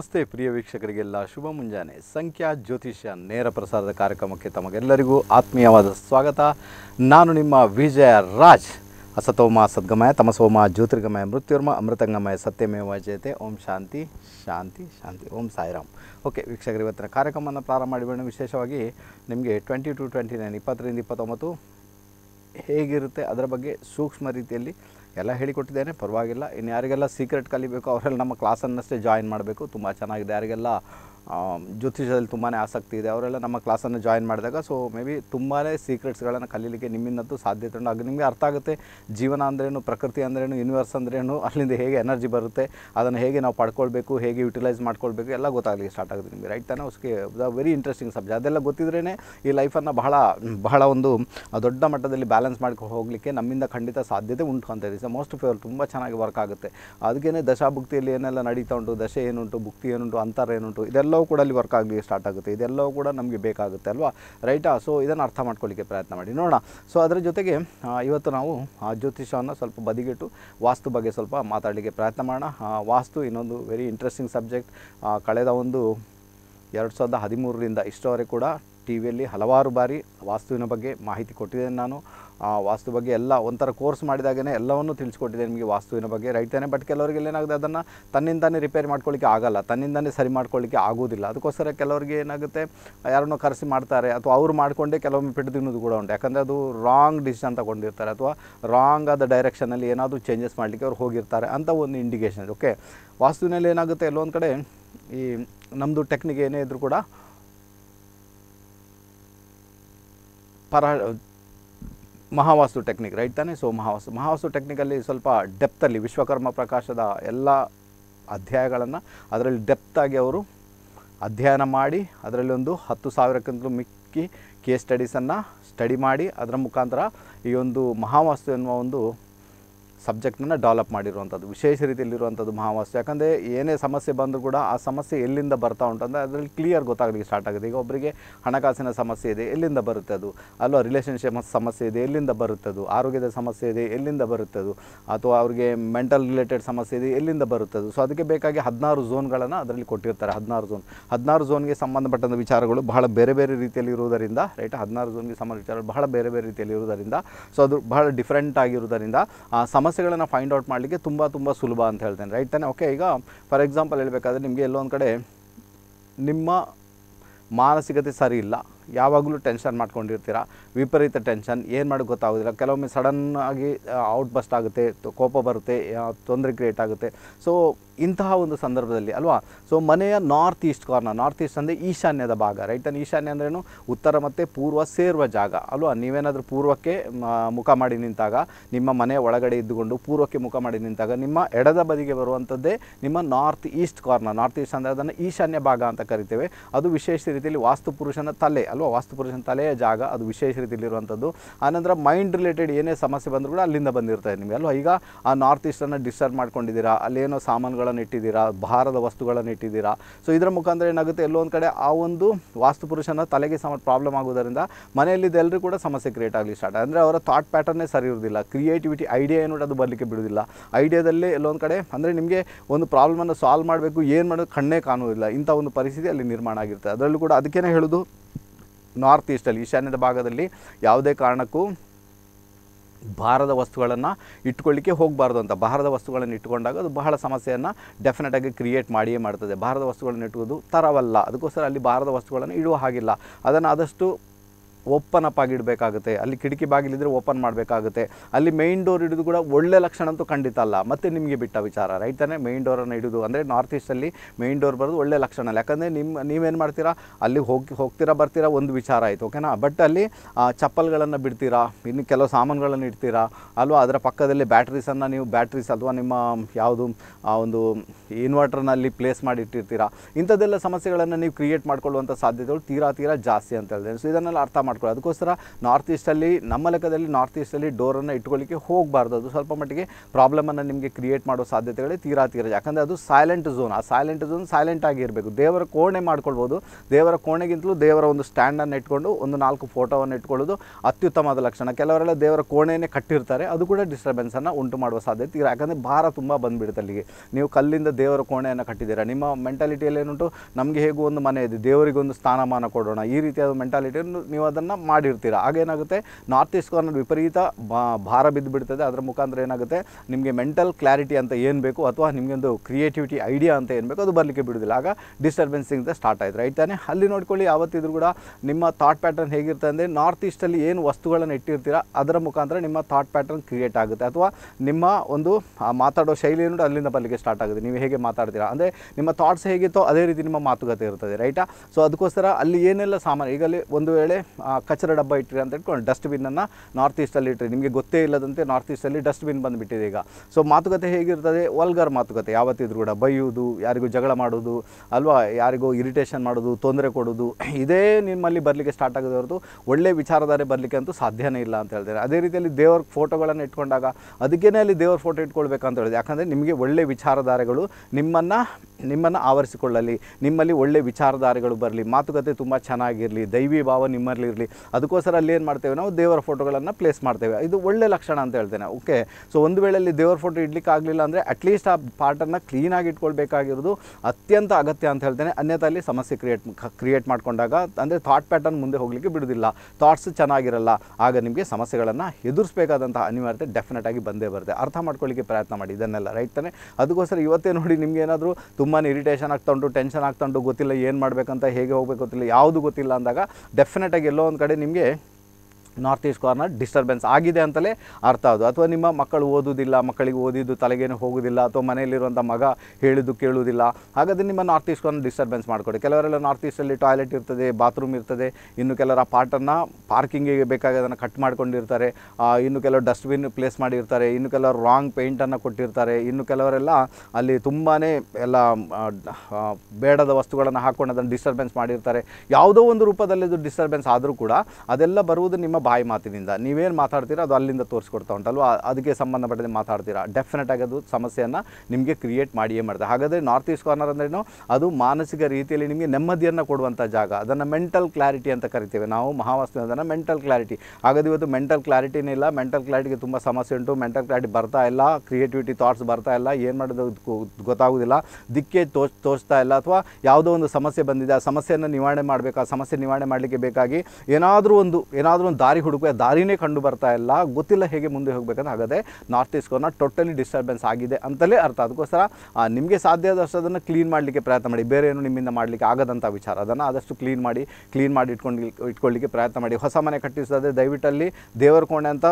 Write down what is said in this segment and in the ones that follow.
ನಮಸ್ತೆ ಪ್ರಿಯ ವೀಕ್ಷಕರಿಗೆಲ್ಲ ಶುಭ ಮುಂಜಾನೆ. ಸಂಖ್ಯಾ ಜ್ಯೋತಿಷ್ಯ ನೇರ ಪ್ರಸಾರದ ಕಾರ್ಯಕ್ರಮಕ್ಕೆ ತಮಗೆಲ್ಲರಿಗೂ ಆತ್ಮೀಯವಾದ ಸ್ವಾಗತ. ನಾನು ನಿಮ್ಮ ವಿಜಯ ರಾಜ್. ಅಸತೋಮ ಸದ್ಗಮಯ, ತಮಸೋಮ ಜ್ಯೋತಿರ್ಗಮಯ, ಮೃತ್ಯುರ್ಮ ಅಮೃತಂಗಮಯ, ಸತ್ಯಮೇವ ಜಯತೆ, ಓಂ ಶಾಂತಿ ಶಾಂತಿ ಶಾಂತಿ, ಓಂ ಸಾಯಿರಾಮ್. ಓಕೆ, ವೀಕ್ಷಕರು, ಇವತ್ತಿನ ಕಾರ್ಯಕ್ರಮವನ್ನು ಪ್ರಾರಂಭ ಮಾಡಿಬಿಡೋಣ ವಿಶೇಷವಾಗಿ ನಿಮಗೆ ಟ್ವೆಂಟಿ ಟು ಟ್ವೆಂಟಿ ನೈನ್, ಇಪ್ಪತ್ತರಿಂದ ಇಪ್ಪತ್ತೊಂಬತ್ತು ಹೇಗಿರುತ್ತೆ, ಅದರ ಬಗ್ಗೆ ಸೂಕ್ಷ್ಮ ರೀತಿಯಲ್ಲಿ ಎಲ್ಲ ಹೇಳಿಕೊಟ್ಟಿದ್ದೇನೆ, ಪರವಾಗಿಲ್ಲ. ಇನ್ನು ಯಾರಿಗೆಲ್ಲ ಸೀಕ್ರೆಟ್ ಕಲಿಬೇಕು, ಅವರೆಲ್ಲ ನಮ್ಮ ಕ್ಲಾಸನ್ನಷ್ಟೇ ಜಾಯಿನ್ ಮಾಡಬೇಕು, ತುಂಬ ಚೆನ್ನಾಗಿದೆ. ಯಾರಿಗೆಲ್ಲ ಜ್ಯೋತಿಷದಲ್ಲಿ ತುಂಬಾ ಆಸಕ್ತಿ ಇದೆ. ಅವರೆಲ್ಲ ನಮ್ಮ ಕ್ಲಾಸನ್ನು ಜಾಯಿನ್ ಮಾಡಿದಾಗ ಸೊ ಮೇ ಬಿ ತುಂಬಾ ಸೀಕ್ರೆಟ್ಸ್ಗಳನ್ನು ಕಲೀಲಿಕ್ಕೆ ನಿಮ್ಮಿಂದಂತೂ ಸಾಧ್ಯತೆ ಉಂಟು. ಆಗ ನಿಮಗೆ ಅರ್ಥ ಆಗುತ್ತೆ, ಜೀವನ ಅಂದ್ರೇನು, ಪ್ರಕೃತಿ ಅಂದ್ರೇನು ಯೂನಿವರ್ಸ್ ಅಂದ್ರೇನು, ಅಲ್ಲಿಂದ ಹೇಗೆ ಎನರ್ಜಿ ಬರುತ್ತೆ, ಅದನ್ನು ಹೇಗೆ ನಾವು ಪಡ್ಕೊಳ್ಬೇಕು, ಹೇಗೆ ಯುಟಿಲೈಸ್ ಮಾಡ್ಕೊಳ್ಬೇಕು, ಎಲ್ಲ ಗೊತ್ತಾಗಲಿಕ್ಕೆ ಸ್ಟಾರ್ಟ್ ಆಗುತ್ತೆ ನಿಮಗೆ ರೈಟ್ ತಾನೇ ಉಸ್ಕೆ ವೆರಿ ಇಂಟ್ರೆಸ್ಟಿಂಗ್ ಸಬ್ಜೆಕ್ಟ್ ಅದೆಲ್ಲ ಗೊತ್ತಿದ್ರೇ ಈ ಲೈಫನ್ನು ಬಹಳ ಬಹಳ ಒಂದು ದೊಡ್ಡ ಮಟ್ಟದಲ್ಲಿ ಬ್ಯಾಲೆನ್ಸ್ ಮಾಡ್ಕೊಂಡು ಹೋಗಲಿಕ್ಕೆ ನಮ್ಮಿಂದ ಖಂಡಿತ ಸಾಧ್ಯತೆ ಉಂಟು ಅಂತ ಇದೆ. ಮೋಸ್ಟ್ ಆಫ್ ಯುವರ್ ತುಂಬ ಚೆನ್ನಾಗಿ ವರ್ಕ್ ಆಗುತ್ತೆ. ಅದಕ್ಕೇ ದಶಾಭುಕ್ತಿಯಲ್ಲಿ ಏನೆಲ್ಲ ನಡೀತಾ ಉಂಟು, ದಶೆ ಏನುಂಟು, ಭುಕ್ತಿ ಏನುಂಟು, ಅಂತರ ಏನುಂಟು ಇದೆಲ್ಲವೂ ಕೂಡ ಅಲ್ಲಿ ವರ್ಕ್ ಆಗಲಿಕ್ಕೆ ಸ್ಟಾರ್ಟ್ ಆಗುತ್ತೆ. ಇದೆಲ್ಲವೂ ಕೂಡ ನಮಗೆ ಬೇಕಾಗುತ್ತೆ ಅಲ್ವಾ? ರೈಟಾ ಸೊ ಇದನ್ನು ಅರ್ಥ ಮಾಡ್ಕೊಳ್ಳಿಕ್ಕೆ ಪ್ರಯತ್ನ ಮಾಡಿ. ನೋಡೋಣ. ಸೊ ಅದರ ಜೊತೆಗೆ ಇವತ್ತು ನಾವು ಜ್ಯೋತಿಷವನ್ನು ಸ್ವಲ್ಪ ಬದಿಗಿಟ್ಟು ವಾಸ್ತು ಬಗ್ಗೆ ಸ್ವಲ್ಪ ಮಾತಾಡಲಿಕ್ಕೆ ಪ್ರಯತ್ನ ಮಾಡೋಣ. ವಾಸ್ತು ಇನ್ನೊಂದು ವೆರಿ ಇಂಟ್ರೆಸ್ಟಿಂಗ್ ಸಬ್ಜೆಕ್ಟ್ ಕಳೆದ ಒಂದು ಎರಡು ಸಾವಿರದ ಹದಿಮೂರರಿಂದ ಇಷ್ಟವರೆಗೆ ಕೂಡ ಟಿ ವಿಯಲ್ಲಿ ಹಲವಾರು ಬಾರಿ ವಾಸ್ತುವಿನ ಬಗ್ಗೆ ಮಾಹಿತಿ ಕೊಟ್ಟಿದ್ದೇನೆ ನಾನು. ವಾಸ್ತು ಬಗ್ಗೆ ಎಲ್ಲ ಒಂಥರ ಕೋರ್ಸ್ ಮಾಡಿದಾಗೇ ಎಲ್ಲವನ್ನು ತಿಳಿಸ್ಕೊಟ್ಟಿದೆ ನಿಮಗೆ ವಾಸ್ತುವಿನ ಬಗ್ಗೆ, ರೈಟ್ ತಾನೆ? ಬಟ್ ಕೆಲವರಿಗೆ ಏನಾಗುತ್ತೆ, ಅದನ್ನು ತನ್ನಿಂದಾನೇ ರಿಪೇರಿ ಮಾಡ್ಕೊಳ್ಳಿಕ್ಕೆ ಆಗಲ್ಲ, ತನ್ನಿಂದಾನೇ ಸರಿ ಮಾಡ್ಕೊಳ್ಳಿಕ್ಕೆ ಆಗೋದಿಲ್ಲ ಅದಕ್ಕೋಸ್ಕರ ಕೆಲವರಿಗೆ ಏನಾಗುತ್ತೆ, ಯಾರನ್ನೋ ಕರೆಸಿ ಮಾಡ್ತಾರೆ, ಅಥವಾ ಅವ್ರು ಮಾಡಿಕೊಂಡೇ ಕೆಲವೊಮ್ಮೆ ಪಿಟ್ಟು ತಿನ್ನೋದು ಕೂಡ ಉಂಟು. ಯಾಕಂದರೆ ಅದು ರಾಂಗ್ ಡಿಸಿಷನ್ ತಗೊಂಡಿರ್ತಾರೆ, ಅಥವಾ ರಾಂಗ್ ಆದ ಡೈರೆಕ್ಷನಲ್ಲಿ ಏನಾದರೂ ಚೇಂಜಸ್ ಮಾಡಲಿಕ್ಕೆ ಅವ್ರು ಹೋಗಿರ್ತಾರೆ ಅಂತ ಒಂದು ಇಂಡಿಕೇಷನ್ ಓಕೆ ವಾಸ್ತುವಿನಲ್ಲಿ ಏನಾಗುತ್ತೆ, ಎಲ್ಲೊಂದು ಕಡೆ ಈ ನಮ್ಮದು ಟೆಕ್ನಿಕ್ ಏನೇ ಇದ್ದರೂ ಕೂಡ ಪರ ಮಹಾವಾಸ್ತು ಟೆಕ್ನಿಕ್ ರೈಟ್ ತಾನೆ? ಸೊ ಮಹಾವಾಸ್ತು ಮಹಾವಾಸ್ತು ಟೆಕ್ನಿಕಲ್ಲಿ ಸ್ವಲ್ಪ ಡೆಪ್ತಲ್ಲಿ ವಿಶ್ವಕರ್ಮ ಪ್ರಕಾಶದ ಎಲ್ಲ ಅಧ್ಯಾಯಗಳನ್ನು ಅದರಲ್ಲಿ ಡೆಪ್ತಾಗಿ ಅವರು ಅಧ್ಯಯನ ಮಾಡಿ, ಅದರಲ್ಲಿ ಒಂದು ಹತ್ತು ಸಾವಿರಕ್ಕಿಂತಲೂ ಮಿಕ್ಕಿ ಕೇಸ್ ಸ್ಟಡೀಸನ್ನು ಸ್ಟಡಿ ಮಾಡಿ, ಅದರ ಮುಖಾಂತರ ಈ ಒಂದು ಮಹಾವಾಸ್ತು ಎನ್ನುವ ಒಂದು ಸಬ್ಜೆಕ್ಟನ್ನು ಡೆವಲಪ್ ಮಾಡಿರುವಂಥದ್ದು, ವಿಶೇಷ ರೀತಿಯಲ್ಲಿರುವಂಥದ್ದು ಮಹಾವಾಸ್ತು. ಯಾಕಂದರೆ ಏನೇ ಸಮಸ್ಯೆ ಬಂದರೂ ಕೂಡ ಆ ಸಮಸ್ಯೆ ಎಲ್ಲಿಂದ ಬರ್ತಾ ಉಂಟು ಅಂದರೆ ಅದರಲ್ಲಿ ಕ್ಲಿಯರ್ ಗೊತ್ತಾಗಲಿಕ್ಕೆ ಸ್ಟಾರ್ಟ್ ಆಗುತ್ತೆ. ಈಗ ಒಬ್ಬರಿಗೆ ಹಣಕಾಸಿನ ಸಮಸ್ಯೆ ಇದೆ, ಎಲ್ಲಿಂದ ಬರುತ್ತೆ ಅದು? ಅಲ್ವಾ ರಿಲೇಷನ್ಶಿಪ್ ಸಮಸ್ಯೆ ಇದೆ, ಎಲ್ಲಿಂದ ಬರುತ್ತೆ ಅದು? ಆರೋಗ್ಯದ ಸಮಸ್ಯೆ ಇದೆ, ಎಲ್ಲಿಂದ ಬರುತ್ತೆ ಅದು? ಅಥವಾ ಅವರಿಗೆ ಮೆಂಟಲ್ ರಿಲೇಟೆಡ್ ಸಮಸ್ಯೆ ಇದೆ, ಎಲ್ಲಿಂದ ಬರುತ್ತೆ ಅದು? ಸೊ ಅದಕ್ಕೆ ಬೇಕಾಗಿ ಹದಿನಾರು ಝೋನ್ಗಳನ್ನು ಅದರಲ್ಲಿ ಕೊಟ್ಟಿರ್ತಾರೆ, ಹದಿನಾರು ಝೋನ್. ಹದಿನಾರು ಝೋನ್ಗೆ ಸಂಬಂಧಪಟ್ಟಂಥ ವಿಚಾರಗಳು ಬಹಳ ಬೇರೆ ಬೇರೆ ರೀತಿಯಲ್ಲಿ ಇರುವುದರಿಂದ ರೈಟ್ ಹದಿನಾರು ಝೋನ್ಗೆ ಸಂಬಂಧ ವಿಚಾರಗಳು ಬಹಳ ಬೇರೆ ಬೇರೆ ರೀತಿಯಲ್ಲಿ ಇರುವುದರಿಂದ ಸೊ ಅದು ಬಹಳ ಡಿಫ್ರೆಂಟ್ ಆಗಿರುವುದರಿಂದ, ಆ ಸಮಸ್ಯೆಗಳನ್ನು ಫೈಂಡ್ ಔಟ್ ಮಾಡಲಿಕ್ಕೆ ತುಂಬ ತುಂಬ ಸುಲಭ ಅಂತ ಹೇಳ್ತೇನೆ ರೈಟ್ ತಾನೆ? ಓಕೆ ಈಗ ಫಾರ್ ಎಕ್ಸಾಂಪಲ್ ಹೇಳಬೇಕಾದ್ರೆ ನಿಮಗೆ ಎಲ್ಲೊಂದು ಕಡೆ ನಿಮ್ಮ ಮಾನಸಿಕತೆ ಸರಿ ಇಲ್ಲ, ಯಾವಾಗಲೂ ಟೆನ್ಷನ್ ಮಾಡ್ಕೊಂಡಿರ್ತೀರ, ವಿಪರೀತ ಟೆನ್ಷನ್ ಏನು ಮಾಡೋಕ್ಕೆ ಗೊತ್ತಾಗೋದಿಲ್ಲ, ಕೆಲವೊಮ್ಮೆ ಸಡನ್ನಾಗಿ ಔಟ್ ಬಸ್ಟ್ ಆಗುತ್ತೆ ಕೋಪ ಬರುತ್ತೆ ತೊಂದರೆ ಕ್ರಿಯೇಟ್ ಆಗುತ್ತೆ. ಸೊ ಇಂತಹ ಒಂದು ಸಂದರ್ಭದಲ್ಲಿ, ಅಲ್ವಾ? ಸೊ ಮನೆಯ north east corner north east ಅಂದರೆ ಈಶಾನ್ಯದ ಭಾಗ ರೈಟ್ ಅಂದ್ರೆ ಈಶಾನ್ಯ ಅಂದ್ರೇನು ಉತ್ತರ ಮತ್ತು ಪೂರ್ವ ಸೇರುವ ಜಾಗ, ಅಲ್ವಾ? ನೀವೇನಾದರೂ ಪೂರ್ವಕ್ಕೆ ಮುಖ ಮಾಡಿ ನಿಂತಾಗ, ನಿಮ್ಮ ಮನೆಯ ಒಳಗಡೆ ಇದ್ದುಕೊಂಡು ಪೂರ್ವಕ್ಕೆ ಮುಖ ಮಾಡಿ ನಿಂತಾಗ, ನಿಮ್ಮ ಎಡದ ಬದಿಗೆ ಬರುವಂಥದ್ದೇ ನಿಮ್ಮ north east corner north east ಅಂದರೆ ಅದನ್ನು ಈಶಾನ್ಯ ಭಾಗ ಅಂತ ಕರಿತೇವೆ. ಅದು ವಿಶೇಷ ರೀತಿಯಲ್ಲಿ ವಾಸ್ತು ಪುರುಷನ ತಲೆ, ಅಲ್ವಾ? ವಾಸ್ತು ಪುರುಷನ ತಲೆಯ ಜಾಗ, ಅದು ವಿಶೇಷ ರೀತಿಯಲ್ಲಿ ಇರುವಂಥದ್ದು ಆನಂತರ ಮೈಂಡ್ ರಿಲೇಟೆಡ್ ಏನೇ ಸಮಸ್ಯೆ ಬಂದರೂ ಕೂಡ ಅಲ್ಲಿಂದ ಬಂದಿರ್ತದೆ ನಿಮಗೆ, ಅಲ್ವಾ? ಈಗ ಆ ನಾರ್ತ್ ಈಸ್ಟನ್ನು ಡಿಸ್ಟರ್ಬ್ ಮಾಡ್ಕೊಂಡಿದ್ದೀರಾ? ಅಲ್ಲೇನೋ ಸಾಮಾನುಗಳನ್ನು ಇಟ್ಟಿದ್ದೀರಾ? ಭಾರದ ವಸ್ತುಗಳನ್ನು ಇಟ್ಟಿದ್ದೀರಾ? ಸೊ ಇದರ ಮುಖಾಂತರ ಏನಾಗುತ್ತೆ? ಎಲ್ಲೋ ಒಂದು ಕಡೆ ಆ ಒಂದು ವಾಸ್ತುಪುರುಷನ ತಲೆಗೆ ಸಮ ಪ್ರಾಬ್ಲಮ್ ಆಗೋದರಿಂದ ಮನೆಯಲ್ಲಿದ್ದ ಎಲ್ಲರೂ ಕೂಡ ಸಮಸ್ಯೆ ಕ್ರಿಯೇಟ್ ಆಗಲಿ ಸ್ಟಾರ್ಟ್ ಅಂದರೆ ಅವರ ಥಾಟ್ ಪ್ಯಾಟರ್ನೇ ಸರಿ ಇರೋದಿಲ್ಲ ಕ್ರಿಯೇಟಿವಿಟಿ ಐಡಿಯಾ ಏನು ಅದು ಬರಲಿಕ್ಕೆ ಬಿಡೋದಿಲ್ಲ ಐಡಿಯಾದಲ್ಲೇ ಎಲ್ಲೊಂದು ಕಡೆ ಅಂದರೆ ನಿಮಗೆ ಒಂದು ಪ್ರಾಬ್ಲಮನ್ನು ಸಾಲ್ವ್ ಮಾಡಬೇಕು, ಏನು ಮಾಡೋದು ಕಣ್ಣೇ ಕಾಣುವುದಿಲ್ಲ. ಇಂಥ ಒಂದು ಪರಿಸ್ಥಿತಿ ಅಲ್ಲಿ ನಿರ್ಮಾಣ ಆಗಿರ್ತದೆ ಅದರಲ್ಲೂ ಕೂಡ ಅದಕ್ಕೇ ಹೇಳೋದು ನಾರ್ತ್ ಈಸ್ಟಲ್ಲಿ ಈಶಾನ್ಯದ ಭಾಗದಲ್ಲಿ ಯಾವುದೇ ಕಾರಣಕ್ಕೂ ಭಾರದ ವಸ್ತುಗಳನ್ನು ಇಟ್ಕೊಳ್ಳಿಕ್ಕೆ ಹೋಗಬಾರ್ದು ಅಂತ. ಭಾರದ ವಸ್ತುಗಳನ್ನು ಇಟ್ಕೊಂಡಾಗ ಅದು ಬಹಳ ಸಮಸ್ಯೆಯನ್ನು ಡೆಫಿನೆಟಾಗಿ ಕ್ರಿಯೇಟ್ ಮಾಡಿಯೇ ಮಾಡ್ತದೆ. ಭಾರದ ವಸ್ತುಗಳನ್ನು ಇಟ್ಟುವುದು ತರವಲ್ಲ. ಅದಕ್ಕೋಸ್ಕರ ಅಲ್ಲಿ ಭಾರದ ವಸ್ತುಗಳನ್ನು ಇಡುವ ಹಾಗಿಲ್ಲ. ಅದನ್ನು ಆದಷ್ಟು ಓಪನ್ ಅಪ್ ಆಗಿ ಇಡಬೇಕಾಗುತ್ತೆ ಅಲ್ಲಿ ಕಿಟಕಿ ಬಾಗಿಲಿದ್ರೆ ಓಪನ್ ಮಾಡಬೇಕಾಗುತ್ತೆ. ಅಲ್ಲಿ ಮೈನ್ ಡೋರ್ ಹಿಡಿದು ಕೂಡ ಒಳ್ಳೆ ಲಕ್ಷಣ ಅಂತೂ ಖಂಡಿತ ಅಲ್ಲ. ಮತ್ತೆ ನಿಮಗೆ ಬಿಟ್ಟ ವಿಚಾರ ರೈಟ್ ತಾನೇ ಮೈನ್ ಡೋರನ್ನು ಹಿಡಿದು, ಅಂದರೆ ನಾರ್ತ್ ಈಸ್ಟಲ್ಲಿ ಮೈನ್ ಡೋರ್ ಬರೋದು ಒಳ್ಳೆ ಲಕ್ಷಣ ಅಲ್ಲ. ಯಾಕಂದರೆ ನಿಮ್ಮ ನೀವೇನು ಮಾಡ್ತೀರಾ? ಅಲ್ಲಿ ಹೋಗಿ, ಹೋಗ್ತೀರಾ, ಬರ್ತೀರಾ, ಒಂದು ವಿಚಾರ ಆಯಿತು ಓಕೆನಾ ಬಟ್ ಅಲ್ಲಿ ಚಪ್ಪಲ್ಗಳನ್ನು ಬಿಡ್ತೀರಾ? ಇನ್ನು ಕೆಲವು ಸಾಮಾನುಗಳನ್ನು ಇಡ್ತೀರಾ? ಅಲ್ವಾ? ಅದರ ಪಕ್ಕದಲ್ಲಿ ಬ್ಯಾಟ್ರೀಸನ್ನು ನೀವು ಬ್ಯಾಟ್ರೀಸ್ ಅಥವಾ ನಿಮ್ಮ, ಯಾವುದು, ಆ, ಒಂದು ಇನ್ವರ್ಟರ್ನಲ್ಲಿ ಪ್ಲೇಸ್ ಮಾಡಿ ಇಟ್ಟಿರ್ತೀರಾ? ಇಂಥದ್ದೆಲ್ಲ ಸಮಸ್ಯೆಗಳನ್ನು ನೀವು ಕ್ರಿಯೇಟ್ ಮಾಡ್ಕೊಳ್ಳುವಂಥ ಸಾಧ್ಯತೆಗಳು ತೀರಾ ತೀರಾ ಜಾಸ್ತಿ ಅಂತ ಹೇಳಿದೆ ಸೊ ಇದನ್ನೆಲ್ಲ ಅರ್ಥ ಮಾಡ್ಕೊಳ್ಳಿ ಅದಕ್ಕೋಸ್ಕರ ನಾರ್ತ್ ಈಸ್ಟಲ್ಲಿ ನಮ್ಮ ಲೆಕ್ಕದಲ್ಲಿ ನಾರ್ತ್ ಈಸ್ಟಲ್ಲಿ ಡೋರನ್ನು ಇಟ್ಕೊಳ್ಳಿಕ್ಕೆ ಹೋಗಬಾರ್ದು. ಅದು ಸ್ವಲ್ಪ ಮಟ್ಟಿಗೆ ಪ್ರಾಬ್ಲಮನ್ನು ನಿಮಗೆ ಕ್ರಿಯೇಟ್ ಮಾಡೋ ಸಾಧ್ಯತೆಗಳೇ ತೀರಾ ತೀರ ಯಾಕಂದರೆ ಅದು ಸೈಲೆಂಟ್ ಝೋನ್ ಆ ಸೈಲೆಂಟ್ ಝೋನ್ ಸೈಲೆಂಟ್ ಆಗಿ ಇರಬೇಕು. ದೇವರ ಕೋಣೆ ಮಾಡ್ಕೊಳ್ಬೋದು. ದೇವರ ಕೋಣೆಗಿಂತಲೂ ದೇವರ ಒಂದು ಸ್ಟ್ಯಾಂಡನ್ನು ಇಟ್ಕೊಂಡು ಒಂದು ನಾಲ್ಕು ಫೋಟೋವನ್ನು ಇಟ್ಕೊಳ್ಳೋದು ಅತ್ಯುತ್ತಮವಾದ ಲಕ್ಷಣ. ಕೆಲವರೆಲ್ಲ ದೇವರ ಕೋಣೆಯೇ ಕಟ್ಟಿರ್ತಾರೆ. ಅದು ಕೂಡ ಡಿಸ್ಟರ್ಬೆನ್ಸನ್ನು ಉಂಟು ಮಾಡುವ ಸಾಧ್ಯತೆ ತೀರ. ಯಾಕಂದರೆ ಭಾರ ತುಂಬ ಬಂದುಬಿಡುತ್ತೆ ಅಲ್ಲಿಗೆ. ನೀವು ಕಲ್ಲಿಂದ ದೇವರ ಕೋಣೆಯನ್ನು ಕಟ್ಟಿದ್ದೀರಾ. ನಿಮ್ಮ ಮೆಂಟಾಲಿಟಿಯಲ್ಲಿ ಏನುಂಟು? ನಮಗೆ ಹೇಗೂ ಒಂದು ಮನೆ ಇದೆ. ದೇವರಿಗೊಂದು ಸ್ಥಾನಮಾನ ಕೊಡೋಣ. ಈ ರೀತಿಯಾದ ಮೆಂಟಾಲಿಟಿಯನ್ನು ನೀವು ಅದನ್ನು ಮಾಡಿರ್ತೀರ? ಆಗೇನಾಗುತ್ತೆ ನಾರ್ತ್ ಈಸ್ಟ್ ಕಾರ್ನರ್ ವಿಪರೀತ ಭಾರ ಬಿದ್ದು ಬಿಡ್ತದೆ ಅದರ ಮುಖಾಂತರ ಏನಾಗುತ್ತೆ? ನಿಮಗೆ ಮೆಂಟಲ್ ಕ್ಲಾರಿಟಿ ಅಂತ ಏನು ಬೇಕು ಅಥವಾ ನಿಮಗೆ ಒಂದು ಕ್ರಿಯೇಟಿವಿಟಿ ಐಡಿಯಾ ಅಂತ ಏನು ಬೇಕು ಅದು ಬರಲಿಕ್ಕೆ ಬಿಡೋದಿಲ್ಲ. ಆಗ ಡಿಸ್ಟರ್ಬೆನ್ಸಿಂಗ್ ಸ್ಟಾರ್ಟ್ ಆಯಿತು. ರೈಟ್ ತಾನೆ? ಅಲ್ಲಿ ನೋಡ್ಕೊಳ್ಳಿ, ಯಾವತ್ತಿದ್ರು ಕೂಡ ನಿಮ್ಮ ಥಾಟ್ ಪ್ಯಾಟರ್ನ್ ಹೇಗಿರ್ತದೆ ಅಂದರೆ ನಾರ್ತ್ ಈಸ್ಟಲ್ಲಿ ಏನು ವಸ್ತುಗಳನ್ನು ಇಟ್ಟಿರ್ತೀರಾ, ಅದರ ಮುಖಾಂತರ ನಿಮ್ಮ ಥಾಟ್ ಪ್ಯಾಟರ್ನ್ ಕ್ರಿಯೇಟ್ ಆಗುತ್ತೆ. ಅಥವಾ ನಿಮ್ಮ ಒಂದು ಮಾತಾಡೋ ಶೈಲಿ ಏನು ಅಲ್ಲಿಂದ ಬರಲಿಕ್ಕೆ ಸ್ಟಾರ್ಟ್ ಆಗುತ್ತೆ. ನೀವು ಹೇಗೆ ಮಾತಾಡ್ತೀರಾ? ಅಂದರೆ ನಿಮ್ಮ ಥಾಟ್ಸ್ ಹೇಗಿತ್ತೋ ಅದೇ ರೀತಿ ನಿಮ್ಮ ಮಾತುಕತೆ ಇರ್ತದೆ. ರೈಟಾ ಸೊ ಅದಕ್ಕೋಸ್ಕರ ಅಲ್ಲಿ ಏನೆಲ್ಲ ಸಾಮಾನು ಈಗ ಅಲ್ಲಿ ಒಂದು ವೇಳೆ ಕಚರ ಡಬ್ಬ ಇಟ್ಟಿರಿ ಅಂತ ಹೇಳ್ಕೊಂಡು ಡಸ್ಟ್ಬಿನ್ನನ್ನು ನಾರ್ತ್ ಈಸ್ಟಲ್ಲಿ ಇಟ್ಟರೆ. ನಿಮಗೆ ಗೊತ್ತೇ ಇಲ್ಲದಂತೆ ನಾರ್ತ್ ಈಸ್ಟಲ್ಲಿ ಡಸ್ಟ್ಬಿನ್ ಬಂದುಬಿಟ್ಟಿದೆ ಈಗ. ಸೊ ಮಾತುಕತೆ ಹೇಗಿರ್ತದೆ? ವಲ್ಗರ್ ಮಾತುಕತೆ. ಯಾವತ್ತಿದ್ರು ಕೂಡ ಬೈಯುವುದು, ಯಾರಿಗೂ ಜಗಳ ಮಾಡೋದು ಅಲ್ವಾ? ಯಾರಿಗೂ ಇರಿಟೇಷನ್ ಮಾಡೋದು ತೊಂದರೆ ಕೊಡೋದು ಇದೇ ನಿಮ್ಮಲ್ಲಿ ಬರಲಿಕ್ಕೆ ಸ್ಟಾರ್ಟ್ ಆಗೋದವ್ರದ್ದು ಒಳ್ಳೆ ವಿಚಾರಧಾರೆ ಬರಲಿಕ್ಕೆ ಅಂತೂ ಸಾಧ್ಯನೇ ಇಲ್ಲ ಅಂತ ಹೇಳ್ತಾರೆ. ಅದೇ ರೀತಿಯಲ್ಲಿ ದೇವರ ಫೋಟೋಗಳನ್ನು ಇಟ್ಕೊಂಡಾಗ ಅದಕ್ಕೇ ಅಲ್ಲಿ ದೇವರ ಫೋಟೋ ಇಟ್ಕೊಳ್ಬೇಕಂತ ಹೇಳಿದೆ ಯಾಕಂದರೆ ನಿಮಗೆ ಒಳ್ಳೆ ವಿಚಾರಧಾರೆಗಳು ನಿಮ್ಮನ್ನು ನಿಮ್ಮನ್ನು ಆವರಿಸಿಕೊಳ್ಳಲಿ. ನಿಮ್ಮಲ್ಲಿ ಒಳ್ಳೆ ವಿಚಾರಧಾರೆಗಳು ಬರಲಿ. ಮಾತುಕತೆ ತುಂಬ ಚೆನ್ನಾಗಿರಲಿ. ದೈವಿ ಭಾವ ನಿಮ್ಮಲ್ಲಿ ಇರಲಿ. ಅದಕ್ಕೋಸ್ಕರ ಅಲ್ಲಿ ಏನು ಮಾಡ್ತೇವೆ ನಾವು ದೇವರ ಫೋಟೋಗಳನ್ನು ಪ್ಲೇಸ್ ಮಾಡ್ತೇವೆ. ಇದು ಒಳ್ಳೆ ಲಕ್ಷಣ ಅಂತ ಹೇಳ್ತೇನೆ. ಓಕೆ ಸೊ ಒಂದು ವೇಳೆ ಅಲ್ಲಿ ದೇವರ ಫೋಟೋ ಇಡ್ಲಿಕ್ಕೆ ಆಗಲಿಲ್ಲ ಅಂದರೆ ಅಟ್ಲೀಸ್ಟ್ ಆ ಪಾರ್ಟನ್ನು ಕ್ಲೀನಾಗಿ ಇಟ್ಕೊಳ್ಬೇಕಾಗಿರೋದು ಅತ್ಯಂತ ಅಗತ್ಯ ಅಂತ ಹೇಳ್ತೇನೆ. ಅನ್ಯಥ ಅಲ್ಲಿ ಸಮಸ್ಯೆ ಕ್ರಿಯೇಟ್ ಕ್ರಿಯೇಟ್ ಮಾಡ್ಕೊಂಡಾಗ ಅಂದರೆ ಥಾಟ್ ಪ್ಯಾಟರ್ನ್ ಮುಂದೆ ಹೋಗಲಿಕ್ಕೆ ಬಿಡೋದಿಲ್ಲ. ಥಾಟ್ಸ್ ಚೆನ್ನಾಗಿರಲ್ಲ. ಆಗ ನಿಮಗೆ ಸಮಸ್ಯೆಗಳನ್ನು ಎದುರಿಸಬೇಕಾದಂತಹ ಅನಿವಾರ್ಯತೆ ಡೆಫಿನೆಟ್ ಆಗಿ ಬಂದೇ ಬರುತ್ತೆ. ಅರ್ಥ ಮಾಡ್ಕೊಳ್ಳಿಕ್ಕೆ ಪ್ರಯತ್ನ ಮಾಡಿ. ಇದನ್ನೆಲ್ಲ ರೈಟ್ ತಾನೆ? ಅದಕ್ಕೋಸ್ಕರ ಇವತ್ತೇ ನೋಡಿ ನಿಮ್ಗೆ ಏನಾದರೂ ತುಂಬಾ ಇರಿಟೇಷನ್ ಆಗ್ತಾ ಉಂಟು ಟೆನ್ಷನ್ ಆಗ್ತಾ ಉಂಟು, ಗೊತ್ತಿಲ್ಲ ಏನು ಮಾಡಬೇಕಂತ, ಹೇಗೆ ಹೋಗಬೇಕು ಗೊತ್ತಿಲ್ಲ, ಯಾವುದು ಗೊತ್ತಿಲ್ಲ ಅಂದಾಗ ಡೆಫಿನೆಟಾಗಿ ಎಲ್ಲೋ ಒಂದು ಕಡೆ ನಿಮಗೆ ನಾರ್ತ್ ಈಸ್ಟ್ ಕಾರ್ನರ್ ಡಿಸ್ಟರ್ಬೆನ್ಸ್ ಆಗಿದೆ ಅಂತಲೇ ಅರ್ಥ ಅದು ಅಥವಾ ನಿಮ್ಮ ಮಕ್ಕಳು ಓದುವುದಿಲ್ಲ, ಮಕ್ಕಳಿಗೆ ಓದಿದ್ದು ತಲೆಗೇನು ಹೋಗೋದಿಲ್ಲ, ಅಥವಾ ಮನೆಯಲ್ಲಿರುವಂಥ ಮಗ ಹೇಳಿದ್ದು ಕೇಳುವುದಿಲ್ಲ, ಹಾಗಾದರೆ ನಿಮ್ಮ ನಾರ್ತ್ ಈಸ್ಟ್ ಕಾರ್ನರ್ ಡಿಸ್ಟರ್ಬೆನ್ಸ್ ಮಾಡಿಕೊಡಿ. ಕೆಲವರೆಲ್ಲ ನಾರ್ತ್ ಈಸ್ಟಲ್ಲಿ ಟಾಯ್ಲೆಟ್ ಇರ್ತದೆ, ಬಾತ್ರೂಮ್ ಇರ್ತದೆ, ಇನ್ನು ಕೆಲವರ ಪಾರ್ಟನ್ನು ಪಾರ್ಕಿಂಗಿಗೆ ಬೇಕಾಗೋದನ್ನು ಕಟ್ ಮಾಡ್ಕೊಂಡಿರ್ತಾರೆ ಇನ್ನು ಕೆಲವರು ಡಸ್ಟ್ಬಿನ್ ಪ್ಲೇಸ್ ಮಾಡಿರ್ತಾರೆ, ಇನ್ನು ಕೆಲವರು ರಾಂಗ್ ಪೇಂಟನ್ನು ಕೊಟ್ಟಿರ್ತಾರೆ, ಇನ್ನು ಕೆಲವರೆಲ್ಲ ಅಲ್ಲಿ ತುಂಬಾ ಎಲ್ಲ ಬೇಡದ ವಸ್ತುಗಳನ್ನು ಹಾಕ್ಕೊಂಡು ಅದನ್ನು ಡಿಸ್ಟರ್ಬೆನ್ಸ್ ಮಾಡಿರ್ತಾರೆ. ಯಾವುದೋ ಒಂದು ರೂಪದಲ್ಲಿ ಅದು ಡಿಸ್ಟರ್ಬೆನ್ಸ್ ಆದರೂ ಕೂಡ ಅದೆಲ್ಲ ಬರುವುದು ನಿಮ್ಮ ಬಾಯಿ ಮಾತಿನಿಂದ. ನೀವೇನು ಮಾತಾಡ್ತೀರಾ ಅದು ಅಲ್ಲಿಂದ ತೋರಿಸ್ಕೊಡ್ತಾ ಉಂಟಲ್ವ? ಅದಕ್ಕೆ ಸಂಬಂಧಪಟ್ಟಂತೆ ಮಾತಾಡ್ತೀರಾ? ಡೆಫಿನೆಟ್ ಆಗಿ ಅದು ಸಮಸ್ಯೆಯನ್ನು ನಿಮಗೆ ಕ್ರಿಯೇಟ್ ಮಾಡಿಯೇ ಮಾಡಿದೆ ಹಾಗಾದರೆ ನಾರ್ತ್ ಈಸ್ಟ್ ಕಾರ್ನರ್ ಅಂದ್ರೇನು ಅದು ಮಾನಸಿಕ ರೀತಿಯಲ್ಲಿ ನಿಮಗೆ ನೆಮ್ಮದಿಯನ್ನು ಕೊಡುವಂಥ ಜಾಗ. ಅದನ್ನು ಮೆಂಟಲ್ ಕ್ಲಾರಿಟಿ ಅಂತ ಕರಿತೇವೆ ನಾವು. ಮಹಾವಾಸ್ತು ಅದನ್ನು ಮೆಂಟಲ್ ಕ್ಲಾರಿಟಿ ಹಾಗಾದ್ರೆ ಇವತ್ತು ಮೆಂಟಲ್ ಕ್ಲಾರಿಟಿನೇ ಇಲ್ಲ. ಮೆಂಟಲ್ ಕ್ಲಾರಿಟಿಗೆ ತುಂಬ ಸಮಸ್ಯೆ ಉಂಟು. ಮೆಂಟಲ್ ಕ್ಲಾರಿಟಿ ಬರ್ತಾ ಇಲ್ಲ. ಕ್ರಿಯೇಟಿವಿಟಿ ಥಾಟ್ಸ್ ಬರ್ತಾ ಇಲ್ಲ. ಏನು ಮಾಡೋದು ಗೊತ್ತಾಗೋದಿಲ್ಲ. ದಿಕ್ಕೇ ತೋಚ್ ತೋಚ್ತಾ ಇಲ್ಲ. ಅಥವಾ ಯಾವುದೋ ಒಂದು ಸಮಸ್ಯೆ ಬಂದಿದೆ. ಆ ಸಮಸ್ಯೆಯನ್ನು ನಿವಾರಣೆ ಮಾಡಬೇಕು. ಆ ಸಮಸ್ಯೆ ನಿವಾರಣೆ ಮಾಡಲಿಕ್ಕೆ ಬೇಕಾಗಿ ಏನಾದರೂ ಒಂದು ಏನಾದರೂ ಒಂದು ದಾರಿ ಹುಡುಕುವ ದಾರಿನೇ ಕಂಡು ಬರ್ತಾ ಇಲ್ಲ. ಗೊತ್ತಿಲ್ಲ ಹೇಗೆ ಮುಂದೆ ಹೋಗ್ಬೇಕಂತ. ಆಗದೆ north east corner totally disturbance ಆಗಿದೆ ಅಂತಲೇ ಅರ್ಥ. ಅದಕ್ಕೋಸ್ಕರ ನಿಮಗೆ ಸಾಧ್ಯ ಆದಷ್ಟು ಅದನ್ನು ಕ್ಲೀನ್ ಮಾಡಲಿಕ್ಕೆ ಪ್ರಯತ್ನ ಮಾಡಿ. ಬೇರೆ ಏನು ನಿಮ್ಮಿಂದ ಮಾಡಲಿಕ್ಕೆ ಆಗದಂಥ ವಿಚಾರ. ಅದನ್ನು ಆದಷ್ಟು ಕ್ಲೀನ್ ಮಾಡಿ ಕ್ಲೀನ್ ಮಾಡಿ ಇಟ್ಕೊಂಡು, ಇಟ್ಕೊಳ್ಳಿಕ್ಕೆ ಪ್ರಯತ್ನ ಮಾಡಿ. ಹೊಸ ಮನೆ ಕಟ್ಟಿಸೋದೇ ದಯವಿಟ್ಟಲ್ಲಿ ದೇವರ ಕೋಣೆ ಅಂತ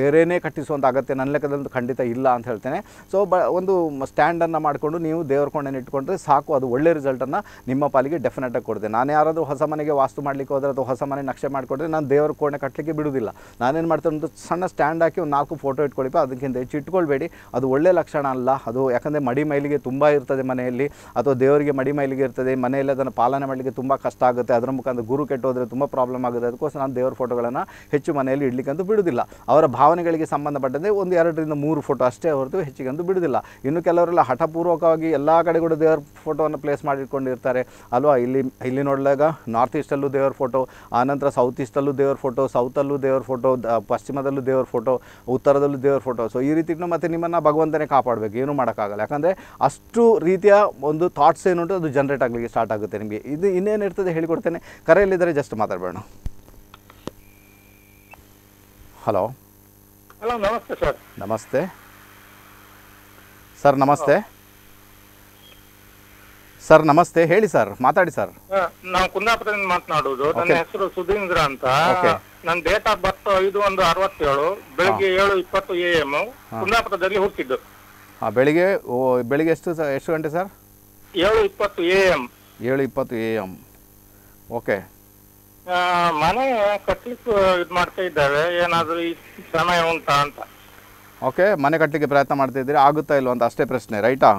ಬೇರೆಯೇ ಕಟ್ಟಿಸುವಂಥ ಅಗತ್ಯ ನನ್ನ ಲೆಕ್ಕದಲ್ಲಿ ಖಂಡಿತ ಇಲ್ಲ ಅಂತ ಹೇಳ್ತೇನೆ. ಸೊ ಬ, ಒಂದು ಸ್ಟ್ಯಾಂಡನ್ನು ಮಾಡಿಕೊಂಡು ನೀವು ದೇವರ ಕೋಣೆನ ಇಟ್ಕೊಂಡ್ರೆ ಸಾಕು. ಅದು ಒಳ್ಳೆ ರಿಸಲ್ಟನ್ನು ನಿಮ್ಮ ಪಾಲಿಗೆ ಡೆಫಿನೆಟಾಗಿ ಕೊಡ್ತೇನೆ ನಾನು ಯಾರಾದರೂ ಹೊಸ ಮನೆಗೆ ವಾಸ್ತು ಮಾಡಲಿಕ್ಕೆ ಹೋದರೆ ಅಥವಾ ಹೊಸ ಮನೆ ನಕ್ಷೆ ಮಾಡಿಕೊಟ್ರೆ ನಾನು ದೇವರ ಕೋಣೆ ಕಟ್ಟಲಿಕ್ಕೆ ಬಿಡುವುದಿಲ್ಲ. ನಾನೇನು ಮಾಡ್ತೇನೆ ಒಂದು ಸಣ್ಣ ಸ್ಟ್ಯಾಂಡ್ ಹಾಕಿ ಒಂದು ನಾಲ್ಕು ಫೋಟೋ ಇಟ್ಕೊಳ್ಳಿಪ್ಪ ಅದಕ್ಕಿಂತ ಹೆಚ್ಚು ಇಟ್ಕೊಳ್ಬೇಡಿ. ಅದು ಒಳ್ಳೆಯ ಲಕ್ಷಣ ಅಲ್ಲ. ಅದು ಯಾಕಂದರೆ ಮಡಿ ಮೈಲಿಗೆ ತುಂಬ ಇರ್ತದೆ ಮನೆಯಲ್ಲಿ, ಅಥವಾ ದೇವರಿಗೆ ಮಡಿ ಮೈಲಿಗೆ ಇರ್ತದೆ, ಮನೆಯಲ್ಲಿ ಅದನ್ನು ಪಾಲನೆ ಮಾಡಲಿಕ್ಕೆ ತುಂಬ ಕಷ್ಟ ಆಗುತ್ತೆ. ಅದರ ಮುಖಾಂತರ ಗುರು ಕೆಟ್ಟೋದ್ರೆ ತುಂಬ ಪ್ರಾಬ್ಲಮ್ ಆಗುತ್ತೆ. ಅದಕ್ಕೋಸ್ಕರ ನಾನು ದೇವರ ಫೋಟೋಗಳನ್ನು ಹೆಚ್ಚು ಮನೆಯಲ್ಲಿ ಇಡ್ಲಿಕ್ಕಂತೂ ಬಿಡುವುದಿಲ್ಲ. ಅವರ ಭಾವನೆಗಳಿಗೆ ಸಂಬಂಧಪಟ್ಟಂತೆ ಒಂದು ಎರಡರಿಂದ ಮೂರು ಫೋಟೋ ಅಷ್ಟೇ ಹೊರತು ಹೆಚ್ಚಿಗೆಂದು ಬಿಡುವುದಿಲ್ಲ. ಇನ್ನು ಕೆಲವರೆಲ್ಲ ಹಠಪೂರ್ವಕವಾಗಿ ಎಲ್ಲ ಕಡೆ ಕೂಡ ದೇವರ ಫೋಟೋವನ್ನು ಪ್ಲೇಸ್ ಮಾಡಿಟ್ಕೊಂಡಿರ್ತಾರೆ. ಅಲ್ವಾ? ಇಲ್ಲಿ ಇಲ್ಲಿ ನೋಡಿದಾಗ ನಾರ್ತ್ ಈಸ್ಟಲ್ಲೂ ದೇವರ ಫೋಟೋ ಆನಂತರ ಸೌತ್ ಈಸ್ಟಲ್ಲೂ ದೇವರ ಫೋಟೋ ಸೌತಲ್ಲೂ ದೇವರ ಫೋಟೋ ಪಶ್ಚಿಮದಲ್ಲೂ ದೇವರ ಫೋಟೋ ಉತ್ತರದಲ್ಲೂ ದೇವರ ಫೋಟೋ. ಸೊ ಈ ರೀತಿ ಮತ್ತೆ ನಿಮ್ಮನ್ನು ಭಗವಂತನೇ ಕಾಪಾಡಬೇಕು. ಏನೂ ಮಾಡೋಕ್ಕಾಗಲ್ಲ. ಯಾಕಂದರೆ ಅಷ್ಟು ರೀತಿಯ ಒಂದು ಥಾಟ್ಸ್ ಏನುಂಟು ಅದು ಜನ್ರೇಟ್ ಆಗಲಿಕ್ಕೆ ಸ್ಟಾರ್ಟ್ ಆಗುತ್ತೆ ನಿಮಗೆ. ಇದು ಇನ್ನೇನು ಇರ್ತದೆ ಹೇಳಿಕೊಡ್ತೇನೆ. ಕರೆಯಲ್ಲಿದ್ದರೆ ಜಸ್ಟ್ ಮಾತಾಡಬೇಡ ಹಲೋ ಹಲೋ ನಮಸ್ತೆ ಸರ್. ನಮಸ್ತೆ. ಸರ್ ನಮಸ್ತೆ. ಸರ್ ನಮಸ್ತೆ. ಹೇಳಿ ಸರ್ ಮಾತಾಡಿ ಸರ್. ನಾವು ಕುಂದಾಪುರದಿಂದ ಮಾತನಾಡುವುದು. ನನ್ನ. ಹೆಸರು ಸುಧೀಂದ್ರ ಅಂತ. ನನ್ನ ಡೇಟ್ ಆಫ್ ಬರ್ತ್ ಐದು ಒಂದು ಅರವತ್ತೇಳು ಬೆಳಿಗ್ಗೆ ಏಳು ಇಪ್ಪತ್ತು ಎ ಎಂ ಕುಂದಾಪುರದಲ್ಲಿ ಹುಟ್ಟಿದ್ದು. ಬೆಳಿಗ್ಗೆ ಬೆಳಿಗ್ಗೆ ಎಷ್ಟು ಎಷ್ಟು ಗಂಟೆ ಸರ್? ಏಳು ಇಪ್ಪತ್ತು ಎ ಎಂ ಏಳು ಇಪ್ಪತ್ತು ಎ ಎಂ ಓಕೆ ಮನೆ ಕಟ್ಟಲಿಕ್ಕೆ ಇದು ಮಾಡ್ತಾ ಇದ್ದಾವೆ ಏನಾದರೂ ಈ ಸಮಯ ಉಂಟಾ ಅಂತ. ಓಕೆ ಮನೆ ಕಟ್ಟಲಿಕ್ಕೆ ಪ್ರಯತ್ನ ಮಾಡ್ತಾ ಇದ್ದೀರಿ? ಆಗುತ್ತಾ ಇಲ್ವಾ ಅಂತ ಅಷ್ಟೇ ಪ್ರಶ್ನೆ ರೈಟಾ?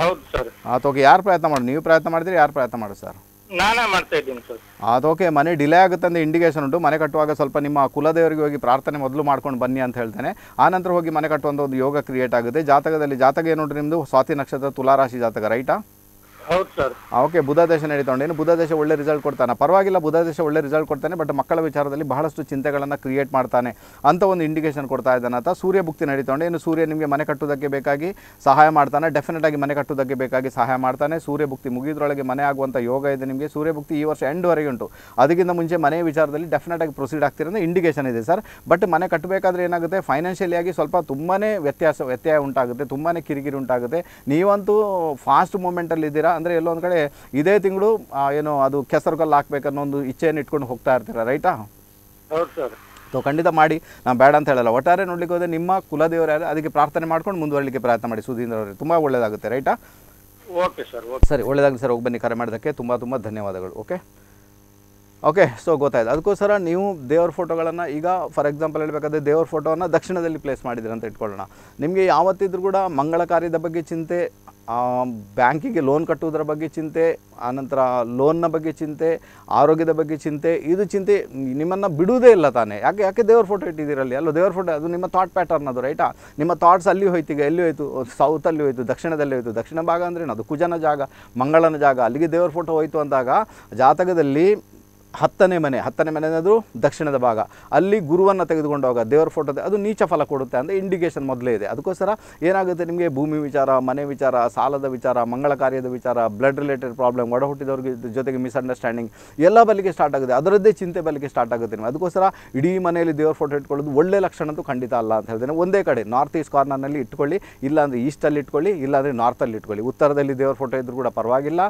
ಹೌದು ಸರ್. ಅಥವಾ ಯಾರು ಪ್ರಯತ್ನ ಮಾಡಿ ನೀವು ಪ್ರಯತ್ನ ಮಾಡಿದ್ರೆ ಯಾರು ಪ್ರಯತ್ನ ಮಾಡಿ ಸರ್? ನಾನೇ ಮಾಡ್ತಾ ಇದ್ದೀನಿ ಸರ್. ಅದೋಕೆ ಮನೆ ಡಿಲೇ ಆಗುತ್ತೆ ಅಂತ ಇಂಡಿಕೇಶನ್ ಉಂಟು. ಮನೆ ಕಟ್ಟುವಾಗ ಸ್ವಲ್ಪ ನಿಮ್ಮ ಕುಲದೇವರಿಗೆ ಹೋಗಿ ಪ್ರಾರ್ಥನೆ ಮೊದಲು ಮಾಡ್ಕೊಂಡು ಬನ್ನಿ ಅಂತ ಹೇಳ್ತೇನೆ. ಆನಂತರ ಹೋಗಿ ಮನೆ ಕಟ್ಟುವಂಥ ಒಂದು ಯೋಗ ಕ್ರಿಯೇಟ್ ಆಗುತ್ತೆ. ಜಾತಕದಲ್ಲಿ ಜಾತಕ ನೋಡ್ರಿ ನಿಮ್ಮದು ಸ್ವಾತಿ ನಕ್ಷತ್ರ ತುಲಾರಾಶಿ ಜಾತಕ ರೈಟಾ ಹೌದು ಸರ್. ಓಕೆ, ಬುಧ ದೇಶ ನಡೀತಾ ಉಂಟು. ಏನು ಬುಧ ದೇಶ ಒಳ್ಳೆ ರಿಸಲ್ಟ್ ಕೊಡ್ತಾನೆ. ಪರವಾಗಿಲ್ಲ, ಬುಧ ದೇಶ ಒಳ್ಳೆ ರಿಸಲ್ಟ್ ಕೊಡ್ತಾನೆ ಬಟ್ ಮಕ್ಕಳ ವಿಚಾರದಲ್ಲಿ ಬಹಳಷ್ಟು ಚಿಂತೆಗಳನ್ನು ಕ್ರಿಯೇಟ್ ಮಾಡ್ತಾನೆ ಅಂತ ಒಂದು ಇಂಡಿಕೇಶನ್ ಕೊಡ್ತಾ ಇದ್ದಾನೆ ಅಂತ ಸೂರ್ಯ ಭುಕ್ತಿ ನಡೀತಾ ಇನ್ನು ಸೂರ್ಯ ನಿಮಗೆ ಮನೆ ಕಟ್ಟೋದಕ್ಕೆ ಬೇಕಾಗಿ ಸಹಾಯ ಮಾಡ್ತಾನೆ. ಡೆಫಿನೆಟ್ ಆಗಿ ಮನೆ ಕಟ್ಟೋದಕ್ಕೆ ಬೇಕಾಗಿ ಸಹಾಯ ಮಾಡ್ತಾನೆ. ಸೂರ್ಯ ಭುಕ್ತಿ ಮುಗಿದ್ರೊಳಗೆ ಮನೆ ಆಗುವಂಥ ಯೋಗ ಇದೆ ನಿಮಗೆ. ಸೂರ್ಯ ಭುಕ್ತಿ ಈ ವರ್ಷ ಎಂಡ್ವರೆಗೆ ಉಂಟು. ಅದಕ್ಕಿಂತ ಮುಂಚೆ ಮನೆ ವಿಚಾರದಲ್ಲಿ ಡೆಫಿನೆಟ್ ಆಗಿ ಪ್ರೊಸೀಡ್ ಆಗ್ತಿರೋದು ಇಂಡಿಕೇಶನ್ ಇದೆ ಸರ್. ಬಟ್ ಮನೆ ಕಟ್ಟಬೇಕಾದ್ರೆ ಏನಾಗುತ್ತೆ? ಫೈನಾನ್ಷಿಯಲಿ ಆಗಿ ಸ್ವಲ್ಪ ತುಂಬಾ ವ್ಯತ್ಯಾಸ, ವ್ಯತ್ಯಯ ಉಂಟಾಗುತ್ತೆ ತುಂಬಾ ಕಿರಿಕಿರಿ ಉಂಟಾಗುತ್ತೆ. ನೀವಂತೂ ಫಾಸ್ಟ್ ಮೂಮೆಂಟಲ್ಲಿ ಇದ್ದೀರಾ? ಅಂದರೆ ಎಲ್ಲೊಂದು ಕಡೆ ಇದೇ ತಿಂಗಳು ಏನು ಅದು ಕೆಸರು ಕಲ್ಲು ಹಾಕ್ಬೇಕನ್ನೋ ಒಂದು ಇಚ್ಛೆಯನ್ನು ಇಟ್ಕೊಂಡು ಹೋಗ್ತಾ ಇರ್ತೀರಾ ರೈಟಾ? ಹೌದು ಸರ್. ಸೊ ಖಂಡಿತ ಮಾಡಿ. ನಾನು ಬೇಡ ಅಂತ ಹೇಳಲ್ಲ. ಒಟ್ಟಾರೆ ನೋಡ್ಲಿಕ್ಕೆ ಹೋದರೆ ನಿಮ್ಮ ಕುಲದೇವರ ಯಾರು ಅದಕ್ಕೆ ಪ್ರಾರ್ಥನೆ ಮಾಡ್ಕೊಂಡು ಮುಂದುವರಲಿಕ್ಕೆ ಪ್ರಯತ್ನ ಮಾಡಿ ಸುಧೀಂದ್ರ ಅವರೇ. ತುಂಬ ಒಳ್ಳೆಯದಾಗುತ್ತೆ ರೈಟಾ? Okay sir okay. ಸರಿ ಒಳ್ಳೆಯದಾಗಲಿ ಸರ್. ಹೋಗಿ ಬನ್ನಿ ಕರೆ ಮಾಡೋದಕ್ಕೆ ತುಂಬ ತುಂಬ ಧನ್ಯವಾದಗಳು ಓಕೆ? ಓಕೆ ಸೊ ಗೊತ್ತಾಯ್ತು. ಅದಕ್ಕೋಸ್ಕರ ನೀವು ದೇವ್ರ ಫೋಟೋಗಳನ್ನು ಈಗ ಫಾರ್ ಎಕ್ಸಾಂಪಲ್ ಹೇಳಬೇಕಾದ್ರೆ ದೇವ್ರ ಫೋಟೋವನ್ನು ದಕ್ಷಿಣದಲ್ಲಿ ಪ್ಲೇಸ್ ಮಾಡಿದ್ರಿ ಅಂತ ಇಟ್ಕೊಳ್ಳೋಣ. ನಿಮಗೆ ಯಾವತ್ತಿದ್ರೂ ಕೂಡ ಮಂಗಳ ಕಾರ್ಯದ ಬಗ್ಗೆ ಚಿಂತೆ ಬ್ಯಾಂಕಿಗೆ ಲೋನ್ ಕಟ್ಟುವುದರ ಬಗ್ಗೆ ಚಿಂತೆ ಆನಂತರ ಲೋನ್ನ ಬಗ್ಗೆ ಚಿಂತೆ, ಆರೋಗ್ಯದ ಬಗ್ಗೆ ಚಿಂತೆ, ಇದು ಚಿಂತೆ ನಿಮ್ಮನ್ನು ಬಿಡುವುದೇ ಇಲ್ಲ ತಾನೇ. ಯಾಕೆ ಯಾಕೆ ದೇವ್ರ ಫೋಟೋ ಇಟ್ಟಿದ್ದೀರಲ್ಲಿ? ಅಲ್ಲೋ, ದೇವ್ರ ಫೋಟೋ ಅದು ನಿಮ್ಮ ಥಾಟ್ ಪ್ಯಾಟರ್ನ್ ಅದು ರೈಟಾ ನಿಮ್ಮ ಥಾಟ್ಸ್ ಅಲ್ಲಿ ಹೋಯ್ತು, ಈಗ ಎಲ್ಲಿ ಹೋಯ್ತು? ಸೌತಲ್ಲಿ ಹೋಯ್ತು, ದಕ್ಷಿಣದಲ್ಲಿ ಹೋಯ್ತು. ದಕ್ಷಿಣ ಭಾಗ ಅಂದ್ರೇನು ಅದು ಕುಜನ ಜಾಗ, ಮಂಗಳನ ಜಾಗ. ಅಲ್ಲಿಗೆ ದೇವ್ರ ಫೋಟೋ ಹೋಯ್ತು ಅಂದಾಗ ಜಾತಕದಲ್ಲಿ ಹತ್ತನೇ ಮನೆ ಹತ್ತನೇ ಮನೆ ಅನ್ನೋದು ದಕ್ಷಿಣದ ಭಾಗ. ಅಲ್ಲಿ ಗುರುವನ್ನು ತೆಗೆದುಕೊಂಡಾಗ ದೇವರ ಫೋಟೋ ಅದು ನೀಚ ಫಲ ಕೊಡುತ್ತೆ ಅಂತ ಇಂಡಿಕೇಶನ್ ಮೊದಲೇ ಇದೆ. ಅದಕ್ಕೋಸ್ಕರ ಏನಾಗುತ್ತೆ ನಿಮಗೆ ಭೂಮಿ ವಿಚಾರ, ಮನೆ ವಿಚಾರ, ಸಾಲದ ವಿಚಾರ, ಮಂಗಳ ಕಾರ್ಯದ ವಿಚಾರ ಬ್ಲಡ್ ರಿಲೇಟೆಡ್ ಪ್ರಾಬ್ಲಮ್ ಒಡ ಹುಟ್ಟಿದವ್ರಿಗೆ ಜೊತೆಗೆ ಮಿಸ್ಅಂಡರ್ಸ್ಟ್ಯಾಂಡಿಂಗ್ ಎಲ್ಲ ಬಲಿಗೆ ಸ್ಟಾರ್ಟ್ ಆಗುತ್ತೆ. ಅದರದ್ದೇ ಚಿಂತೆ ಬಲಿಗೆ ಸ್ಟಾರ್ಟ್ ಆಗುತ್ತೆ ನಿಮಗೆ. ಅದಕ್ಕೋಸ್ಕರ ಇಡೀ ಮನೆಯಲ್ಲಿ ದೇವರ ಫೋಟೋ ಇಟ್ಕೊಳ್ಳೋದು ಒಳ್ಳೆ ಲಕ್ಷಣ ಅಂತೂ ಖಂಡಿತ ಅಲ್ಲ ಅಂತ ಹೇಳ್ತೇನೆ. ಒಂದೇ ಕಡೆ ನಾರ್ತ್ ಈಸ್ಟ್ ಕಾರ್ನರ್ನಲ್ಲಿ ಇಟ್ಕೊಳ್ಳಿ, ಇಲ್ಲಾಂದರೆ ಈಸ್ಟಲ್ಲಿ ಇಟ್ಕೊಳ್ಳಿ, ಇಲ್ಲಾಂದರೆ ನಾರ್ತಲ್ಲಿ ಇಟ್ಕೊಳ್ಳಿ. ಉತ್ತರದಲ್ಲಿ ದೇವರ ಫೋಟೋ ಇದ್ದರೂ ಕೂಡ ಪರವಾಗಿಲ್ಲ.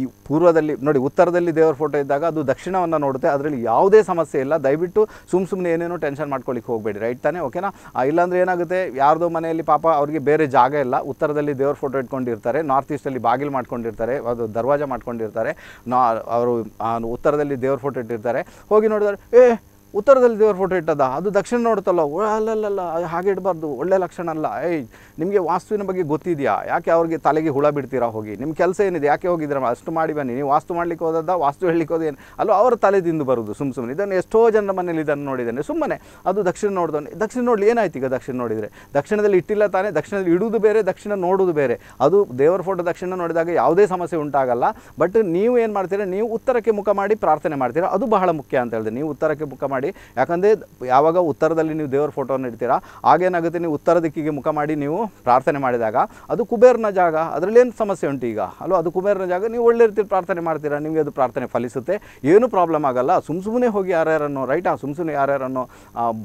ಈ ಪೂರ್ವದಲ್ಲಿ, ನೋಡಿ, ಉತ್ತರದಲ್ಲಿ ದೇವರ ಫೋಟೋ ಇದ್ದಾಗ ಅದು ದಕ್ಷಿಣವನ್ನು ನೋಡುತ್ತೆ. ಅದರಲ್ಲಿ ಯಾವುದೇ ಸಮಸ್ಯೆ ಇಲ್ಲ. ದಯವಿಟ್ಟು ಸುಮ್ಮ ಸುಮ್ಮನೆ ಏನೇನೋ ಟೆನ್ಷನ್ ಮಾಡ್ಕೊಳ್ಳಿಕ್ಕೆ ಹೋಗಬೇಡಿ. ರೈಟ್ ತಾನೇ? ಓಕೆನಾ ಇಲ್ಲಾಂದರೆ ಏನಾಗುತ್ತೆ? ಯಾರ್ದೋ ಮನೆಯಲ್ಲಿ ಪಾಪ ಅವ್ರಿಗೆ ಬೇರೆ ಜಾಗ ಇಲ್ಲ. ಉತ್ತರದಲ್ಲಿ ದೇವ್ರ ಫೋಟೋ ಇಟ್ಕೊಂಡಿರ್ತಾರೆ. ನಾರ್ತ್ ಈಸ್ಟಲ್ಲಿ ಬಾಗಿಲು ಮಾಡ್ಕೊಂಡಿರ್ತಾರೆ. ಅದು ದರ್ವಾಜ ಮಾಡ್ಕೊಂಡಿರ್ತಾರೆ. ನಾ, ಅವರು ಉತ್ತರದಲ್ಲಿ ದೇವ್ರ ಫೋಟೋ ಇಟ್ಟಿರ್ತಾರೆ. ಹೋಗಿ ನೋಡಿದ್ರೆ, ಏ ಉತ್ತರದಲ್ಲಿ ದೇವ್ರ ಫೋಟೋ ಇಟ್ಟದ, ಅದು ದಕ್ಷಿಣ ನೋಡುತ್ತಲ್ಲ ಅಲ್ಲಲ್ಲ ಹಾಗೆ ಇಡಬಾರ್ದು, ಒಳ್ಳೆ ಲಕ್ಷಣ ಅಲ್ಲ. ಏಯ್, ನಿಮಗೆ ವಾಸ್ತುವಿನ ಬಗ್ಗೆ ಗೊತ್ತಿದೆಯಾ? ಯಾಕೆ ಅವ್ರಿಗೆ ತಲೆಗೆ ಹುಳ ಬಿಡ್ತೀರಾ ಹೋಗಿ? ನಿಮ್ಮ ಕೆಲಸ ಏನಿದೆ? ಯಾಕೆ ಹೋಗಿದ್ರೆ ಅಷ್ಟು ಮಾಡಿ ಬನ್ನಿ. ನೀವು ವಾಸ್ತು ಮಾಡ್ಲಿಕ್ಕೆ ಹೋದದ್ದ, ವಾಸ್ತು ಹೇಳಲಿಕ್ಕೆ ಹೋದ ಏನು? ಅಲ್ಲೋ, ಅವರ ತಲೆದಿಂದ ಬರೋದು ಸುಮ್ಮ ಸುಮ್ಮನೆ ಇದನ್ನು ಎಷ್ಟೋ ಜನರ ಮನೇಲಿ ಇದನ್ನು ನೋಡಿದ್ದೇನೆ. ಸುಮ್ಮನೆ, ಅದು ದಕ್ಷಿಣ ನೋಡಿದವನು. ದಕ್ಷಿಣ ನೋಡಲಿ, ಏನಾಯ್ತು ಈಗ ದಕ್ಷಿಣ ನೋಡಿದರೆ? ದಕ್ಷಿಣದಲ್ಲಿ ಇಟ್ಟಿಲ್ಲ ತಾನೇ, ದಕ್ಷಿಣದಲ್ಲಿ ಇಡುವುದು ಬೇರೆ, ದಕ್ಷಿಣ ನೋಡುವುದು ಬೇರೆ. ಅದು ದೇವರ ಫೋಟೋ ದಕ್ಷಿಣ ನೋಡಿದಾಗ ಯಾವುದೇ ಸಮಸ್ಯೆ ಉಂಟಾಗಲ್ಲ. ಬಟ್ ನೀವು ಏನು ಮಾಡ್ತೀರಾ? ನೀವು ಉತ್ತರಕ್ಕೆ ಮುಖ ಮಾಡಿ ಪ್ರಾರ್ಥನೆ ಮಾಡ್ತೀರಾ? ಅದು ಬಹಳ ಮುಖ್ಯ ಅಂತ ಹೇಳಿದೆ. ನೀವು ಉತ್ತರಕ್ಕೆ ಮುಖ ಮಾಡಿ ಯಾಕಂದರೆ ಯಾವಾಗ ಉತ್ತರದಲ್ಲಿ ನೀವು ದೇವರ ಫೋಟೋನ ಇಡ್ತೀರಾ ಆಗೇನಾಗುತ್ತೆ ನೀವು ಉತ್ತರ ದಿಕ್ಕಿಗೆ ಮುಖ ಮಾಡಿ ನೀವು ಪ್ರಾರ್ಥನೆ ಮಾಡಿದಾಗ ಅದು ಕುಬೇರನ ಜಾಗ, ಅದರಲ್ಲಿ ಏನು ಸಮಸ್ಯೆ ಉಂಟು ಈಗ? ಅಲ್ವಾ? ಅದು ಕುಬೇರನ ಜಾಗ, ನೀವು ಒಳ್ಳೆ ರೀತಿ ಪ್ರಾರ್ಥನೆ ಮಾಡ್ತೀರಾ, ನಿಮಗೆ ಅದು ಪ್ರಾರ್ಥನೆ ಫಲಿಸುತ್ತೆ. ಏನೂ ಪ್ರಾಬ್ಲಮ್ ಆಗಲ್ಲ. ಸುಮ್ ಸುಮ್ಮನೆ ಹೋಗಿ ಯಾರ್ಯಾರನ್ನು ರೈಟಾ ಸುಮ್ ಸುಮ್ಮನೆ ಯಾರ್ಯಾರನ್ನು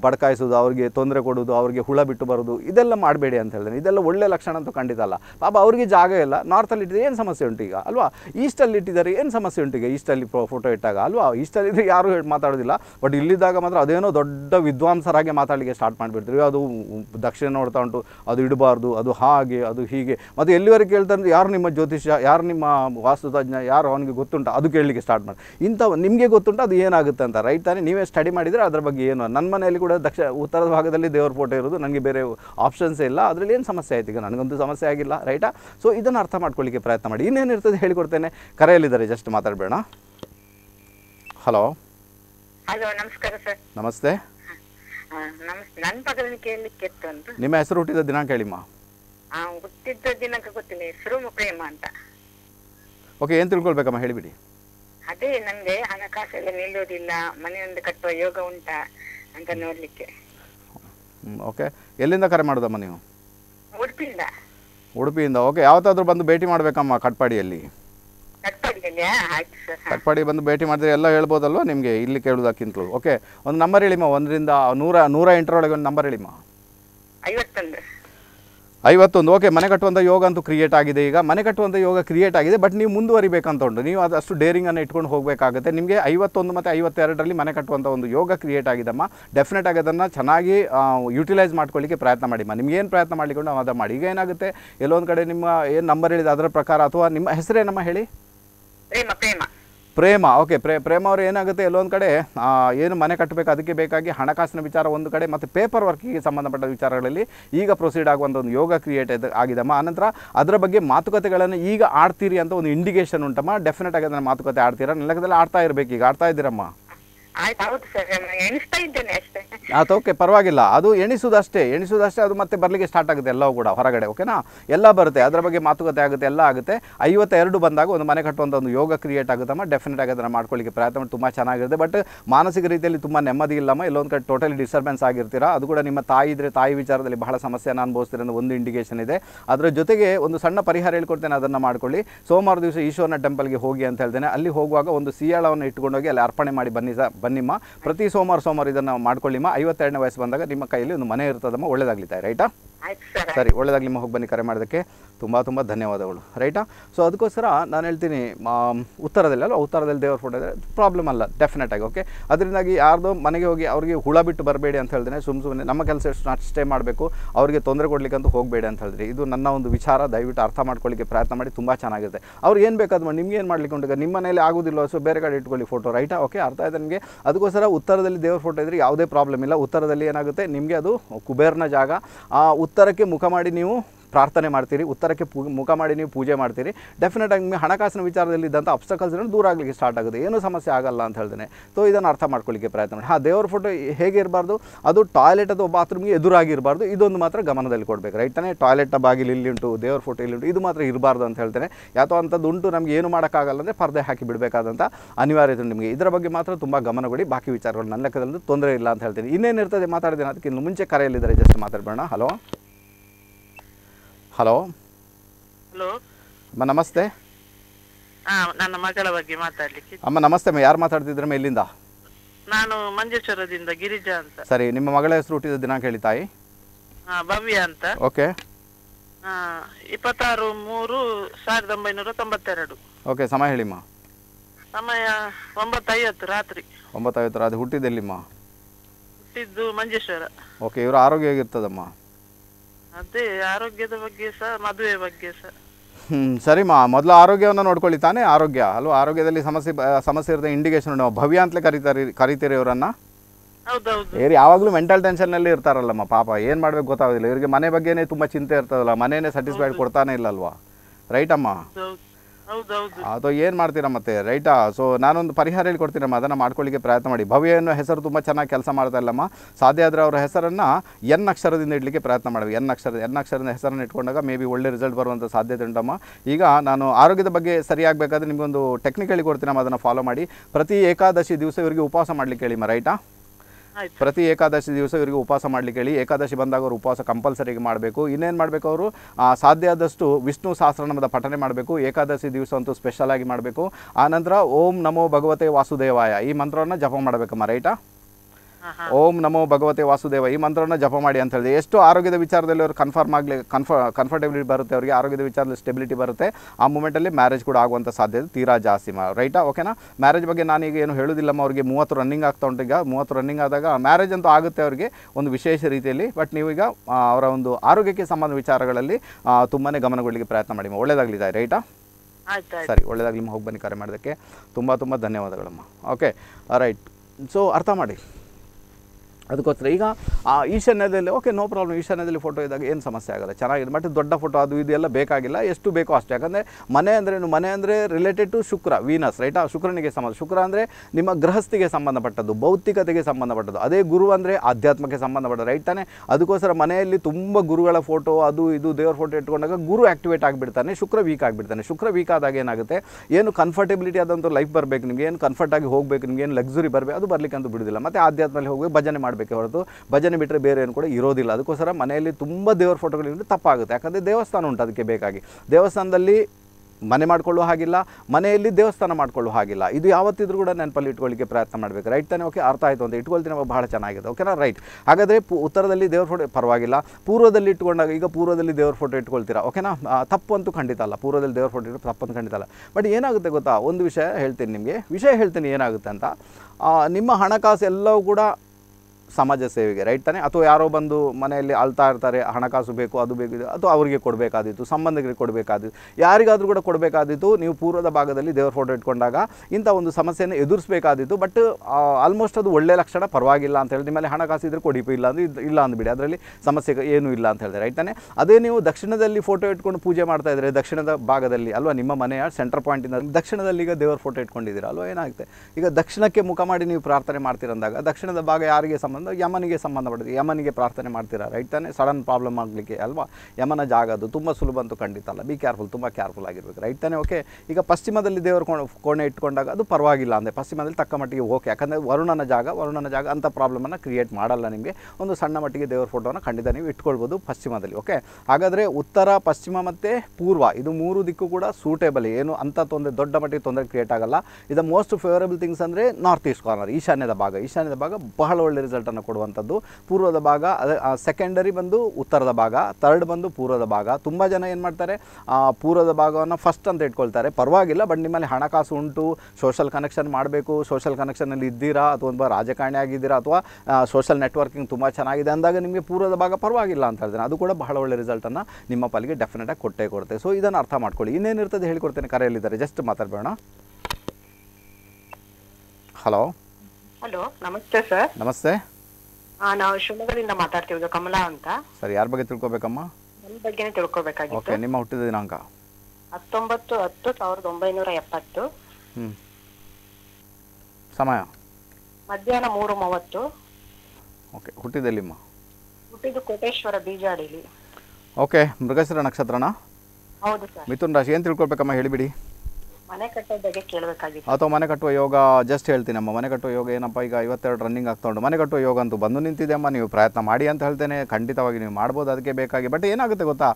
ಬಡಕಾಯಿಸೋದು, ಅವ್ರಿಗೆ ತೊಂದರೆ ಕೊಡೋದು, ಅವ್ರಿಗೆ ಹುಳ ಬಿಟ್ಟು ಬರೋದು, ಇದೆಲ್ಲ ಮಾಡಬೇಡಿ ಅಂತ ಹೇಳಿದ್ರೆ. ಇದೆಲ್ಲ ಒಳ್ಳೆ ಲಕ್ಷಣ ಅಂತೂ ಖಂಡಿತ ಪಾಪ ಅವರಿಗೆ ಜಾಗ ಇಲ್ಲ. ನಾರ್ತಲ್ಲಿ ಇಟ್ಟಿದ್ರೆ ಏನು ಸಮಸ್ಯೆ ಉಂಟು ಈಗ? ಅಲ್ವಾ? ಈಸ್ಟಲ್ಲಿ ಇಟ್ಟಿದ್ದಾರೆ, ಏನು ಸಮಸ್ಯೆ ಉಂಟು ಈಗ ಈಸ್ಟಲ್ಲಿ ಫೋಟೋ ಇಟ್ಟಾಗ? ಅಲ್ವಾ? ಈಸ್ಟಲ್ಲಿ ಇದ್ರೆ ಯಾರು ಮಾತಾಡೋದಿಲ್ಲ. ಬಟ್ ಇಲ್ಲಿದ್ದಾಗ ಮಾತ್ರ ಅದೇನೋ ದೊಡ್ಡ ವಿದ್ವಾಂಸರಾಗಿ ಮಾತಾಡಲಿಕ್ಕೆ ಸ್ಟಾರ್ಟ್ ಮಾಡಿಬಿಡ್ತೀವಿ ಅದು ದಕ್ಷಿಣ ನೋಡ್ತಾ ಉಂಟು, ಅದು ಇಡಬಾರ್ದು, ಅದು ಹಾಗೆ, ಅದು ಹೀಗೆ. ಮತ್ತು ಎಲ್ಲಿವರೆಗೆ ಕೇಳ್ತಾರೆ ಯಾರು ನಿಮ್ಮ ಜ್ಯೋತಿಷ್ಯ, ಯಾರು ನಿಮ್ಮ ವಾಸ್ತುತಜ್ಞ ಯಾರು ಅವನಿಗೆ ಗೊತ್ತುಂಟ, ಅದು ಕೇಳಲಿಕ್ಕೆ ಸ್ಟಾರ್ಟ್ ಮಾಡಿ. ಇಂಥ ನಿಮಗೆ ಗೊತ್ತುಂಟ, ಅದು ಏನಾಗುತ್ತೆ ಅಂತ ರೈಟ್ ತಾನೇ ನೀವೇ ಸ್ಟಡಿ ಮಾಡಿದರೆ ಅದರ ಬಗ್ಗೆ ಏನು? ನನ್ನ ಮನೆಯಲ್ಲಿ ಕೂಡ ದಕ್ಷ ಉತ್ತರದ ಭಾಗದಲ್ಲಿ ದೇವರ ಫೋಟೋ ಇರೋದು ನನಗೆ ಬೇರೆ ಆಪ್ಷನ್ಸ್ ಇಲ್ಲ. ಅದರಲ್ಲಿ ಏನು ಸಮಸ್ಯೆ ಆಯ್ತು ಈಗ? ನನಗಂತೂ ಸಮಸ್ಯೆ ಆಗಿಲ್ಲ ರೈಟಾ ಸೊ ಇದನ್ನು ಅರ್ಥ ಮಾಡ್ಕೊಳ್ಳಿಕ್ಕೆ ಪ್ರಯತ್ನ ಮಾಡಿ. ಇನ್ನೇನು ಇರ್ತದೆ ಹೇಳಿಕೊಡ್ತೇನೆ. ಕರೆಯಲ್ಲಿದ್ದಾರೆ ಜಸ್ಟ್ ಮಾತಾಡಬೇಡ. ಹಲೋ ಹಲೋ ನಮಸ್ಕಾರ ಸರ್. ನಮಸ್ತೆ. ನನ್ನ ಪಕ್ಕದಲ್ಲಿ ಕೇಳಲಿಕ್ಕೆ ಇತ್ತು ಅಂತ. ನಿಮ್ಮ ಹೆಸರು ಹುಟ್ಟಿದ ದಿನಾಂಕ ಹೇಳಿಮ್ಮ ಆ, ಹುಟ್ಟಿದ್ದ ದಿನಾಂಕ ಗೊತ್ತಿಲ್ಲ ಹೆಸರು ಪ್ರೇಮ ಅಂತ. ಓಕೆ ಏನು ತಿಳ್ಕೊಳ್ಬೇಕಮ್ಮ ಹೇಳಿಬಿಡಿ. ಅದೇ ನನ್ಗೆ ಹಣಕಾಸೆಲ್ಲ ನಿಲ್ಲೋದಿಲ್ಲ ಮನೆಯೊಂದು ಕಟ್ಟುವ ಯೋಗ ಉಂಟಾ ಅಂತ ನೋಡಲಿಕ್ಕೆ. ಓಕೆ ಎಲ್ಲಿಂದ ಕರೆ ಮಾಡೋದಮ್ಮ ನೀವು? ಉಡುಪಿಯಿಂದ. ಉಡುಪಿಯಿಂದ. ಓಕೆ ಯಾವತ್ತಾದ್ರೂ ಬಂದು ಭೇಟಿ ಮಾಡಬೇಕಮ್ಮ ಕಟ್ಪಾಡಿಯಲ್ಲಿ ಕಟ್ಪಾಡಿಯಲ್ಲಿಯಾ ಆಯ್ತು ಸರ್ ಹಾ. ಕಟ್ಪಾಡಿ ಬಂದು ಭೇಟಿ ಮಾಡಿದ್ರೆ ಎಲ್ಲ ಹೇಳ್ಬೋದಲ್ವಾ ನಿಮಗೆ? ಇಲ್ಲಿ ಕೇಳೋದಕ್ಕಿಂತಲೂ ಓಕೆ ಒಂದು ನಂಬರ್ ಹೇಳಿಮ್ಮ ಒಂದರಿಂದ ನೂರ ನೂರ ಎಂಟರೊಳಗೆ ಒಂದು ನಂಬರ್ ಹೇಳಿಮ್ಮ. ಐವತ್ತೊಂದು. ಐವತ್ತೊಂದು ಓಕೆ ಮನೆ ಕಟ್ಟುವಂಥ ಯೋಗ ಅಂತೂ ಕ್ರಿಯೇಟ್ ಆಗಿದೆ ಈಗ. ಮನೆ ಕಟ್ಟುವಂಥ ಯೋಗ ಕ್ರಿಯೇಟ್ ಆಗಿದೆ ಬಟ್ ನೀವು ಮುಂದುವರಿಬೇಕಂತ ಉಂಟು. ನೀವು ಅದಷ್ಟು ಡೇರಿಂಗನ್ನು ಇಟ್ಕೊಂಡು ಹೋಗಬೇಕಾಗುತ್ತೆ. ನಿಮಗೆ ಐವತ್ತೊಂದು ಮತ್ತು ಐವತ್ತೆರಡರಲ್ಲಿ ಮನೆ ಕಟ್ಟುವಂಥ ಒಂದು ಯೋಗ ಕ್ರಿಯೇಟ್ ಆಗಿದಮ್ಮ. ಡೆಫಿನೆಟ್ ಆಗಿ ಅದನ್ನು ಚೆನ್ನಾಗಿ ಯುಟಿಲೈಸ್ ಮಾಡ್ಕೊಳ್ಳಿಕ್ಕೆ ಪ್ರಯತ್ನ ಮಾಡಿಮ್ಮ. ನಿಮ್ಗೆ ಏನು ಪ್ರಯತ್ನ ಮಾಡಿಕೊಂಡು ಅದ ಮಾಡಿ. ಈಗ ಏನಾಗುತ್ತೆ? ಎಲ್ಲೊಂದು ಕಡೆ ನಿಮ್ಮ ಏನು ನಂಬರ್ ಹೇಳಿದೆ ಅದರ ಪ್ರಕಾರ ಅಥವಾ ನಿಮ್ಮ ಹೆಸರೇನಮ್ಮ ಹೇಳಿ? ಪ್ರೇಮ ಪ್ರೇಮ. ಪ್ರೇಮ ಓಕೆ ಪ್ರೇ ಪ್ರೇಮ ಅವರು ಏನಾಗುತ್ತೆ? ಎಲ್ಲೊಂದು ಕಡೆ ಏನು ಮನೆ ಕಟ್ಟಬೇಕು ಅದಕ್ಕೆ ಬೇಕಾಗಿ ಹಣಕಾಸಿನ ವಿಚಾರ ಒಂದು ಕಡೆ ಮತ್ತು ಪೇಪರ್ ವರ್ಕಿಗೆ ಸಂಬಂಧಪಟ್ಟ ವಿಚಾರಗಳಲ್ಲಿ ಈಗ ಪ್ರೊಸೀಡ್ ಆಗುವಂಥ ಒಂದು ಯೋಗ ಕ್ರಿಯೇಟ್ ಆಗಿದಮ್ಮ ಆನಂತರ ಅದರ ಬಗ್ಗೆ ಮಾತುಕತೆಗಳನ್ನು ಈಗ ಆಡ್ತೀರಿ ಅಂತ ಒಂದು ಇಂಡಿಕೇಶನ್ ಉಂಟಮ್ಮ ಡೆಫಿನೆಟ್ ಆಗಿ ಅದನ್ನು ಮಾತುಕತೆ ಆಡ್ತೀರಾ? ನೆಲಕದಲ್ಲಿ ಆಡ್ತಾ ಇರಬೇಕು ಈಗ. ಆಡ್ತಾ ಇದ್ದೀರಮ್ಮ? ಆಯ್ತು ಓಕೆ ಪರವಾಗಿಲ್ಲ. ಅದು ಎಣಿಸುದಷ್ಟೇ. ಎಣಿಸುದಷ್ಟೇ, ಅದು ಮತ್ತೆ ಬರಲಿಕ್ಕೆ ಸ್ಟಾರ್ಟ್ ಆಗುತ್ತೆ ಎಲ್ಲವೂ ಕೂಡ ಹೊರಗಡೆ ಓಕೆನಾ ಎಲ್ಲ ಬರುತ್ತೆ. ಅದರ ಬಗ್ಗೆ ಮಾತುಕತೆ ಆಗುತ್ತೆ, ಎಲ್ಲ ಆಗುತ್ತೆ. ಐವತ್ತೆರಡು ಬಂದಾಗ ಒಂದು ಮನೆ ಕಟ್ಟುವಂಥ ಒಂದು ಯೋಗ ಕ್ರಿಯೇಟ್ ಆಗುತ್ತಮ್ಮ ಡೆಫಿನೆಟ್ ಆಗಿ ಅದನ್ನು ಮಾಡ್ಕೊಳ್ಳಿಕ್ಕೆ ಪ್ರಯತ್ನ ಮಾಡಿ, ತುಂಬ ಚೆನ್ನಾಗಿರುತ್ತೆ. ಬಟ್ ಮಾನಸಿಕ ರೀತಿಯಲ್ಲಿ ತುಂಬ ನೆಮ್ಮದಿ ಇಲ್ಲಮ್ಮ ಎಲ್ಲೊಂದು ಕಡೆ ಟೋಟಲಿ ಡಿಸ್ಟರ್ಬೆನ್ಸ್ ಆಗಿರ್ತೀರಾ? ಅದು ಕೂಡ ನಿಮ್ಮ ತಾಯಿ ಇದ್ರೆ ತಾಯಿ ವಿಚಾರದಲ್ಲಿ ಬಹಳ ಸಮಸ್ಯೆಯನ್ನು ಅನುಭವಿಸ್ತೀರ ಅನ್ನೋ ಒಂದು ಇಂಡಿಕೇಶನ್ ಇದೆ. ಅದರ ಜೊತೆಗೆ ಒಂದು ಸಣ್ಣ ಪರಿಹಾರ ಹೇಳ್ಕೊಡ್ತೇನೆ, ಅದನ್ನು ಮಾಡ್ಕೊಳ್ಳಿ. ಸೋಮವಾರ ದಿವಸ ಈಶ್ವರನ ಟೆಂಪಲ್ಗೆ ಹೋಗಿ ಅಂತ ಹೇಳ್ತೇನೆ. ಅಲ್ಲಿ ಹೋಗುವಾಗ ಒಂದು ಸಿಯಾಳವನ್ನು ಇಟ್ಕೊಂಡೋಗಿ ಅಲ್ಲಿ ಅರ್ಪಣೆ ಮಾಡಿ ಬನ್ನಿ ಸ ಬನ್ನಿಮ್ಮ ಪ್ರತಿ ಸೋಮವಾರ ಸೋಮವಾರ ಇದನ್ನು ಮಾಡ್ಕೊಳ್ಳಿಮ್ಮ ಐವತ್ತೆರಡನೇ ವಯಸ್ಸು ಬಂದಾಗ ನಿಮ್ಮ ಕೈಯಲ್ಲಿ ಒಂದು ಮನೆ ಇರ್ತದಮ್ಮ ಒಳ್ಳೇದಾಗ್ಲಿ ತಾಯಿ ರೈಟಾ? ಸರ್ ಒಳ್ಳೇದಾಗ್ಲಿಮ್ಮ ಹೋಗಿ ಬನ್ನಿ ಕರೆ ಮಾಡೋದಕ್ಕೆ. ತುಂಬ ತುಂಬ ಧನ್ಯವಾದಗಳು ರೈಟಾ? ಸೊ ಅದಕ್ಕೋಸ್ಕರ ನಾನು ಹೇಳ್ತೀನಿ ಉತ್ತರದಲ್ಲಿ ಅಲ್ವಾ ಉತ್ತರದಲ್ಲಿ ದೇವ್ರ ಫೋಟೋ ಇದೆ. ಪ್ರಾಬ್ಲಮ್ ಅಲ್ಲ ಡೆಫಿನೆಟ್ ಆಗಿ ಓಕೆ ಅದರಿಂದಾಗಿ ಯಾರ್ದೋ ಮನೆಗೆ ಹೋಗಿ ಅವರಿಗೆ ಹುಳ ಬಿಟ್ಟು ಬರಬೇಡಿ ಅಂತ ಹೇಳ್ತೇನೆ ಸುಮ್ಮ ಸುಮ್ಮನೆ ನಮ್ಮ ಕೆಲಸ ಎಷ್ಟು ಅಷ್ಟೇ ಮಾಡಬೇಕು ಅವರಿಗೆ ತೊಂದರೆ ಕೊಡ್ಲಿಕ್ಕಂತೂ ಹೋಗಬೇಡಿ ಅಂತ ಹೇಳಿದ್ರಿ. ಇದು ನನ್ನ ಒಂದು ವಿಚಾರ ದಯವಿಟ್ಟು ಅರ್ಥ ಮಾಡ್ಕೊಳ್ಳಿಕ್ಕೆ ಪ್ರಯತ್ನ ಮಾಡಿ ತುಂಬ ಚೆನ್ನಾಗಿರುತ್ತೆ ಅವ್ರು ಏನು ಬೇಕಾದ್ರು ನಿಮ್ಗೆ ಏನು ಮಾಡ್ಲಿಕ್ಕೆ ಉಂಟು? ನಿಮ್ಮ ಮನೇಲಿ ಆಗೋದಿಲ್ಲ ಸೊ ಬೇರೆ ಕಡೆ ಇಟ್ಕೊಳ್ಳಿ ಫೋಟೋ ರೈಟಾ? ಓಕೆ ಅರ್ಥ ಆಯ್ತು ನಿಮಗೆ? ಅದಕ್ಕೋಸ್ಕರ ಉತ್ತರದಲ್ಲಿ ದೇವ್ರ ಫೋಟೋ ಇದ್ದರೆ ಯಾವುದೇ ಪ್ರಾಬ್ಲಮ್ ಇಲ್ಲ. ಉತ್ತರದಲ್ಲಿ ಏನಾಗುತ್ತೆ? ನಿಮಗೆ ಅದು ಕುಬೇರ್ನ ಜಾಗ. ಆ ಉತ್ತರಕ್ಕೆ ಮುಖ ಮಾಡಿ ನೀವು ಪ್ರಾರ್ಥನೆ ಮಾಡ್ತೀರಿ, ಉತ್ತರಕ್ಕೆ ಪೂ, ಮುಖ ಮಾಡಿ ನೀವು ಪೂಜೆ ಮಾಡ್ತೀರಿ. ಡೆಫಿನೆಟ್ ಆಗಿ ನಿಮಗೆ ಹಣಕಾಸಿನ ವಿಚಾರದಲ್ಲಿ ಇದ್ದಂಥ ಅಬ್ಸ್ಟಕಲ್ಸ್ ದೂರ ಆಗಲಿಕ್ಕೆ ಸ್ಟಾರ್ಟ್ ಆಗುತ್ತೆ. ಏನೂ ಸಮಸ್ಯೆ ಆಗಲ್ಲ ಅಂತ ಹೇಳ್ತೇನೆ ಸೊ ಇದನ್ನು ಅರ್ಥ ಮಾಡ್ಕೊಳ್ಳಿಕ್ಕೆ ಪ್ರಯತ್ನ ಮಾಡಿ. ಹಾಂ, ದೇವ್ರ ಫೋಟೋ ಹೇಗೆ ಇರಬಾರ್ದು? ಅದು ಟಾಯ್ಲೆಟ್ ಅಥವಾ ಬಾತ್ರೂಮ್ಗೆ ಎದುರಾಗಿರಬಾರ್ದು ಇದೊಂದು ಮಾತ್ರ ಗಮನದಲ್ಲಿ ಕೊಡಬೇಕು. ರೈಟ್ ತಾನೇ? ಟಾಯ್ಲೆಟ್ ಬಾಗಿಲು ಇಲ್ಲಿ ಉಂಟು, ದೇವ್ರ ಫೋಟೋ ಇಲ್ಲಿ ಉಂಟು. ಇದು ಮಾತ್ರ ಇರಬಾರ್ದು ಅಂತ ಹೇಳ್ತೇನೆ. ಯಾತೋ ಅಂಥದ್ದು ಉಂಟು, ನಮಗೆ ಏನು ಮಾಡೋಕ್ಕಾಗಲ್ಲ ಅಂದರೆ ಪರ್ದೆ ಹಾಕಿ ಬಿಡಬೇಕಾದಂಥ ಅನಿವಾರ್ಯತೆ ನಿಮಗೆ. ಇದರ ಬಗ್ಗೆ ಮಾತ್ರ ತುಂಬ ಗಮನ ಕೊಡಿ. ಬಾಕಿ ವಿಚಾರಗಳು ನನ್ನ ಲೆಕ್ಕದಲ್ಲಿ ತೊಂದರೆ ಇಲ್ಲ ಅಂತ ಹೇಳ್ತೀನಿ. ಇನ್ನೇನಿರ್ತದೆ ಮಾತಾಡಿದ್ದೀನಿ, ಅದಕ್ಕೆ ಇನ್ನು ಮುಂಚೆ ಕರೆಯಲ್ಲಿದ್ದಾರೆ ಜಸ್ಟ್ ಮಾತಾಡಬೇಡ ಹಲೋ ಹಲೋ? ಹಲೋ? ಅಮ್ಮ ನಮಸ್ತೆ. ಹಾಂ ನನ್ನ ಮಗಳ ಬಗ್ಗೆ ಮಾತಾಡ್ಲಿಕ್ಕೆ. ಅಮ್ಮ ನಮಸ್ತೆ ಅಮ್ಮ ಯಾರು ಮಾತಾಡ್ತಿದ್ರಮ್ಮ ಇಲ್ಲಿಂದ? ನಾನು ಮಂಜೇಶ್ವರದಿಂದ ಗಿರಿಜಾ ಅಂತ. ಸರಿ ನಿಮ್ಮ ಮಗಳ ಹೆಸರು ಹುಟ್ಟಿದ ದಿನಾಂಕ ಹೇಳಿ ತಾಯಿ. ಹಾಂ ಭವ್ಯ ಅಂತ. ಓಕೆ. ಇಪ್ಪತ್ತಾರು ಮೂರು ಸಾವಿರದ ಒಂಬೈನೂರ ತೊಂಬತ್ತೆರಡು. ಓಕೆ ಸಮಯ ಹೇಳಿಮ್ಮ. ಸಮಯ ಒಂಬತ್ತೈವತ್ತು ರಾತ್ರಿ. ಒಂಬತ್ತೈವತ್ತು ರಾತ್ರಿ ಹುಟ್ಟಿದ್ದೆಲ್ಲಿಮ್ಮ ಹುಟ್ಟಿದ್ದು ಮಂಜೇಶ್ವರ. ಓಕೆ ಇವರ ಆರೋಗ್ಯ ಹೇಗಿರ್ತದಮ್ಮ? ಅದೇ ಆರೋಗ್ಯದ ಬಗ್ಗೆ ಸಹ ಮದುವೆ ಬಗ್ಗೆ ಸಹ ಹ್ಮ್ ಸರಿಮ್ಮ ಮೊದಲು ಆರೋಗ್ಯವನ್ನು ನೋಡ್ಕೊಳ್ಳಿ ತಾನೇ ಆರೋಗ್ಯ. ಅಲ್ವಾ ಆರೋಗ್ಯದಲ್ಲಿ ಸಮಸ್ಯೆ ಸಮಸ್ಯೆ ಇರುತ್ತೆ ಇಂಡಿಕೇಶನ್ ನಾವು ಭವ್ಯ ಅಂತಲೇ ಕರೀತಾರೆ ಕರಿತೀರಿ ಇವರನ್ನ ಹೌದೌದು. ಇವ್ರು ಯಾವಾಗಲೂ ಮೆಂಟಲ್ ಟೆನ್ಷನ್ನಲ್ಲಿ ಇರ್ತಾರಲ್ಲಮ್ಮ ಪಾಪ. ಏನು ಮಾಡಬೇಕು ಗೊತ್ತಾಗೋದಿಲ್ಲ. ಇವರಿಗೆ ಮನೆ ಬಗ್ಗೆನೇ ತುಂಬ ಚಿಂತೆ ಇರ್ತದಲ್ಲ ಮನೆಯೇ ಸ್ಯಾಟಿಸ್ಫೈಡ್ ಕೊಡ್ತಾನೆ ಇಲ್ಲಲ್ವಾ? ರೈಟಮ್ಮ ಹೌದು. ಹೌದೌದು. ಏನ್ ಮಾಡ್ತೀರಾ ಮತ್ತೆ, ರೈಟಾ? ಸೊ ನಾನೊಂದು ಪರಿಹಾರ ಹೇಳ್ಕೊಡ್ತೀನಮ್ಮ, ಅದನ್ನ ಮಾಡ್ಕೊಳ್ಳಿಕ್ಕೆ ಪ್ರಯತ್ನ ಮಾಡಿ. ಭವ್ಯ ಅನ್ನೋ ಹೆಸರು ತುಂಬಾ ಚೆನ್ನಾಗಿ ಕೆಲಸ ಮಾಡ್ತಾ ಇಲ್ಲಮ್ಮ. ಸಾಧ್ಯ ಆದ್ರೆ ಅವರ ಹೆಸರನ್ನ ಎನ್ ಅಕ್ಷರದಿಂದ ಇಡಲಿಕ್ಕೆ ಪ್ರಯತ್ನ ಮಾಡಿ ಎನ್ ಅಕ್ಷರ, ಎನ್ ಅಕ್ಷರದ ಹೆಸರನ್ನು ಇಟ್ಕೊಂಡಾಗ ಮೇ ಬಿ ಒಳ್ಳೆ ರಿಸಲ್ಟ್ ಬರುವಂಥ ಸಾಧ್ಯತೆ ಉಂಟಮ್ಮ. ಈಗ ನಾನು ಆರೋಗ್ಯದ ಬಗ್ಗೆ ಸರಿಯಾಗಬೇಕಾದ್ರೆ ನಿಮಗೊಂದು ಟೆಕ್ನಿಕ್ ಹೇಳಿ ಕೊಡ್ತೀನಮ್ಮ, ಅದನ್ನ ಫಾಲೋ ಮಾಡಿ. ಪ್ರತಿ ಏಕಾದಶಿ ದಿವಸ ಇವರಿಗೆ ಉಪವಾಸ ಮಾಡ್ಲಿಕ್ಕೆ ಹೇಳಿಮ್ಮ, ರೈಟಾ? ಪ್ರತಿ ಏಕಾದಶಿ ದಿವಸ ಇವರಿಗೆ ಉಪವಾಸ ಮಾಡಲಿಕ್ಕೆ ಹೇಳಿ, ಏಕಾದಶಿ ಬಂದಾಗ ಅವರು ಉಪವಾಸ ಕಂಪಲ್ಸರಿಗೆ ಮಾಡಬೇಕು. ಇನ್ನೇನು ಮಾಡಬೇಕು ಅವರು? ಸಾಧ್ಯ ಆದಷ್ಟು ವಿಷ್ಣು ಸಹಸ್ರನಾಮದ ಪಠನೆ ಮಾಡಬೇಕು. ಏಕಾದಶಿ ದಿವಸ ಅಂತೂ ಸ್ಪೆಷಲ್ ಆಗಿ ಮಾಡಬೇಕು. ಆನಂತರ ಓಂ ನಮೋ ಭಗವತೆ ವಾಸುದೇವಾಯ ಈ ಮಂತ್ರವನ್ನು ಜಪ ಮಾಡಬೇಕಮ್ಮ ರೈಟಾ ಓಂ ನಮೋ ಭಗವತೆ ವಾಸುದೇವ. ಈ ಮಂತ್ರವನ್ನು ಜಪ ಮಾಡಿ ಅಂತ ಹೇಳಿದೆ. ಎಷ್ಟು ಆರೋಗ್ಯದ ವಿಚಾರದಲ್ಲಿ ಅವರು ಕನ್ಫರ್ಮ್ ಆಗಲಿ ಕನ್ಫರ್ ಕಂಫರ್ಟಬಿಲಿಟಿ ಬರುತ್ತೆ ಅವರಿಗೆ ಆರೋಗ್ಯದ ವಿಚಾರದಲ್ಲಿ ಸ್ಟೆಬಿಲಿಟಿ ಬರುತ್ತೆ ಆ ಮೂಮೆಂಟಲ್ಲಿ ಮ್ಯಾರೇಜ್ ಕೂಡ ಆಗುವಂಥ ಸಾಧ್ಯತೆ ತೀರಾ ಜಾಸ್ತಿ ಮಾ ರೈಟಾ ಓಕೆನಾ ಮ್ಯಾರೇಜ್ ಬಗ್ಗೆ ನಾನೀಗ ಏನು ಹೇಳೋದಿಲ್ಲಮ್ಮ ಅವರಿಗೆ ಮೂವತ್ತು ರನ್ನಿಂಗ್ ಆಗ್ತಾ ಉಂಟು ಈಗ. ಮೂವತ್ತು ರನ್ನಿಂಗ್ ಆದಾಗ ಮ್ಯಾರೇಜ್ ಅಂತೂ ಆಗುತ್ತೆ ಅವರಿಗೆ ಒಂದು ವಿಶೇಷ ರೀತಿಯಲ್ಲಿ ಬಟ್ ನೀವೀಗ ಅವರ ಒಂದು ಆರೋಗ್ಯಕ್ಕೆ ಸಂಬಂಧ ವಿಚಾರಗಳಲ್ಲಿ ತುಂಬಾ ಗಮನ ಕೊಡಲಿಕ್ಕೆ ಪ್ರಯತ್ನ ಮಾಡಿ ಒಳ್ಳೇದಾಗಲಿದೆ ರೈಟಾ ಸರಿ ಒಳ್ಳೆಯದಾಗಲಿ ನಿಮ್ಮ ಹೋಗಿ ಬನ್ನಿ ಕರೆ ಮಾಡೋದಕ್ಕೆ. ತುಂಬ ತುಂಬ ಧನ್ಯವಾದಗಳಮ್ಮ. ಓಕೆ ರೈಟ್ ಸೊ ಅರ್ಥ ಮಾಡಿ. ಅದಕ್ಕೋಸ್ಕರ ಈಗ, ಆ, ಈಶಾನ್ಯದಲ್ಲಿ ಓಕೆ ನೋ ಪ್ರಾಬ್ಲಮ್ ಈಶಾನ್ಯದಲ್ಲಿ ಫೋಟೋ ಇದ್ದಾಗ ಏನು ಸಮಸ್ಯೆ ಆಗಲ್ಲ. ಚೆನ್ನಾಗಿದೆ. ಮತ್ತು ದೊಡ್ಡ ಫೋಟೋ ಅದು ಇದೆಲ್ಲ ಬೇಕಾಗಿಲ್ಲ. ಎಷ್ಟು ಬೇಕೋ ಅಷ್ಟೇ. ಯಾಕಂದರೆ ಮನೆ ಅಂದ್ರೇನು ಮನೆ ಅಂದರೆ related to Shukra Venus right ಆ, ಶುಕ್ರನಿಗೆ ಸಂಬಂಧ, ಶುಕ್ರ ಅಂದರೆ ನಿಮ್ಮ ಗೃಹಸ್ಥಿಗೆ ಸಂಬಂಧಪಟ್ಟದ್ದು, ಭೌತಿಕತೆಗೆ ಸಂಬಂಧಪಟ್ಟದ್ದು. ಅದೇ ಗುರು ಅಂದರೆ ಆಧ್ಯಾತ್ಮಕ್ಕೆ ಸಂಬಂಧಪಟ್ಟದ್ದು ರೈಟ್ ತಾನೆ? ಅದಕ್ಕೋಸ್ಕರ ಮನೆಯಲ್ಲಿ ತುಂಬ ಗುರುಗಳ ಫೋಟೋ ಅದು ಇದು ದೇವರ ಫೋಟೋ ಇಟ್ಕೊಂಡಾಗ ಗುರು ಆ್ಯಕ್ಟಿವೇಟ್ ಆಗಿಬಿಡ್ತಾನೆ, ಶುಕ್ರ ವೀಕ್ ಆಗಿಬಿಡ್ತಾನೆ. ಶುಕ್ರ ವೀಕ್ ಆದಾಗ ಏನಾಗುತ್ತೆ? ಏನು ಕಂಫರ್ಟಬಿಲಿಟಿ ಆದಂಥ ಲೈಫ್ ಬರಬೇಕು ನಿಮಗೆ, ಏನು ಕಂಫರ್ಟ್ ಆಗಿ ಹೋಗಬೇಕು ನಿಮಗೆ, ಏನು ಲಕ್ಸುರಿ ಬರಬೇಕು, ಅದು ಬರಲಿಕ್ಕೆ ಅಂತೂ ಬಿಡೋದಿಲ್ಲ. ಮತ್ತು ಆಧ್ಯಾತ್ಮದಲ್ಲಿ ಹೋಗಿ ಭಜನೆ ಮಾಡಬೇಕೆ. ಹೊರತು ಭಜನೆ ಬಿಟ್ಟರೆ ಬೇರೆ ಏನು ಕೂಡ ಇರೋದಿಲ್ಲ. ಅದಕ್ಕೋಸ್ಕರ ಮನೆಯಲ್ಲಿ ತುಂಬ ದೇವರ ಫೋಟೋಗಳಿದ್ರೆ ತಪ್ಪಾಗುತ್ತೆ. ಯಾಕಂದರೆ ದೇವಸ್ಥಾನ ಉಂಟು ಅದಕ್ಕೆ ಬೇಕಾಗಿ. ದೇವಸ್ಥಾನದಲ್ಲಿ ಮನೆ ಮಾಡ್ಕೊಳ್ಳೋ ಹಾಗಿಲ್ಲ, ಮನೆಯಲ್ಲಿ ದೇವಸ್ಥಾನ ಮಾಡ್ಕೊಳ್ಳೋ ಹಾಗಿಲ್ಲ. ಇದು ಯಾವತ್ತಿದ್ರೂ ಕೂಡ ನೆನಪಲ್ಲಿ ಇಟ್ಕೊಳ್ಳಿಕ್ಕೆ ಪ್ರಯತ್ನ ಮಾಡಬೇಕು. ರೈಟ್ ತಾನೇ, ಓಕೆ, ಅರ್ಥ ಆಯಿತು ಅಂತ ಇಟ್ಕೊಳ್ತೀನಿ ಬಹಳ ಚೆನ್ನಾಗಿದೆ. ಓಕೆನಾ? ರೈಟ್. ಹಾಗಾದರೆ ಉತ್ತರದಲ್ಲಿ ದೇವ್ರ ಫೋಟೋ, ಪರವಾಗಿಲ್ಲ. ಪೂರ್ವದಲ್ಲಿ ಇಟ್ಕೊಂಡಾಗ ಈಗ ಪೂರ್ವದಲ್ಲಿ ದೇವ್ರ ಫೋಟೋ ಇಟ್ಕೊಳ್ತೀರಾ? ಓಕೆನಾ? ತಪ್ಪು ಅಂತೂ ಖಂಡಿತ ಅಲ್ಲ. ಪೂರ್ವದಲ್ಲಿ ದೇವ್ರ ಫೋಟೋ ಇಟ್ಟು ತಪ್ಪಂತ ಖಂಡಿತ ಅಲ್ಲ. ಬಟ್ ಏನಾಗುತ್ತೆ ಗೊತ್ತಾ? ಒಂದು ವಿಷಯ ಹೇಳ್ತೀನಿ ನಿಮಗೆ. ವಿಷಯ ಹೇಳ್ತೀನಿ ಏನಾಗುತ್ತೆ ಅಂತ. ನಿಮ್ಮ ಹಣಕಾಸು ಎಲ್ಲವೂ ಕೂಡ ಸಮಾಜ ಸೇವೆಗೆ ರೈಟ್ ತಾನೆ? ಅಥವಾ ಯಾರೋ ಬಂದು ಮನೆಯಲ್ಲಿ ಅಳ್ತಾ ಇರ್ತಾರೆ, ಹಣಕಾಸು ಬೇಕು, ಅದು ಬೇಕು ಅಥವಾ ಅವರಿಗೆ ಕೊಡಬೇಕಾದಿತ್ತು ಸಂಬಂಧಿಕರಿಗೆ ಕೊಡಬೇಕಾದಿತ್ತು ಯಾರಿಗಾದರೂ ಕೂಡ ಕೊಡಬೇಕಾದಿತ್ತು ನೀವು ಪೂರ್ವದ ಭಾಗದಲ್ಲಿ ದೇವರ ಫೋಟೋ ಇಟ್ಕೊಂಡಾಗ ಇಂಥ ಒಂದು ಸಮಸ್ಯೆಯನ್ನು ಎದುರಿಸಬೇಕಾದಿತ್ತು ಬಟ್ ಆಲ್ಮೋಸ್ಟ್ ಅದು ಒಳ್ಳೆ ಲಕ್ಷಣ ಪರವಾಗಿಲ್ಲ ಅಂತ ಹೇಳಿ, ನಿಮ್ಮಲ್ಲಿ ಹಣಕಾಸು ಇದ್ರೆ ಕೊಡಿ ಇಲ್ಲ ಅಂದ್ರೆ ಇಲ್ಲ ಅಂದ್ಬಿಡಿ, ಅದರಲ್ಲಿ ಸಮಸ್ಯೆ ಏನೂ ಇಲ್ಲ ಅಂತ ಹೇಳಿದ್ರೆ ರೈಟ್ ತಾನೆ? ಅದೇ ನೀವು ದಕ್ಷಿಣದಲ್ಲಿ ಫೋಟೋ ಇಟ್ಕೊಂಡು ಪೂಜೆ ಮಾಡ್ತಾ ಇದ್ರೆ, ದಕ್ಷಿಣದ ಭಾಗದಲ್ಲಿ, ಅಲ್ವಾ, ನಿಮ್ಮ ಮನೆಯ ಸೆಂಟರ್ ಪಾಯಿಂಟಿಂದ ದಕ್ಷಿಣದಲ್ಲಿ ಈಗ ದೇವರ ಫೋಟೋ ಇಟ್ಕೊಂಡಿದ್ದೀರಾ, ಅಲ್ವಾ, ಏನಾಗುತ್ತೆ? ಈಗ ದಕ್ಷಿಣಕ್ಕೆ ಮುಖ ಮಾಡಿ ನೀವು ಪ್ರಾರ್ಥನೆ ಮಾಡ್ತೀರಂದಾಗ, ದಕ್ಷಿಣದ ಭಾಗ ಯಾರಿಗೆ ಸಂಬಂಧ ಯಮನಿಗೆ ಸಂಬಂಧಪಟ್ಟಿದೆ. ಯಮನಿಗೆ ಪ್ರಾರ್ಥನೆ ಮಾಡ್ತೀರಾ? ರೈಟ್ ತಾನೇ? ಸಡನ್ ಪ್ರಾಬ್ಲಮ್ ಆಗಲಿಕ್ಕೆ ಅಲ್ವಾ? ಯಮನ ಜಾಗ ಅದು ತುಂಬ ಸುಲಭ ಅಂತೂ ಖಂಡಿತ ಅಲ್ಲ. ಬಿ ಕೇರ್ಫುಲ್ ತುಂಬ ಕೇರ್ಫುಲ್ ಆಗಿರ್ಬೇಕು. ರೈಟ್ ತಾನೇ? ಓಕೆ ಈಗ ಪಶ್ಚಿಮದಲ್ಲಿ ದೇವರು ಕೋಣೆ ಇಟ್ಕೊಂಡಾಗ ಅದು ಪರವಾಗಿಲ್ಲ ಅಂದರೆ ಪಶ್ಚಿಮದಲ್ಲಿ ತಕ್ಕ ಮಟ್ಟಿಗೆ ಓಕೆ ಯಾಕಂದರೆ ವರುಣನ ಜಾಗ ವರುಣನ ಜಾಗ ಅಂಥ ಪ್ರಾಬ್ಲಮನ್ನು ಕ್ರಿಯೇಟ್ ಮಾಡಲ್ಲ ನಿಮಗೆ. ಒಂದು ಸಣ್ಣ ಮಟ್ಟಿಗೆ ದೇವರ ಫೋಟೋನ ಖಂಡಿತ ನೀವು ಇಟ್ಕೊಳ್ಬೋದು ಪಶ್ಚಿಮದಲ್ಲಿ ಓಕೆ ಹಾಗಾದರೆ ಉತ್ತರ, ಪಶ್ಚಿಮ ಮತ್ತು ಪೂರ್ವ, ಇದು ಮೂರು ದಿಕ್ಕು ಕೂಡ ಸೂಟೇಬಲ್ ಏನು ಅಂಥ ತೊಂದರೆ, ದೊಡ್ಡ ಮಟ್ಟಿಗೆ ತೊಂದರೆ ಕ್ರಿಯೇಟ್ ಆಗಲ್ಲ. ಇದು ಮೋಸ್ಟ್ ಫೇವರೇಬಲ್ ಥಿಂಗ್ಸ್ ಅಂದರೆ ನಾರ್ತ್ ಈಸ್ಟ್ ಕಾರ್ನರ್ ಈಶಾನ್ಯದ ಭಾಗ. ಈಶಾನ್ಯದ ಭಾಗ ಬಹಳ ಒಳ್ಳೆ ರಿಸಲ್ಟನ್ನು ಕೊಡುವಂಥದ್ದು. ಪೂರ್ವದ ಭಾಗ ಸೆಕೆಂಡರಿ ಬಂದು ಉತ್ತರದ ಭಾಗ ಥರ್ಡ್ ಬಂದು ಪೂರ್ವದ ಭಾಗ. ತುಂಬ ಜನ ಏನು ಮಾಡ್ತಾರೆ ಪೂರ್ವದ ಭಾಗವನ್ನು ಫಸ್ಟ್ ಅಂತ ಇಟ್ಕೊಳ್ತಾರೆ. ಪರವಾಗಿಲ್ಲ ಬಟ್ ನಿಮ್ಮಲ್ಲಿ ಹಣಕಾಸು ಉಂಟು ಸೋಷಲ್ ಕನೆಕ್ಷನ್ ಮಾಡಬೇಕು ಸೋಷಲ್ ಕನೆಕ್ಷನಲ್ಲಿ ಇದ್ದೀರಾ ಅಥವಾ ಒಂದು ರಾಜಕಾರಣಿ ಆಗಿದ್ದೀರಾ ಅಥವಾ ಸೋಷಲ್ ನೆಟ್ವರ್ಕಿಂಗ್ ತುಂಬ ಚೆನ್ನಾಗಿದೆ ಅಂದಾಗ ನಿಮಗೆ ಪೂರ್ವದ ಭಾಗ ಪರವಾಗಿಲ್ಲ ಅಂತ ಹೇಳ್ತೇನೆ. ಅದು ಕೂಡ ಬಹಳ ಒಳ್ಳೆ ರಿಸಲ್ಟನ್ನು ನಿಮ್ಮ ಪಾಲಿಗೆ ಡೆಫಿನೆಟಾಗಿ ಕೊಟ್ಟೇ ಕೊಡುತ್ತೆ. ಸೊ ಇದನ್ನು ಅರ್ಥ ಮಾಡ್ಕೊಳ್ಳಿ. ಇನ್ನೇನಿರ್ತದೆ ಹೇಳಿಕೊಡ್ತೇನೆ ಕರೆಯಲ್ಲಿದ್ದಾರೆ. ಜಸ್ಟ್ ಮಾತಾಡಬೇಡ ಹಲೋ ಹಲೋ ನಮಸ್ತೆ ಸರ್. ನಮಸ್ತೆ. ನಾವು ಶಿವಮೊಗ್ಗದಿಂದ ಮಾತಾಡ್ತಿರೋದು ಕಮಲಾ ಅಂತ. ಸರ್ ಯಾರ ಬಗ್ಗೆ ತಿಳ್ಕೊಬೇಕಮ್ಮ? ನನ್ನ ಬಗ್ಗೆನೇ ತಿಳ್ಕೊಬೇಕಾಗಿತ್ತು. ಓಕೆ ನಿಮ್ಮ ಹುಟ್ಟಿದ ದಿನಾಂಕ? ಹತ್ತೊಂಬತ್ತು ಹತ್ತು ಸಾವಿರದ ಒಂಬೈನೂರ ಎಪ್ಪತ್ತು. ಹ್ಞೂ ಸಮಯ? ಮಧ್ಯಾಹ್ನ ಮೂರು ಮೂವತ್ತು. ಓಕೆ ಹುಟ್ಟಿದೆಲ್ಲಿಮ್ಮ ಹುಟ್ಟಿದ್ದು ಕೋಟೇಶ್ವರ ಬೀಜಾಡಿಲಿ. ಓಕೆ ಮೃಗಶಿರ ನಕ್ಷತ್ರನಾ? ಹೌದು ಸರ್. ಮಿಥುನ್ ರಾಶಿ ಏನು ತಿಳ್ಕೊಳ್ಬೇಕಮ್ಮ ಹೇಳಿಬಿಡಿ. ಮನೆ ಬಗ್ಗೆ ಕೇಳಬೇಕಾಗಿತ್ತು. ಅಥವಾ ಮನೆ ಕಟ್ಟುವ ಯೋಗ ಜಸ್ಟ್ ಹೇಳ್ತೀನಮ್ಮ ಮನೆ ಕಟ್ಟುವ ಯೋಗ ಏನಪ್ಪ ಈಗ ಐವತ್ತೆರಡು ರನ್ನಿಂಗ್ ಆಗ್ತಾ ಉಂಟು. ಮನೆ ಕಟ್ಟುವ ಯೋಗ ಅಂತೂ ಬಂದು ನಿಂತಿದೆ ಅಮ್ಮ. ನೀವು ಪ್ರಯತ್ನ ಮಾಡಿ ಅಂತ ಹೇಳ್ತೇನೆ. ಖಂಡಿತವಾಗಿ ನೀವು ಮಾಡ್ಬೋದು ಅದಕ್ಕೆ ಬೇಕಾಗಿ. ಬಟ್ ಏನಾಗುತ್ತೆ ಗೊತ್ತಾ?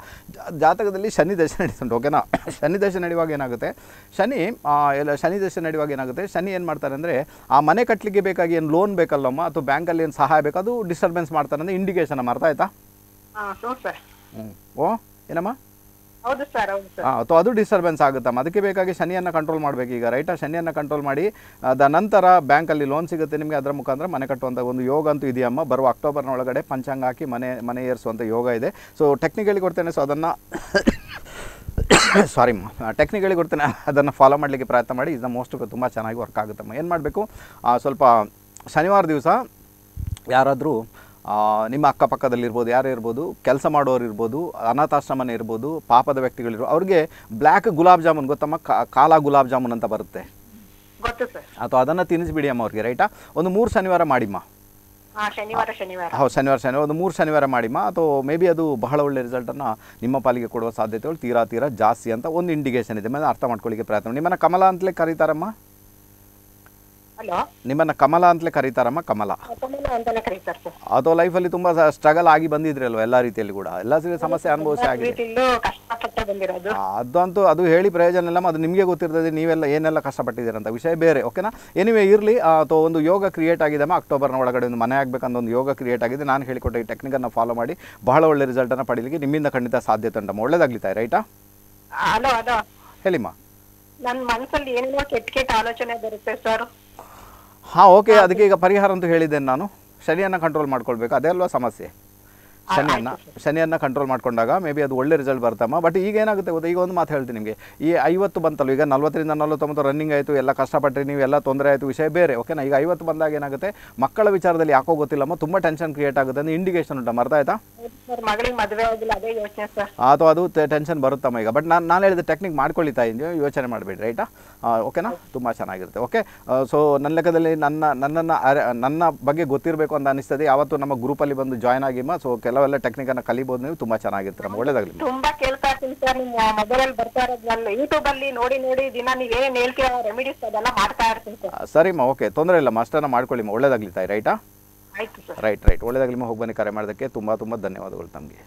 ಜಾತಕದಲ್ಲಿ ಶನಿ ದಶೆ ನಡೀತುಂಟು ಓಕೆನಾ ಶನಿ ದಶೆ ನಡೆಯುವಾಗ ಏನಾಗುತ್ತೆ? ಶನಿ ಎಲ್ಲ ಶನಿ ದಶೆ ನಡೆಯುವಾಗ ಏನಾಗುತ್ತೆ? ಶನಿ ಏನು ಮಾಡ್ತಾರೆ ಅಂದರೆ ಆ ಮನೆ ಕಟ್ಟಲಿಕ್ಕೆ ಬೇಕಾಗಿ ಏನು ಲೋನ್ ಬೇಕಲ್ಲಮ್ಮ? ಅಥವಾ ಬ್ಯಾಂಕಲ್ಲಿ ಏನು ಸಹಾಯ ಬೇಕು? ಅದು ಡಿಸ್ಟರ್ಬೆನ್ಸ್ ಮಾಡ್ತಾರೆ ಅಂದರೆ ಇಂಡಿಕೇಶನ್ ಅರ್ಥ ಆಯ್ತಾ? ಹ್ಞೂ ಓ ಏನಮ್ಮ? ಹೌದು ಸರ್ ಅಥವಾ ಅದು ಡಿಸ್ಟರ್ಬೆನ್ಸ್ ಆಗುತ್ತಮ್ಮ. ಅದಕ್ಕೆ ಬೇಕಾಗಿ ಶನಿಯನ್ನು ಕಂಟ್ರೋಲ್ ಮಾಡಬೇಕು ಈಗ ರೈಟಾ ಶನಿಯನ್ನು ಕಂಟ್ರೋಲ್ ಮಾಡಿ ಅದ ನಂತರ ಬ್ಯಾಂಕಲ್ಲಿ ಲೋನ್ ಸಿಗುತ್ತೆ ನಿಮಗೆ, ಅದರ ಮುಖಾಂತರ ಮನೆ ಕಟ್ಟುವಂಥ ಒಂದು ಯೋಗ ಅಂತೂ ಇದೆಯಮ್ಮ. ಬರುವ ಅಕ್ಟೋಬರ್ನ ಒಳಗಡೆ ಪಂಚಾಂಗ ಹಾಕಿ ಮನೆ ಮನೆ ಏರಿಸುವಂಥ ಯೋಗ ಇದೆ. ಸೊ ಟೆಕ್ನಿಕಲಿ ಕೊಡ್ತೇನೆ ಸೊ ಅದನ್ನು ಸಾರಿ ಟೆಕ್ನಿಕಲಿ ಕೊಡ್ತೇನೆ, ಅದನ್ನು ಫಾಲೋ ಮಾಡಲಿಕ್ಕೆ ಪ್ರಯತ್ನ ಮಾಡಿ ಇದನ್ನ ಮೋಸ್ಟ್ ತುಂಬ ಚೆನ್ನಾಗಿ ವರ್ಕ್ ಆಗುತ್ತಮ್ಮ. ಏನು ಮಾಡಬೇಕು? ಸ್ವಲ್ಪ ಶನಿವಾರ ದಿವಸ ಯಾರಾದರೂ ನಿಮ್ಮ ಅಕ್ಕಪಕ್ಕದಲ್ಲಿರ್ಬೋದು ಯಾರೇ ಇರ್ಬೋದು ಕೆಲಸ ಮಾಡೋರು ಇರ್ಬೋದು ಅನಾಥಾಶ್ರಮನೇ ಇರ್ಬೋದು ಪಾಪದ ವ್ಯಕ್ತಿಗಳಿರ್ಬೋದು ಅವ್ರಿಗೆ ಬ್ಲ್ಯಾಕ್ ಗುಲಾಬ್ ಜಾಮೂನ್ ಗೊತ್ತಮ್ಮ ಕಾಲಾ ಗುಲಾಬ್ ಜಾಮೂನ್ ಅಂತ ಬರುತ್ತೆ. ಅಥವಾ ಅದನ್ನು ತಿನ್ನಿಸ್ಬಿಡಿ ಅಮ್ಮ ಅವ್ರಿಗೆ ರೈಟಾ? ಒಂದು ಮೂರು ಶನಿವಾರ ಮಾಡಿಮ್ಮ. ಹಾ ಶನಿವಾರ ಶನಿವಾರ. ಹೌದು ಶನಿವಾರ ಶನಿವಾರ ಒಂದು ಮೂರು ಶನಿವಾರ ಮಾಡಿಮ್ಮ. ಅಥವಾ ಮೇ ಬಿ ಅದು ಬಹಳ ಒಳ್ಳೆ ರಿಸಲ್ಟನ್ನು ನಿಮ್ಮ ಪಾಲಿಗೆ ಕೊಡುವ ಸಾಧ್ಯತೆಗಳು ತೀರಾ ತೀರಾ ಜಾಸ್ತಿ ಅಂತ ಒಂದು ಇಂಡಿಕೇಶನ್ ಇದೆ. ಮೇಲೆ ಅರ್ಥ ಮಾಡ್ಕೊಳ್ಳಿಕ್ಕೆ ಪ್ರಯತ್ನ ನಿಮ್ಮನ್ನು ಕಮಲ ಅಂತಲೇ ಕರೀತಾರಮ್ಮ? ಹಲೋ? ನಿಮ್ಮನ್ನು ಕಮಲ ಅಂತಲೇ ಕರೀತಾರಮ್ಮ ಕಮಲ. ಕಮಲ ಅಂತಾನೆ ಕರೀತಾರೆ ಸರ್. ಅಥವಾ ಲೈಫಲ್ಲಿ ತುಂಬಾ ಸ್ಟ್ರಗಲ್ ಆಗಿ ಬಂದಿದ್ರಿ ಅಲ್ವಾ ಎಲ್ಲಾ ರೀತಿಯಲ್ಲಿ ಕೂಡ. ಎಲ್ಲಾ ಸಮಸ್ಯೆ ಅನುಭವಿಸಿ ಆಗಿದೆ. ಕಷ್ಟಪಟ್ಟು ಬಂದಿರೋದು. ಅದಂತೂ ಅದು ಹೇಳಿ ಪ್ರಯೋಜನ ಇಲ್ಲ ಅದು ನಿಮಗೆ ಗೊತ್ತಿರ್ತದೆ ನೀವೆಲ್ಲ ಏನೆಲ್ಲ ಕಷ್ಟಪಟ್ಟಿದ್ದೀರಂತ ವಿಷಯ ಬೇರೆ ಓಕೆನಾ ಎನಿವೇ ಇರಲಿ ಅಥವಾ ಒಂದು ಯೋಗ ಕ್ರಿಯೇಟ್ ಆಗಿದೆಮ್ಮ ಅಕ್ಟೋಬರ್ನ ಒಳಗಡೆ ಒಂದು ಮನೆ ಆಗಬೇಕಂತ ಒಂದು ಯೋಗ ಕ್ರಿಯೇಟ್ ಆಗಿದೆ. ನಾನು ಹೇಳಿಕೊಟ್ಟ ಈ ಟೆಕ್ನಿಕನ್ನು ಫಾಲೋ ಮಾಡಿ ಬಹಳ ಒಳ್ಳೆ ರಿಸಲ್ಟನ್ನು ಪಡೀಲಿಕ್ಕೆ ನಿಮ್ಮಿಂದ ಖಂಡಿತ ಸಾಧ್ಯತೆ ಉಂಟಮ್ಮ ಒಳ್ಳೇದಾಗ್ಲಿ ತಾಯಿ ರೈಟಾ ಹಲೋ ಹಲೋ. ಹೇಳಿಮ್ಮ. ನನ್ನ ಮನಸ್ಸಲ್ಲಿ ಏನೇನೋ ಕೆಟ್ಟ ಕೆಟ್ಟ ಆಲೋಚನೆ ಬರುತ್ತೆ ಸರ್. ಹಾಂ ಓಕೆ ಅದಕ್ಕೆ ಈಗ ಪರಿಹಾರ ಅಂತ ಹೇಳಿದ್ದೇನೆ ನಾನು. ಶನಿಯನ್ನು ಕಂಟ್ರೋಲ್ ಮಾಡ್ಕೊಳ್ಬೇಕು. ಅದೇ ಅಲ್ವಾ ಸಮಸ್ಯೆ? ಶನಿಯನ್ನು ಶನಿಯನ್ನ ಕಂಟ್ರೋಲ್ ಮಾಡ್ಕೊಂಡಾಗ ಮೇ ಬಿ ಅದು ಒಳ್ಳೆ ರಿಸಲ್ಟ್ ಬರ್ತಮ್ಮ ಬಟ್ ಈಗ ಏನಾಗುತ್ತೆ ಗೊತ್ತಾ? ಈಗ ಒಂದು ಮಾತು ಹೇಳ್ತೀನಿ ನಿಮಗೆ. ಈ ಐವತ್ತು ಬಂತಲ್ಲ ಈಗ ನಲ್ವತ್ತರಿಂದ ನಲ್ವತ್ತೊಂಬತ್ತು ರನ್ನಿಂಗ್ ಆಯಿತು ಎಲ್ಲ ಕಷ್ಟಪಟ್ಟರೆ ನೀವು ಎಲ್ಲ ತೊಂದರೆ ಆಯಿತು ವಿಷಯ ಬೇರೆ ಓಕೆನಾ ಈಗ ಐವತ್ತು ಬಂದಾಗ ಏನಾಗುತ್ತೆ? ಮಕ್ಕಳ ವಿಚಾರದಲ್ಲಿ ಯಾಕೋ ಗೊತ್ತಿಲ್ಲಮ್ಮ ತುಂಬ ಟೆನ್ಷನ್ ಕ್ರಿಯೇಟ್ ಆಗುತ್ತೆ ಅಂದರೆ ಇಂಡಿಕೇಶನ್ ಉಂಟಮ್ಮ ಅರ್ಥ ಆಯ್ತಾ? ಅಥವಾ ಅದು ಟೆನ್ಷನ್ ಬರುತ್ತಮ್ಮ ಈಗ? ಬಟ್ ನಾನು ನಾನು ಹೇಳಿದ ಟೆಕ್ನಿಕ್ ಮಾಡ್ಕೊಳ್ತಾ ಇದ್ದೀನಿ ಯೋಚನೆ ಮಾಡಬೇಡಿ ರೈಟಾ ಓಕೆನಾ ತುಂಬ ಚೆನ್ನಾಗಿರುತ್ತೆ ಓಕೆ ಸೊ ನನ್ನ ಲೆಕ್ಕದಲ್ಲಿ ನನ್ನ ನನ್ನನ್ನು ನನ್ನ ಬಗ್ಗೆ ಗೊತ್ತಿರಬೇಕು ಅಂತ ಅನಿಸ್ತದೆ. ಯಾವತ್ತು ನಮ್ಮ ಗ್ರೂಪಲ್ಲಿ ಬಂದು ಜಾಯ್ನ್ ಆಗಿಮ್ಮ ಸೊ ಕೆಲವೆಲ್ಲ ಅನ್ನ ಕಲಿಬಹುದು ನೀವು ತುಂಬಾ ಚೆನ್ನಾಗಿರ್ತೀರ. ಒಳ್ಳೇದಾಗ್ಲಿ. ತುಂಬಾ ಕೇಳ್ತಾ ಇರ್ತೀನಿ ಸರ್ ನಿಮ್ಮ ಮೊಬೈಲ್ ಅಲ್ಲಿ ಬರ್ತಾ ಇರೋದ್ರಲ್ಲಿ. ಯೂಟ್ಯೂಬ್ ಅಲ್ಲಿ ನೋಡಿ ನೋಡಿ ದಿನ ನೀವ್ ಏನ್ ಹೇಳ್ತೀರ ರೆಮಿಡೀಸ್ ಅದೆಲ್ಲ ಮಾಡ್ತಾ ಇರ್ತೀನಿ ಸರ್. ಸರಿಮ್ಮ ಓಕೆ ತೊಂದರೆ ಇಲ್ಲ ಮಾಸ್ಟರ್ನ ಮಾಡ್ಕೊಳ್ಳಿ ಒಳ್ಳೇದಾಗ್ಲಿ ತಾಯಿ ರೈಟಾ ಆಯ್ತು ಸರ್. ರೈಟ್ ರೈಟ್ ಒಳ್ಳೇದಾಗ್ಲಿ ಹೋಗಿ ಬನ್ನಿ ಕರೆ ಮಾಡೋದಕ್ಕೆ. ತುಂಬಾ ತುಂಬಾ ಧನ್ಯವಾದಗಳು ತಮಗೆ.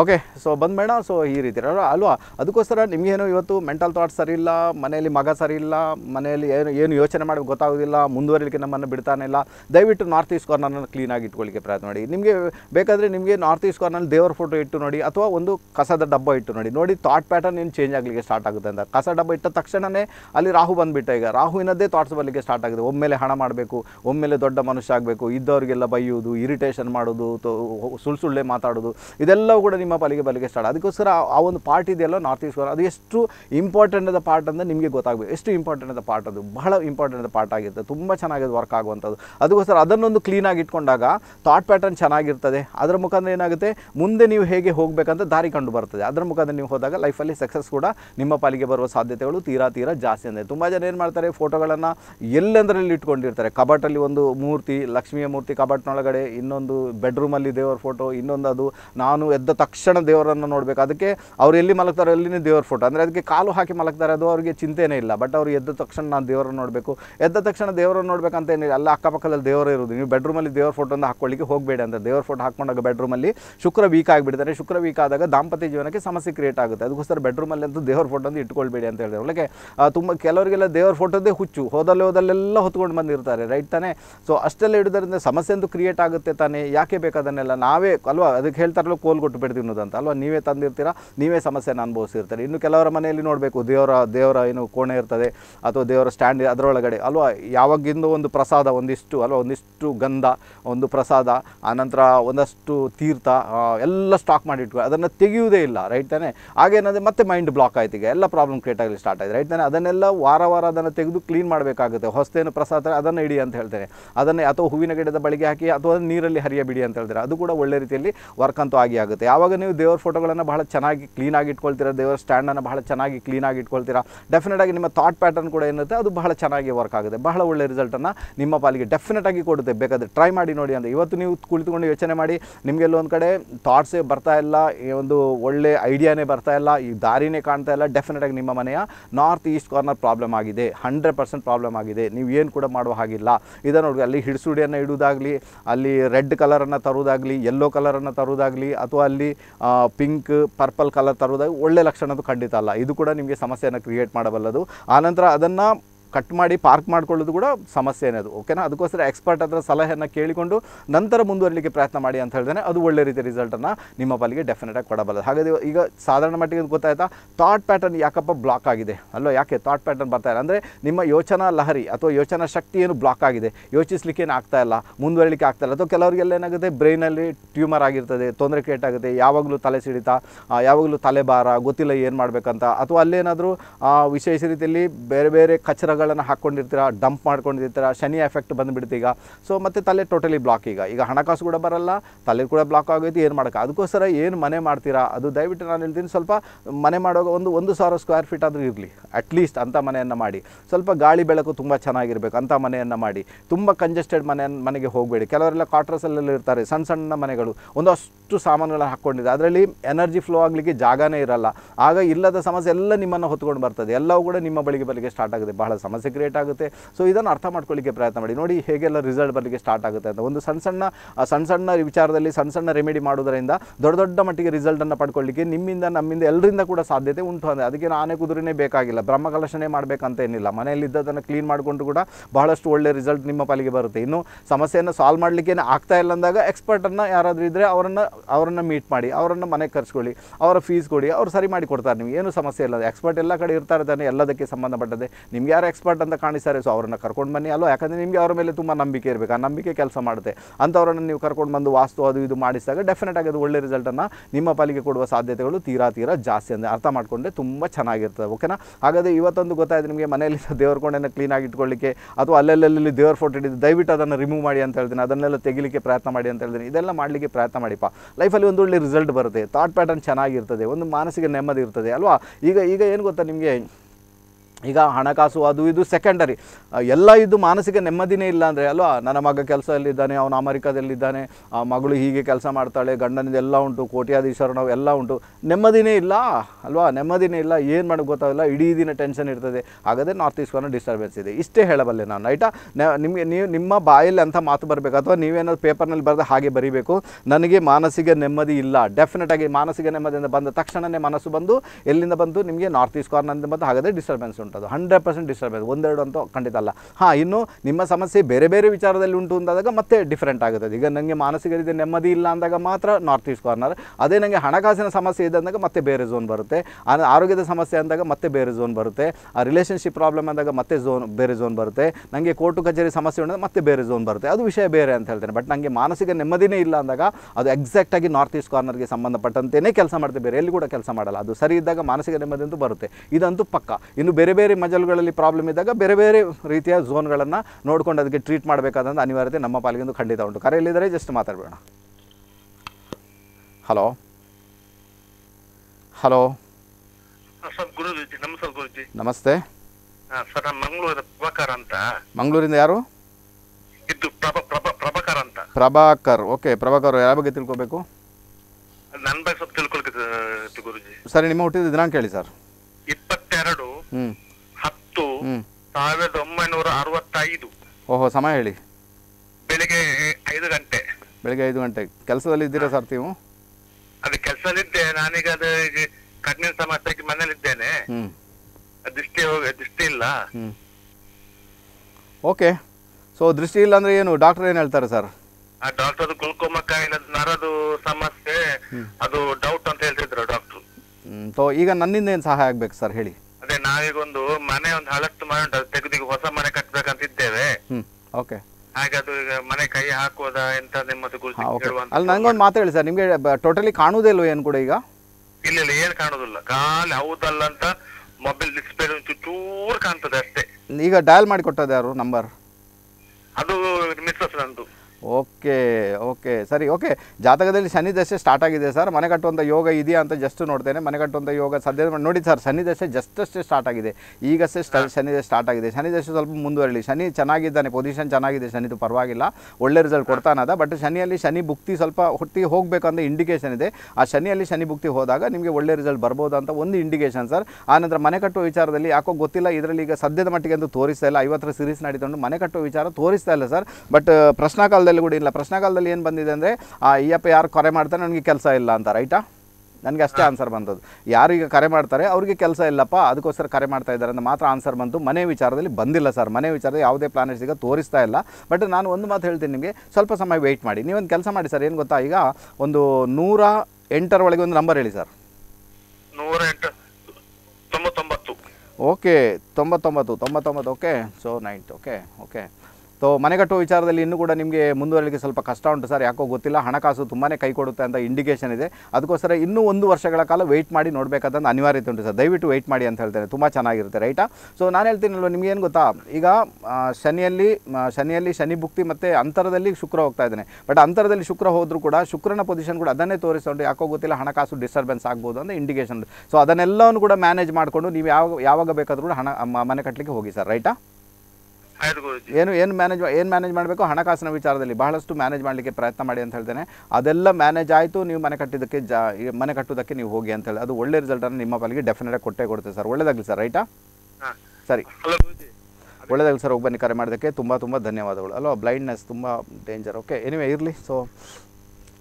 ಓಕೆ ಸೊ ಬಂದ್ಬೇಡ ಸೊ ಈ ರೀತಿ. ಅಲ್ವಾ? ಅದಕ್ಕೋಸ್ಕರ ನಿಮಗೇನು ಇವತ್ತು ಮೆಂಟಲ್ ಥಾಟ್ಸ್ ಸರಿ ಇಲ್ಲ ಮನೆಯಲ್ಲಿ ಮಗ ಸರಿ ಇಲ್ಲ ಮನೆಯಲ್ಲಿ ಏನು ಏನು ಯೋಚನೆ ಮಾಡಿ ಗೊತ್ತಾಗೋದಿಲ್ಲ, ಮುಂದುವರಿಲಿಕ್ಕೆ ನಮ್ಮನ್ನು ಬಿಡ್ತಾನೆ ಇಲ್ಲ, ದಯವಿಟ್ಟು ನಾರ್ತ್ ಈಸ್ಟ್ ಕಾರ್ನರ್ನ ಕ್ಲೀನಾಗಿ ಇಟ್ಕೊಳ್ಳಿಕ್ಕೆ ಪ್ರಯತ್ನ ಮಾಡಿ. ನಿಮಗೆ ಬೇಕಾದರೆ ನಿಮಗೆ ನಾರ್ತ್ ಈಸ್ಟ್ ಕಾರ್ನಲ್ಲಿ ದೇವರ ಫೋಟೋ ಇಟ್ಟು ನೋಡಿ, ಅಥವಾ ಒಂದು ಕಸದ ಡಬ್ಬ ಇಟ್ಟು ನೋಡಿ. ನೋಡಿ ಥಾಟ್ ಪ್ಯಾಟರ್ನ್ ಏನು ಚೇಂಜ್ ಆಗಲಿಕ್ಕೆ ಸ್ಟಾರ್ಟ್ ಆಗುತ್ತೆ ಅಂತ. ಕಸ ಡಬ್ಬ ಇಟ್ಟ ತಕ್ಷಣವೇ ಅಲ್ಲಿ ರಾಹು ಬಂದುಬಿಟ್ಟ ಈಗ. ರಾಹುವಿನದ್ದೇ ಥಾಟ್ಸ್ ಬರಲಿಕ್ಕೆ ಸ್ಟಾರ್ಟ್ ಆಗಿದೆ. ಒಮ್ಮೆಲೆ ಹಣ ಮಾಡಬೇಕು, ಒಮ್ಮೆಲೆ ದೊಡ್ಡ ಮನುಷ್ಯ ಆಗಬೇಕು, ಇದ್ದವರಿಗೆಲ್ಲ ಬೈಯೋದು ಇರಿಟೇಷನ್ ಮಾಡೋದು ಸುಳ್ಳು ಸುಳ್ಳೆ ಮಾತಾಡೋದು ಇದೆಲ್ಲವೂ ಕೂಡ ನಿಮ್ಮ ಪಾಲಿಗೆ ಬಲಿಗೆ ಸ್ಟಾರ್ಟ್ ಅದಕ್ಕೋಸ್ಕರ ಆ- ಒಂದು ಪಾರ್ಟ್ ಇದೆಯಲ್ಲ ನಾರ್ತ್ ಈಸ್ಟ್ ಅದು ಎಷ್ಟು ಇಂಪಾರ್ಟೆಂಟ್ ಆದ ಪಾರ್ಟ್ ಅಂತ ನಿಮಗೆ ಗೊತ್ತಾಗಬೇಕು. ಎಷ್ಟು ಇಂಪಾರ್ಟೆಂಟ್ ಆದ ಪಾರ್ಟ್ ಅದು? ಬಹಳ ಇಂಪಾರ್ಟೆಂಟ್ ಆದ ಪಾರ್ಟ್ ಆಗಿರುತ್ತೆ. ತುಂಬ ಚೆನ್ನಾಗಿದೆ ವರ್ಕ್ ಆಗುವಂಥದ್ದು. ಅದಕ್ಕೋಸ್ಕರ ಅದನ್ನೊಂದು ಕ್ಲೀನಾಗಿ ಇಟ್ಕೊಂಡಾಗ ಥಾಟ್ ಪ್ಯಾಟರ್ನ್ ಚೆನ್ನಾಗಿರ್ತದೆ. ಅದರ ಮುಖಾಂತರ ಏನಾಗುತ್ತೆ? ಮುಂದೆ ನೀವು ಹೇಗೆ ಹೋಗಬೇಕಂತ ದಾರಿ ಕಂಡು ಬರ್ತದೆ. ಅದರ ಮುಖಾಂತರ ನೀವು ಹೋದಾಗ ಲೈಫಲ್ಲಿ ಸಕ್ಸಸ್ ಕೂಡ ನಿಮ್ಮ ಪಾಲಿಗೆ ಬರುವ ಸಾಧ್ಯತೆಗಳು ತೀರಾ ತೀರಾ ಜಾಸ್ತಿ ಅಂದರೆ. ತುಂಬ ಜನ ಏನು ಮಾಡ್ತಾರೆ? ಫೋಟೋಗಳನ್ನು ಎಲ್ಲೆಂದರಲ್ಲಿ ಇಟ್ಕೊಂಡಿರ್ತಾರೆ? ಕಬಾಟಲ್ಲಿ ಒಂದು ಮೂರ್ತಿ, ಲಕ್ಷ್ಮಿಯ ಮೂರ್ತಿ ಕಬಾಟ್ನೊಳಗಡೆ ಇನ್ನೊಂದು ಬೆಡ್ರೂಮಲ್ಲಿ ದೇವರ ಫೋಟೋ ಇನ್ನೊಂದು ಅದು. ನಾನು ಎದ್ದ ತಕ್ಷಣ ದೇವರನ್ನು ನೋಡಬೇಕು. ಅದಕ್ಕೆ ಅವ್ರು ಎಲ್ಲಿ ಮಲಗ್ತಾರೆ ಅಲ್ಲಿನೇ ದೇವರ ಫೋಟೋ ಅಂದರೆ ಅದಕ್ಕೆ ಕಾಲು ಹಾಕಿ ಮಲಗ್ತಾರೆ, ಅದು ಅವರಿಗೆ ಚಿಂತೆನೇ ಇಲ್ಲ. ಬಟ್ ಅವ್ರು ಎದ್ದ ತಕ್ಷಣ ನಾನು ದೇವರನ್ನು ನೋಡಬೇಕು. ಎದ್ದ ತಕ್ಷಣ ದೇವರನ್ನು ನೋಡಬೇಕಂತ ಏನಿಲ್ಲ. ಅಲ್ಲ, ಅಕ್ಕಪಕ್ಕದಲ್ಲಿ ದೇವರು ಇರೋದು ನೀವು ಬೆಡ್ರೂಮಲ್ಲಿ ದೇವರ ಫೋಟೋನ ಹಾಕೊಳ್ಳಿಕ್ಕೆ ಹೋಗಬೇಡಿ ಅಂತ. ದೇವರ ಫೋಟೋ ಹಾಕೊಂಡಾಗ ಬೆಡ್ರೂಮಲ್ಲಿ ಶುಕ್ರ ವೀಕ್ ಆಗಿಬಿಡ್ತಾರೆ. ಶುಕ್ರ ವೀಕ್ ಆದಾಗ ದಾಂಪತ್ಯ ಜೀವನಕ್ಕೆ ಸಮಸ್ಯೆ ಕ್ರಿಯೇಟ್ ಆಗುತ್ತೆ. ಅದಕ್ಕೋಸ್ಕರ ಬೆಡ್ರೂಮಲ್ಲಿ ಅಂತೂ ದೇವರ ಫೋಟೋ ಅಂತ ಇಟ್ಕೊಳ್ಬೇಡಿ ಅಂತ ಹೇಳಿದ್ರು ಒಳಗೆ ತುಂಬ ಕೆಲವರಿಗೆಲ್ಲ ದೇವರ ಫೋಟೋದೇ ಹುಚ್ಚು. ಹೋದಲ್ಲಿ ಹೋದಲ್ಲೆಲ್ಲ ಹೊತ್ಕೊಂಡು ಬಂದಿರ್ತಾರೆ ರೈಟ್ ತಾನೇ? ಸೊ ಅಷ್ಟೆಲ್ಲ ಹಿಡಿದ್ರಿಂದ ಸಮಸ್ಯೆ ಅಂತೂ ಕ್ರಿಯೇಟ್ ಆಗುತ್ತೆ ತಾನೇ? ಯಾಕೆ ಬೇಕಾದನ್ನೆಲ್ಲ ನಾವೇ, ಅಲ್ವಾ? ಅದಕ್ಕೆ ಹೇಳ್ತಾರಲ್ಲ, ಕೋಲ್ ಕೊಟ್ಟು ಬಿಡ್ತೀವಿ. ಅನ್ನೋದಂತ. ಅಲ್ವಾ? ನೀವೇ ತಂದಿರ್ತೀರಾ? ನೀವೇ ಸಮಸ್ಯೆನ ಅನುಭವಿಸಿರ್ತಾರೆ. ಇನ್ನು ಕೆಲವರ ಮನೆಯಲ್ಲಿ ನೋಡಬೇಕು, ದೇವರ ದೇವರ ಏನು ಕೋಣೆ ಇರ್ತದೆ, ಅಥವಾ ದೇವರ ಸ್ಟ್ಯಾಂಡ್ ಅದರೊಳಗಡೆ. ಅಲ್ವಾ? ಯಾವಾಗಿಂದು ಒಂದು ಪ್ರಸಾದ, ಒಂದಿಷ್ಟು, ಅಲ್ವಾ? ಒಂದಿಷ್ಟು ಗಂಧ, ಒಂದು ಪ್ರಸಾದ, ಆನಂತರ ಒಂದಷ್ಟು ತೀರ್ಥ ಎಲ್ಲ ಸ್ಟಾಕ್ ಮಾಡಿ ಇಟ್ಕೊ ಅದನ್ನು ತೆಗೆಯುವುದೇ ಇಲ್ಲ ರೈಟ್ ತಾನೆ? ಹಾಗೇನಂದರೆ ಮತ್ತೆ ಮೈಂಡ್ ಬ್ಲಾಕ್ ಆಯ್ತು ಈಗ. ಎಲ್ಲ ಪ್ರಾಬ್ಲಮ್ ಕ್ರಿಯೇಟ್ ಆಗಲಿ ಸ್ಟಾರ್ಟ್ ಆಯ್ತು ರೈಟ್ ತಾನೆ? ಅದನ್ನೆಲ್ಲ ವಾರ ವಾರ ಅದನ್ನು ತೆಗೆದು ಕ್ಲೀನ್ ಮಾಡಬೇಕಾಗುತ್ತೆ. ಹೊಸದೇನು ಪ್ರಸಾದ ಅದನ್ನು ಇಡಿ ಅಂತ ಹೇಳ್ತೇನೆ ಅದನ್ನೇ ಅಥವಾ ಹೂವಿನ ಗಿಡದ ಬಳಿಗೆ ಹಾಕಿ, ಅಥವಾ ನೀರಲ್ಲಿ ಹರಿಯ ಬಿಡಿ ಅಂತ ಹೇಳ್ತಾರೆ. ಅದು ಕೂಡ ಒಳ್ಳೆ ರೀತಿಯಲ್ಲಿ ವರ್ಕ್ ಅಂತೂ ಆಗಿ ಆಗುತ್ತೆ. ಯಾವಾಗ ನೀವು ದೇವರ ಫೋಟೋಗಳನ್ನು ಬಹಳ ಚೆನ್ನಾಗಿ ಕ್ಲೀನಾಗಿ ಇಟ್ಕೊಳ್ತೀರಾ, ದೇವರ ಸ್ಟ್ಯಾಂಡನ್ನು ಬಹಳ ಚೆನ್ನಾಗಿ ಕ್ಲೀನಾಗಿ ಇಟ್ಕೊಳ್ತೀರಾ ಡೆಫಿನೆಟಾಗಿ ನಿಮ್ಮ ಥಾಟ್ ಪ್ಯಾಟರ್ನ್ ಕೂಡ ಏನಿರುತ್ತೆ ಅದು ಬಹಳ ಚೆನ್ನಾಗಿ ವರ್ಕ್ ಆಗುತ್ತೆ, ಬಹಳ ಒಳ್ಳೆ ರಿಸಲ್ಟನ್ನು ನಿಮ್ಮ ಪಾಲಿಗೆ ಡೆಫಿನೆಟಾಗಿ ಕೊಡುತ್ತೆ, ಬೇಕಾದರೆ ಟ್ರೈ ಮಾಡಿ ನೋಡಿ ಅಂತ. ಇವತ್ತು ನೀವು ಕುಳಿತುಕೊಂಡು ಯೋಚನೆ ಮಾಡಿ ನಿಮಗೆಲ್ಲ ಒಂದು ಕಡೆ ಥಾಟ್ಸೇ ಬರ್ತಾ ಇಲ್ಲ, ಈ ಒಂದು ಒಳ್ಳೆ ಐಡಿಯಾನೇ ಬರ್ತಾ ಇಲ್ಲ, ಈ ದಾರಿನೇ ಕಾಣ್ತಾ ಇಲ್ಲ ಡೆಫಿನೆಟಾಗಿ ನಿಮ್ಮ ಮನೆಯ ನಾರ್ತ್ ಈಸ್ಟ್ ಕಾರ್ನರ್ ಪ್ರಾಬ್ಲಮ್ ಆಗಿದೆ ಹಂಡ್ರೆಡ್ ಪರ್ಸೆಂಟ್ ಪ್ರಾಬ್ಲಮ್ ಆಗಿದೆ, ನೀವು ಏನು ಕೂಡ ಮಾಡುವ ಹಾಗಿಲ್ಲ. ಇದನ್ನು ನೋಡಿ ಅಲ್ಲಿ ಹಿಡಿಸುಡಿಯನ್ನು ಇಡುವುದಾಗಲಿ, ಅಲ್ಲಿ ರೆಡ್ ಕಲರನ್ನು ತರುವುದಾಗಲಿ ಯೆಲ್ಲೋ ಕಲರನ್ನು ತರುವುದಾಗಲಿ, ಅಥವಾ ಅಲ್ಲಿ ಪಿಂಕ್ ಪರ್ಪಲ್ ಕಲರ್ ತರುವುದಾಗಿ ಒಳ್ಳೆ ಲಕ್ಷಣದ್ದು ಖಂಡಿತ ಅಲ್ಲ. ಇದು ಕೂಡ ನಿಮಗೆ ಸಮಸ್ಯೆಯನ್ನು ಕ್ರಿಯೇಟ್ ಮಾಡಬಲ್ಲದು. ಆನಂತರ ಅದನ್ನು ಕಟ್ ಮಾಡಿ ಪಾರ್ಕ್ ಮಾಡ್ಕೊಳ್ಳೋದು ಕೂಡ ಸಮಸ್ಯೆ ಏನದು ಓಕೆನಾ ಅದಕ್ಕೋಸ್ಕರ ಎಕ್ಸ್ಪರ್ಟ್ ಹತ್ರ ಸಲಹೆಯನ್ನು ಕೇಳಿಕೊಂಡು ನಂತರ ಮುಂದುವರಲಿಕ್ಕೆ ಪ್ರಯತ್ನ ಮಾಡಿ ಅಂತ ಹೇಳಿದ್ರೆ ಅದು ಒಳ್ಳೆ ರೀತಿಯ ರಿಸಲ್ಟನ್ನು ನಿಮ್ಮ ಪಾಲಿಗೆ ಡೆಫಿನೆಟಾಗಿ ಕೊಡಬಲ್ಲದು ಹಾಗಾದರೆ ಈಗ ಸಾಧಾರಣ ಮಟ್ಟಿಗೆ ಗೊತ್ತಾಯ್ತಾ? ಥಾಟ್ ಪ್ಯಾಟರ್ನ್ ಯಾಕಪ್ಪ ಬ್ಲಾಕ್ ಆಗಿದೆ? ಅಲ್ಲೋ, ಯಾಕೆ ಥಾಟ್ ಪ್ಯಾಟರ್ನ್ ಬರ್ತಾ ಇಲ್ಲ? ಅಂದರೆ ನಿಮ್ಮ ಯೋಚನಾ ಲಹರಿ ಅಥವಾ ಯೋಚನಾ ಶಕ್ತಿ ಏನು ಬ್ಲಾಕ್ ಆಗಿದೆ? ಯೋಚಿಸ್ಲಿಕ್ಕೆ ಏನು ಆಗ್ತಾ ಇಲ್ಲ? ಮುಂದುವರಲಿಕ್ಕೆ ಆಗ್ತಾ ಇಲ್ಲ? ಅಥವಾ ಕೆಲವರಿಗೆಲ್ಲ ಏನಾಗುತ್ತೆ? ಬ್ರೈನಲ್ಲಿ ಟ್ಯೂಮರ್ ಆಗಿರ್ತದೆ, ತೊಂದರೆ ಕ್ರಿಯೇಟ್ ಆಗುತ್ತೆ, ಯಾವಾಗಲೂ ತಲೆ ಸಿಡಿತ ಯಾವಾಗಲೂ ತಲೆ ಭಾರ, ಗೊತ್ತಿಲ್ಲ ಏನು ಮಾಡಬೇಕಂತ, ಅಥವಾ ಅಲ್ಲೇನಾದರೂ ವಿಶೇಷ ರೀತಿಯಲ್ಲಿ ಬೇರೆ ಬೇರೆ ಕಚರಗಳನ್ನು ಹಾಕ್ಕೊಂಡಿರ್ತೀರ ಡಂಪ್ ಮಾಡ್ಕೊಂಡಿರ್ತೀರ, ಶನಿ ಎಫೆಕ್ಟ್ ಬಂದುಬಿಡುತ್ತೆ ಈಗ. ಸೊ ಮತ್ತೆ ತಲೆ ಟೋಟಲಿ ಬ್ಲಾಕ್ ಈಗ. ಈಗ ಹಣಕಾಸು ಕೂಡ ಬರಲ್ಲ, ತಲೆ ಕೂಡ ಬ್ಲಾಕ್ ಆಗೋಯ್ತು, ಏನು ಮಾಡೋಕ್ಕೆ? ಅದಕ್ಕೋಸ್ಕರ ಏನು ಮನೆ ಮಾಡ್ತೀರಾ? ಅದು ದಯವಿಟ್ಟು ನಾನು ಹೇಳ್ತೀನಿ, ಸ್ವಲ್ಪ ಮನೆ ಮಾಡುವಾಗ ಒಂದು ಒಂದು ಸಾವಿರ ಸ್ಕ್ವೇರ್ ಫೀಟ್ ಆದರೂ ಇರಲಿ. ಅಟ್ಲೀಸ್ಟ್ ಅಂಥ ಮನೆಯನ್ನು ಮಾಡಿ. ಸ್ವಲ್ಪ ಗಾಳಿ ಬೆಳಕು ತುಂಬ ಚೆನ್ನಾಗಿರಬೇಕು ಅಂಥ ಮನೆಯನ್ನು ಮಾಡಿ. ತುಂಬ ಕಂಜೆಸ್ಟೆಡ್ ಮನೆ, ಮನೆಗೆ ಹೋಗಬೇಡಿ. ಕೆಲವರೆಲ್ಲ ಕ್ವಾರ್ಟರ್ಸಲ್ಲೆಲ್ಲ ಇರ್ತಾರೆ, ಸಣ್ಣ ಸಣ್ಣ ಮನೆಗಳು. ಒಂದಷ್ಟು ಸಾಮಾನುಗಳನ್ನು ಹಾಕ್ಕೊಂಡಿದೆ ಅದರಲ್ಲಿ ಎನರ್ಜಿ ಫ್ಲೋ ಆಗಲಿಕ್ಕೆ ಜಾಗನೇ ಇರಲ್ಲ. ಆಗ ಇಲ್ಲದ ಸಮಸ್ಯೆ ಎಲ್ಲ ನಿಮ್ಮನ್ನು ಹೊತ್ಕೊಂಡು ಬರ್ತದೆ. ಎಲ್ಲವೂ ಕೂಡ ನಿಮ್ಮ ಬಳಿಗೆ ಬಳಿಗೆ ಸ್ಟಾರ್ಟ್ ಆಗುತ್ತೆ. ಬಹಳ ಸಮಸ್ಯೆ. ಕ್ರಿಯೇಟ್ ಆಗುತ್ತೆ. ಸೊ ಇದನ್ನು ಅರ್ಥ ಮಾಡ್ಕೊಳ್ಳಿಕ್ಕೆ ಪ್ರಯತ್ನ ಮಾಡಿ. ನೋಡಿ ಹೇಗೆಲ್ಲ ರಿಸಲ್ಟ್ ಬರಲಿಕ್ಕೆ ಸ್ಟಾರ್ಟ್ ಆಗುತ್ತೆ ಅಂತ. ಒಂದು ಸಣ್ಣ ಸಣ್ಣ ಸಣ್ಣ ಸಣ್ಣ ವಿಚಾರದಲ್ಲಿ ಸಣ್ಣ ಸಣ್ಣ ರೆಮಿಡಿ ಮಾಡೋದರಿಂದ ದೊಡ್ಡ ದೊಡ್ಡ ಮಟ್ಟಿಗೆ ರಿಸಲ್ಟನ್ನು ಪಡ್ಕೊಳ್ಳಿಕ್ಕೆ ನಿಮ್ಮಿಂದ, ನಮ್ಮಿಂದ ಎಲ್ಲರಿಂದ ಕೂಡ ಸಾಧ್ಯತೆ ಉಂಟು ಅಂದರೆ ಅದಕ್ಕೆ ಆನೆ ಕುದುರೆನೇ ಬೇಕಾಗಿಲ್ಲ. ಬ್ರಹ್ಮಕಲಶನೇ ಮಾಡಬೇಕಂತ ಏನಿಲ್ಲ. ಮನೆಯಲ್ಲಿ ಇದ್ದದನ್ನು ಕ್ಲೀನ್ ಮಾಡಿಕೊಂಡು ಕೂಡ ಬಹಳಷ್ಟು ಒಳ್ಳೆ ರಿಸಲ್ಟ್ ನಿಮ್ಮ ಪಾಲಿಗೆ ಬರುತ್ತೆ. ಇನ್ನು ಸಮಸ್ಯೆಯನ್ನು ಸಾಲ್ವ್ ಮಾಡಲಿಕ್ಕೇನೆ ಆಗ್ತಾ ಇಲ್ಲ ಅಂದಾಗ ಎಕ್ಸ್ಪರ್ಟನ್ನು ಯಾರಾದರೂ ಇದ್ದರೆ ಅವರನ್ನು ಅವರನ್ನು ಮೀಟ್ ಮಾಡಿ, ಅವರನ್ನು ಮನೆಗೆ ಕರ್ಸ್ಕೊಳ್ಳಿ, ಅವರ ಫೀಸ್ ಕೊಡಿ, ಅವ್ರು ಸರಿ ಮಾಡಿ ಕೊಡ್ತಾರೆ ನಿಮಗೆ. ಏನು ಸಮಸ್ಯೆ ಇಲ್ಲ. ಎಕ್ಸ್ಪರ್ಟ್ ಎಲ್ಲ ಕಡೆ ಇರ್ತಾರೆ ತಾನೆ. ಎಲ್ಲದಕ್ಕೆ ಸಂಬಂಧಪಟ್ಟದೆ ನಿಮ್ಗೆ ಯಾರು ಎಕ್ಸ್ಪರ್ಟ್ ಅಂತ ಕಾಣಿಸ್ತಾರೆ. ಸೊ ಅವರನ್ನು ಕರ್ಕೊಂಡು ಬನ್ನಿ. ಅಲ್ಲೋ, ಯಾಕಂದರೆ ನಿಮಗೆ ಅವರ ಮೇಲೆ ತುಂಬ ನಂಬಿಕೆ ಇರಬೇಕು. ಆ ನಂಬಿಕೆ ಕೆಲಸ ಮಾಡುತ್ತೆ. ಅಂಥವ್ರನ್ನು ನೀವು ಕರ್ಕೊಂಡು ಬಂದು ವಾಸ್ತು ಅದು ಇದು ಮಾಡಿಸಿದಾಗ ಡೆಫಿನೆಟ್ ಆಗಿ ಅದು ಒಳ್ಳೆ ರಿಸಲ್ಟನ್ನು ನಿಮ್ಮ ಪಾಲಿಗೆ ಕೊಡುವ ಸಾಧ್ಯತೆಗಳು ತೀರಾ ತೀರಾ ಜಾಸ್ತಿ ಅಂದರೆ ಅರ್ಥ ಮಾಡಿಕೊಂಡ್ರೆ ತುಂಬ ಚೆನ್ನಾಗಿರ್ತದೆ. ಓಕೆನಾ ಹಾಗಾದರೆ ಇವತ್ತೊಂದು ಗೊತ್ತಾಯಿತು ನಿಮಗೆ ಮನೆಯಲ್ಲಿ ದೇವ್ರ ಕ್ಲೀನ್ ಕ್ಲೀನಾಗಿ ಇಟ್ಕೊಳ್ಳಿಕ್ಕೆ ಅಥವಾ ಅಲ್ಲೆಲ್ಲೆಲ್ಲಿ ದೇವ್ರ ಫೋಟೋ ಹಿಡಿದು ದಯವಿಟ್ಟು ಅದನ್ನು ರಿಮೂವ್ ಮಾಡಿ ಅಂತ ಹೇಳ್ತೀನಿ. ಅದನ್ನೆಲ್ಲ ತೆಗಿಲಿಕ್ಕೆ ಪ್ರಯತ್ನ ಮಾಡಿ ಅಂತ ಹೇಳ್ತೀನಿ. ಇದೆಲ್ಲ ಮಾಡಲಿಕ್ಕೆ ಪ್ರಯತ್ನ ಮಾಡಿಪ್ಪ. ಲೈಫಲ್ಲಿ ಒಂದು ಒಳ್ಳೆ ರಿಸಲ್ಟ್ ಬರುತ್ತೆ. ಥಾಟ್ ಪ್ಯಾಟರ್ನ್ ಚೆನ್ನಾಗಿರ್ತದೆ. ಒಂದು ಮಾನಸಿಕ ನೆಮ್ಮದಿ ಇರ್ತದೆ. ಅಲ್ವಾ? ಈಗ ಈಗ ಏನು ಗೊತ್ತಾ ನಿಮಗೆ? ಈಗ ಹಣಕಾಸು ಅದು ಇದು ಸೆಕೆಂಡರಿ ಎಲ್ಲ ಇದು ಮಾನಸಿಕ ನೆಮ್ಮದಿನೇ ಇಲ್ಲ ಅಂದರೆ ಅಲ್ವಾ ನನ್ನ ಮಗ ಕೆಲಸದಲ್ಲಿದ್ದಾನೆ, ಅವನು ಅಮೆರಿಕದಲ್ಲಿದ್ದಾನೆ, ಆ ಮಗಳು ಹೀಗೆ ಕೆಲಸ ಮಾಡ್ತಾಳೆ ಗಂಡನಿದೆಲ್ಲ ಉಂಟು ಕೋಟ್ಯಾಧೀಶ್ವರನವು ಎಲ್ಲ ಉಂಟು. ನೆಮ್ಮದಿನೇ ಇಲ್ಲ, ಅಲ್ವಾ? ನೆಮ್ಮದಿನೇ ಇಲ್ಲ, ಏನು ಮಾಡೋಕ್ಕೆ ಗೊತ್ತಾಗಲ್ಲ, ಇಡೀ ದಿನ ಟೆನ್ಷನ್ ಇರ್ತದೆ. ಹಾಗಾದರೆ ನಾರ್ತ್ ಈಸ್ಟ್ ಕಾರ್ನರ್ ಡಿಸ್ಟರ್ಬೆನ್ಸ್ ಇದೆ. ಇಷ್ಟೇ ಹೇಳಬಲ್ಲೆ ನಾನು, ಆಯಿತಾ? ನಿಮಗೆ, ನೀವು, ನಿಮ್ಮ ಬಾಯಲ್ಲಿ ಅಂಥ ಮಾತು ಬರಬೇಕು, ಅಥವಾ ನೀವೇನಾದ್ರು ಪೇಪರ್ನಲ್ಲಿ ಬರೆದು ಹಾಗೆ ಬರೀಬೇಕು. ನನಗೆ ಮಾನಸಿಕ ನೆಮ್ಮದಿ ಇಲ್ಲ. ಡೆಫಿನೆಟಾಗಿ ಮಾನಸಿಕ ನೆಮ್ಮದಿಯಿಂದ ಬಂದ ತಕ್ಷಣವೇ ಮನಸ್ಸು ಬಂದು, ಎಲ್ಲಿಂದ ಬಂದು ನಿಮಗೆ ನಾರ್ತ್ ಈಸ್ಟ್ ಕಾರ್ನರ್ನಿಂದ ಬಂದು ಹಾಗಾದರೆ ಡಿಸ್ಟರ್ಬೆನ್ಸ್ ಉಂಟು. ಅದು ಹಂಡ್ರೆಡ್ ಪರ್ಸೆಂಟ್ ಡಿಸ್ಟರ್ಬೆನ್ಸ್ ಒಂದೆರಡು ಅಂತೂ ಖಂಡಿತ ಅಲ್ಲ. ಹಾಂ, ಇನ್ನು ನಿಮ್ಮ ಸಮಸ್ಯೆ ಬೇರೆ ಬೇರೆ ವಿಚಾರದಲ್ಲಿ ಉಂಟು ಅಂದಾಗ ಮತ್ತೆ ಡಿಫ್ರೆಂಟ್ ಆಗುತ್ತದೆ. ಈಗ ನನಗೆ ಮಾನಸಿಕ ರೀತಿ ನೆಮ್ಮದಿ ಇಲ್ಲ ಅಂದಾಗ ಮಾತ್ರ ನಾರ್ತ್ ಈಸ್ಟ್ ಕಾರ್ನರ್ ಅದೇ ನನಗೆ ಹಣಕಾಸಿನ ಸಮಸ್ಯೆ ಇದೆ ಅಂದಾಗ ಮತ್ತೆ ಬೇರೆ ಝೋನ್ ಬರುತ್ತೆ. ಆರೋಗ್ಯದ ಸಮಸ್ಯೆ ಅಂದಾಗ ಮತ್ತೆ ಬೇರೆ ಝೋನ್ ಬರುತ್ತೆ. ಆ ರಿಲೇಷನ್ಶಿಪ್ ಪ್ರಾಬ್ಲಮ್ ಅಂದಾಗ ಮತ್ತೆ ಝೋನ್ ಬೇರೆ ಝೋನ್ ಬರುತ್ತೆ. ನನಗೆ ಕೋರ್ಟು ಕಚೇರಿ ಸಮಸ್ಯೆ ಉಂಟಾಗ ಮತ್ತೆ ಬೇರೆ ಝೋನ್ ಬರುತ್ತೆ. ಅದು ವಿಷಯ ಬೇರೆ ಅಂತ ಹೇಳ್ತೇನೆ. ಬಟ್ ನನಗೆ ಮಾನಸಿಕ ನೆಮ್ಮದಿನೇ ಇಲ್ಲ ಅಂದಾಗ ಅದು ಎಕ್ಸಾಕ್ಟಾಗಿ ನಾರ್ತ್ ಈಸ್ಟ್ ಕಾರ್ನರ್ಗೆ ಸಂಬಂಧಪಟ್ಟಂತೆಯೇ ಕೆಲಸ ಮಾಡ್ತೇವೆ ಬೇರೆ. ಎಲ್ಲಿ ಕೂಡ ಕೆಲಸ ಮಾಡಲ್ಲ. ಅದು ಸರಿ ಇದ್ದಾಗ ಮಾನಸಿಕ ನೆಮ್ಮದಿ ಅಂತೂ ಬರುತ್ತೆ. ಇದಂತೂ ಪಕ್ಕ. ಇನ್ನು ಬೇರೆ ಬೇರೆ ಮಜಲುಗಳಲ್ಲಿ ಪ್ರಾಬ್ಲಮ್ ಇದ್ದಾಗ ಬೇರೆ ಬೇರೆ ರೀತಿಯ ಝೋನ್ಗಳನ್ನು ನೋಡ್ಕೊಂಡು ಅದಕ್ಕೆ ಟ್ರೀಟ್ ಮಾಡಬೇಕಾದಂಥ ಅನಿವಾರ್ಯತೆ ನಮ್ಮ ಪಾಲಿಗೆ ಖಂಡಿತ ಉಂಟು. ಕರೆಯಲ್ಲಿದ್ದರೆ ಜಸ್ಟ್ ಮಾತಾಡಬೇಡ ಹಲೋ ಹಲೋ ಗುರುಜಿ ನಮಸ್ಕಾರ ಗುರುಜಿ. ನಮಸ್ತೆ. ಸರ್ ನಾನು ಮಂಗಳೂರಿನ ಪ್ರಭಾಕರ್ ಅಂತ. ಮಂಗಳೂರಿಂದ ಯಾರು? ಇದು ಪ್ರಭ ಪ್ರಭ ಪ್ರಭಾಕರ್ ಅಂತ. ಪ್ರಭಾಕರ್. ಓಕೆ ಪ್ರಭಾಕರ್ ಯಾವ ಬಗ್ಗೆ ತಿಳ್ಕೊಬೇಕು? ನನ್ನ ಬಗ್ಗೆ ಸ್ವಲ್ಪ ತಿಳ್ಕೊಳ್ಬೇಕು ಗುರುಜಿ. ಸರಿ ನಿಮ್ಮ ಹುಟ್ಟಿದ ದಿನಾಂಕ ಹೇಳಿ ಸರ್. ಇಪ್ಪತ್ತೆರಡು. ಹ್ಮ್. ಸಾವಿರದ ಒಂಬೈನೂರ ಅರವತ್ತೈದು. ಓಹೋ ಸಮಯ ಹೇಳಿ. ಬೆಳಿಗ್ಗೆ ಐದು ಗಂಟೆ. ಬೆಳಿಗ್ಗೆ ಐದು ಗಂಟೆ. ಕೆಲಸದಲ್ಲಿ ಇದ್ದೀರಾ ಸರ್ ನೀವು? ಅದು ಕೆಲಸದಲ್ಲಿದ್ದೆ ನಾನೀಗ ಅದು ಕಣ್ಣಿನ ಸಮಸ್ಯೆಗೆ ಮನೇಲಿದ್ದೇನೆ. ದೃಷ್ಟಿ ಹೋಗಿ ದೃಷ್ಟಿ ಇಲ್ಲ. ಹ್ಮ್. ಓಕೆ. ಸೊ ದೃಷ್ಟಿ ಇಲ್ಲ ಅಂದ್ರೆ ಏನು? ಡಾಕ್ಟರ್ ಏನು ಹೇಳ್ತಾರೆ ಸರ್? ಆ ಡಾಕ್ಟರ್ ಗ್ಲುಕೋಮ ಕಾಯಿಲೆ ನರದು ಸಮಸ್ಯೆ. ಅದು ಡೌಟ್ ಅಂತ ಹೇಳ್ತಿದ್ರು ಡಾಕ್ಟ್ರು. ಸೊ ಈಗ ನನ್ನಿಂದ ಏನು ಸಹಾಯ ಆಗ್ಬೇಕು ಸರ್? ಹೇಳಿ. ಅದೇ ನಾವೀಗೊಂದು ಮನೆ ಒಂದು ಹಳತ್ತು ಮನೆ ಉಂಟು ಅದು ತೆಗೆದು ಈಗ ಹೊಸ ಮನೆ ಕಟ್ಬೇಕಂತ ಇದ್ದೇವೆ ಹ್ಞೂ ಓಕೆ. ಹಾಗೆ ಅದು ಈಗ ಮನೆ ಕೈ ಹಾಕುವುದ ಎಂತ ನಿಮ್ಮದು ಹಾಂ ಓಕೆ. ಹೇಳುವಂತ ಅಲ್ಲಿ ನನಗೊಂದು ಮಾತು ಹೇಳಿ ಸರ್ ನಿಮಗೆ ಟೋಟಲಿ ಕಾಣುವುದೇ ಇಲ್ವ ಏನು ಕೂಡ ಈಗ? ಇಲ್ಲ ಇಲ್ಲ ಏನು ಕಾಣುದಿಲ್ಲ ಖಾಲಿ ಹೌದಲ್ಲ ಅಂತ ಮೊಬೈಲ್ ಡಿಸ್ಪ್ಲೇ ಚೂರು ಕಾಣ್ತದೆ ಅಷ್ಟೇ. ಈಗ ಡಯಲ್ ಮಾಡಿ ಕೊಟ್ಟದ್ದು ಯಾರು? ನಂಬರ್ ಅದು ಮಿಸ್ಸಸ್ ನಂದು. Okay okay. ಸರಿ ಓಕೆ. ಜಾತಕದಲ್ಲಿ ಶನಿ ದಶೆ ಸ್ಟಾರ್ಟ್ ಆಗಿದೆ ಸರ್. ಮನೆ ಕಟ್ಟುವಂಥ ಯೋಗ ಇದೆಯಾ ಅಂತ ಜಸ್ಟ್ ನೋಡ್ತೇನೆ. ಮನೆ ಕಟ್ಟುವಂಥ ಯೋಗ ಸದ್ಯದ ನೋಡಿ ಸರ್ ಶನಿ ದಶೆ ಜಸ್ಟ್ ಅಷ್ಟೇ ಸ್ಟಾರ್ಟ್ ಆಗಿದೆ. ಈಗಷ್ಟೇ ಸ್ಟ ಶನಿ ದಶೆ ಸ್ಟಾರ್ಟ್ ಆಗಿದೆ. ಶನಿ ದಶೆ ಸ್ವಲ್ಪ ಮುಂದುವರಲಿ. ಶನಿ ಚೆನ್ನಾಗಿದ್ದಾನೆ ಪೊಸಿಷನ್ ಚೆನ್ನಾಗಿದೆ ಶನಿದು ಪರವಾಗಿಲ್ಲ. ಒಳ್ಳೆ ರಿಸಲ್ಟ್ ಕೊಡ್ತಾನದ ಬಟ್ ಶನಿಯಲ್ಲಿ ಶನಿ ಭುಕ್ತಿ ಸ್ವಲ್ಪ ಹೊತ್ತಿಗೆ ಹೋಗಬೇಕು ಅಂತ ಇಂಡಿಕೇಶನ್ ಇದೆ. ಆ ಶನಿಯಲ್ಲಿ ಶನಿ ಭುಕ್ತಿ ಹೋದಾಗ ನಿಮಗೆ ಒಳ್ಳೆ ರಿಸಲ್ಟ್ ಬರ್ಬೋದು ಅಂತ ಒಂದು ಇಂಡಿಕೇಷನ್ ಸರ್. ಆನಂತರ ಮನೆ ಕಟ್ಟುವ ವಿಚಾರದಲ್ಲಿ ಯಾಕೋ ಗೊತ್ತಿಲ್ಲ. ಇದರಲ್ಲಿ ಈಗ ಸದ್ಯದ ಮಟ್ಟಿಗೆ ಅಂತೂ ತೋರಿಸ್ತಾ ಇಲ್ಲ. ಐವತ್ತರ ಸೀರೀಸ್ ನಡೀತೊಂಡು ಮನೆ ಕಟ್ಟುವ ವಿಚಾರ ತೋರಿಸ್ತಾ ಇಲ್ಲ ಸರ್. ಬಟ್ ಪ್ರಶ್ನಾಕಾಲದಲ್ಲಿ ಕೂಡ ಇಲ್ಲ. ಪ್ರಶ್ನಾಕಾಲದಲ್ಲಿ ಏನು ಬಂದಿದೆ ಅಂದರೆ ಆ ಅಯ್ಯಪ್ಪ ಯಾರು ಕರೆ ಮಾಡ್ತಾರೆ ನನಗೆ ಕೆಲಸ ಇಲ್ಲ ಅಂತ ರೈಟಾ ನನಗೆ ಅಷ್ಟೇ ಆನ್ಸರ್ ಬಂದದ್ದು. ಯಾರು ಈಗ ಕರೆ ಮಾಡ್ತಾರೆ ಅವ್ರಿಗೆ ಕೆಲಸ ಇಲ್ಲಪ್ಪ ಅದಕ್ಕೋಸ್ಕರ ಕರೆ ಮಾಡ್ತಾ ಇದ್ದಾರೆ ಅಂತ ಮಾತ್ರ ಆನ್ಸರ್ ಬಂತು. ಮನೆ ವಿಚಾರದಲ್ಲಿ ಬಂದಿಲ್ಲ ಸರ್ ಮನೆ ವಿಚಾರದಲ್ಲಿ ಯಾವುದೇ ಪ್ಲಾನೆಟ್ಸ್ ಈಗ ತೋರಿಸ್ತಾ ಇಲ್ಲ. ಬಟ್ ನಾನು ಒಂದು ಮಾತು ಹೇಳ್ತೀನಿ ನಿಮಗೆ ಸ್ವಲ್ಪ ಸಮಯ ವೆಯ್ಟ್ ಮಾಡಿ. ನೀವೊಂದು ಕೆಲಸ ಮಾಡಿ ಸರ್ ಏನು ಗೊತ್ತಾ? ಈಗ ಒಂದು ನೂರ ಎಂಟರ ಒಳಗೆ ಒಂದು ನಂಬರ್ ಹೇಳಿ ಸರ್ ನೂರ ಎಂಟು ತೊಂಬತ್ತೊಂಬತ್ತು. ಓಕೆ ತೊಂಬತ್ತೊಂಬತ್ತು ತೊಂಬತ್ತೊಂಬತ್ತು okay so night okay okay so ಮನೆ ಕಟ್ಟುವ ವಿಚಾರದಲ್ಲಿ ಇನ್ನೂ ಕೂಡ ನಿಮಗೆ ಮುಂದುವರಲಿಕ್ಕೆ ಸ್ವಲ್ಪ ಕಷ್ಟ ಉಂಟು ಸರ್. ಯಾಕೋ ಗೊತ್ತಿಲ್ಲ. ಹಣಕಾಸು ತುಂಬಾ ಕೈ ಕೊಡುತ್ತೆ ಅಂತ ಇಂಡಿಕೇಷನ್ ಇದೆ. ಅದಕ್ಕೋಸ್ಕರ ಇನ್ನೂ ಒಂದು ವರ್ಷಗಳ ಕಾಲ ವೆಯ್ಟ್ ಮಾಡಿ ನೋಡಬೇಕಾದಂಥ ಅನಿವಾರ್ಯತೆ ಉಂಟು ಸರ್. ದಯವಿಟ್ಟು ವೆಯ್ಟ್ ಮಾಡಿ ಅಂತ ಹೇಳ್ತೇನೆ. ತುಂಬ ಚೆನ್ನಾಗಿರುತ್ತೆ ರೈಟಾ ಸೊ ನಾನು ಹೇಳ್ತೀನಲ್ವ ನಿಮ್ಗೆ ಏನು ಗೊತ್ತಾ? ಈಗ ಶನಿಯಲ್ಲಿ ಶನಿಯಲ್ಲಿ ಶನಿ ಭುಕ್ತಿ ಮತ್ತು ಅಂತರದಲ್ಲಿ ಶುಕ್ರ ಹೋಗ್ತಾ ಇದ್ದಾನೆ. ಬಟ್ ಅಂತರದಲ್ಲಿ ಶುಕ್ರ ಹೋದರೂ ಕೂಡ ಶುಕ್ರನ ಪೊಸಿಷನ್ ಕೂಡ ಅದನ್ನೇ ತೋರಿಸ್ಕೊಂಡು ಯಾಕೋ ಗೊತ್ತಿಲ್ಲ, ಹಣಕಾಸು ಡಿಸ್ಟರ್ಬೆನ್ಸ್ ಆಗ್ಬೋದು ಅಂತ ಇಂಡಿಕೇಷನ್ ಸೊ ಅದನ್ನೆಲ್ಲವನ್ನು ಕೂಡ ಮ್ಯಾನೇಜ್ ಮಾಡಿಕೊಂಡು ನೀವು ಯಾವ, ಯಾವಾಗ ಬೇಕಾದರೂ ಕೂಡ ಹಣ ಮನೆ ಕಟ್ಟಲಿಕ್ಕೆ ಹೋಗಿ ಸರ್ ರೈಟಾ ಏನು ಏನು ಮ್ಯಾನೇಜ್ ಏನು ಮ್ಯಾನೇಜ್ ಮಾಡಬೇಕು? ಹಣಕಾಸಿನ ವಿಚಾರದಲ್ಲಿ ಬಹಳಷ್ಟು ಮ್ಯಾನೇಜ್ ಮಾಡಲಿಕ್ಕೆ ಪ್ರಯತ್ನ ಮಾಡಿ ಅಂತ ಹೇಳ್ತೇನೆ. ಅದೆಲ್ಲ ಮ್ಯಾನೇಜ್ ಆಯಿತು ನೀವು ಮನೆ ಕಟ್ಟಿದ್ದಕ್ಕೆ ಜಾ ಮನೆ ಕಟ್ಟೋದಕ್ಕೆ ನೀವು ಹೋಗಿ ಅಂತ ಹೇಳಿ. ಅದು ಒಳ್ಳೆ ರಿಸಲ್ಟನ್ನು ನಿಮ್ಮ ಪಾಲಿಗೆ ಡೆಫಿನೆಟಾಗಿ ಕೊಟ್ಟೇ ಕೊಡುತ್ತೆ ಸರ್. ಒಳ್ಳೇದಾಗಲಿ ಸರ್ ರೈಟಾ ಸರಿ. ಒಳ್ಳೆದಾಗಲಿ ಸರ್ ಹೋಗಿ ಬನ್ನಿ ಕರೆ ಮಾಡೋದಕ್ಕೆ ತುಂಬ ತುಂಬ ಧನ್ಯವಾದಗಳು. ಅಲ್ವಾ ಬ್ಲೈಂಡ್ನೆಸ್ ತುಂಬ ಡೇಂಜರ್ ಓಕೆ ಎನಿವೇ ಇರಲಿ. ಸೊ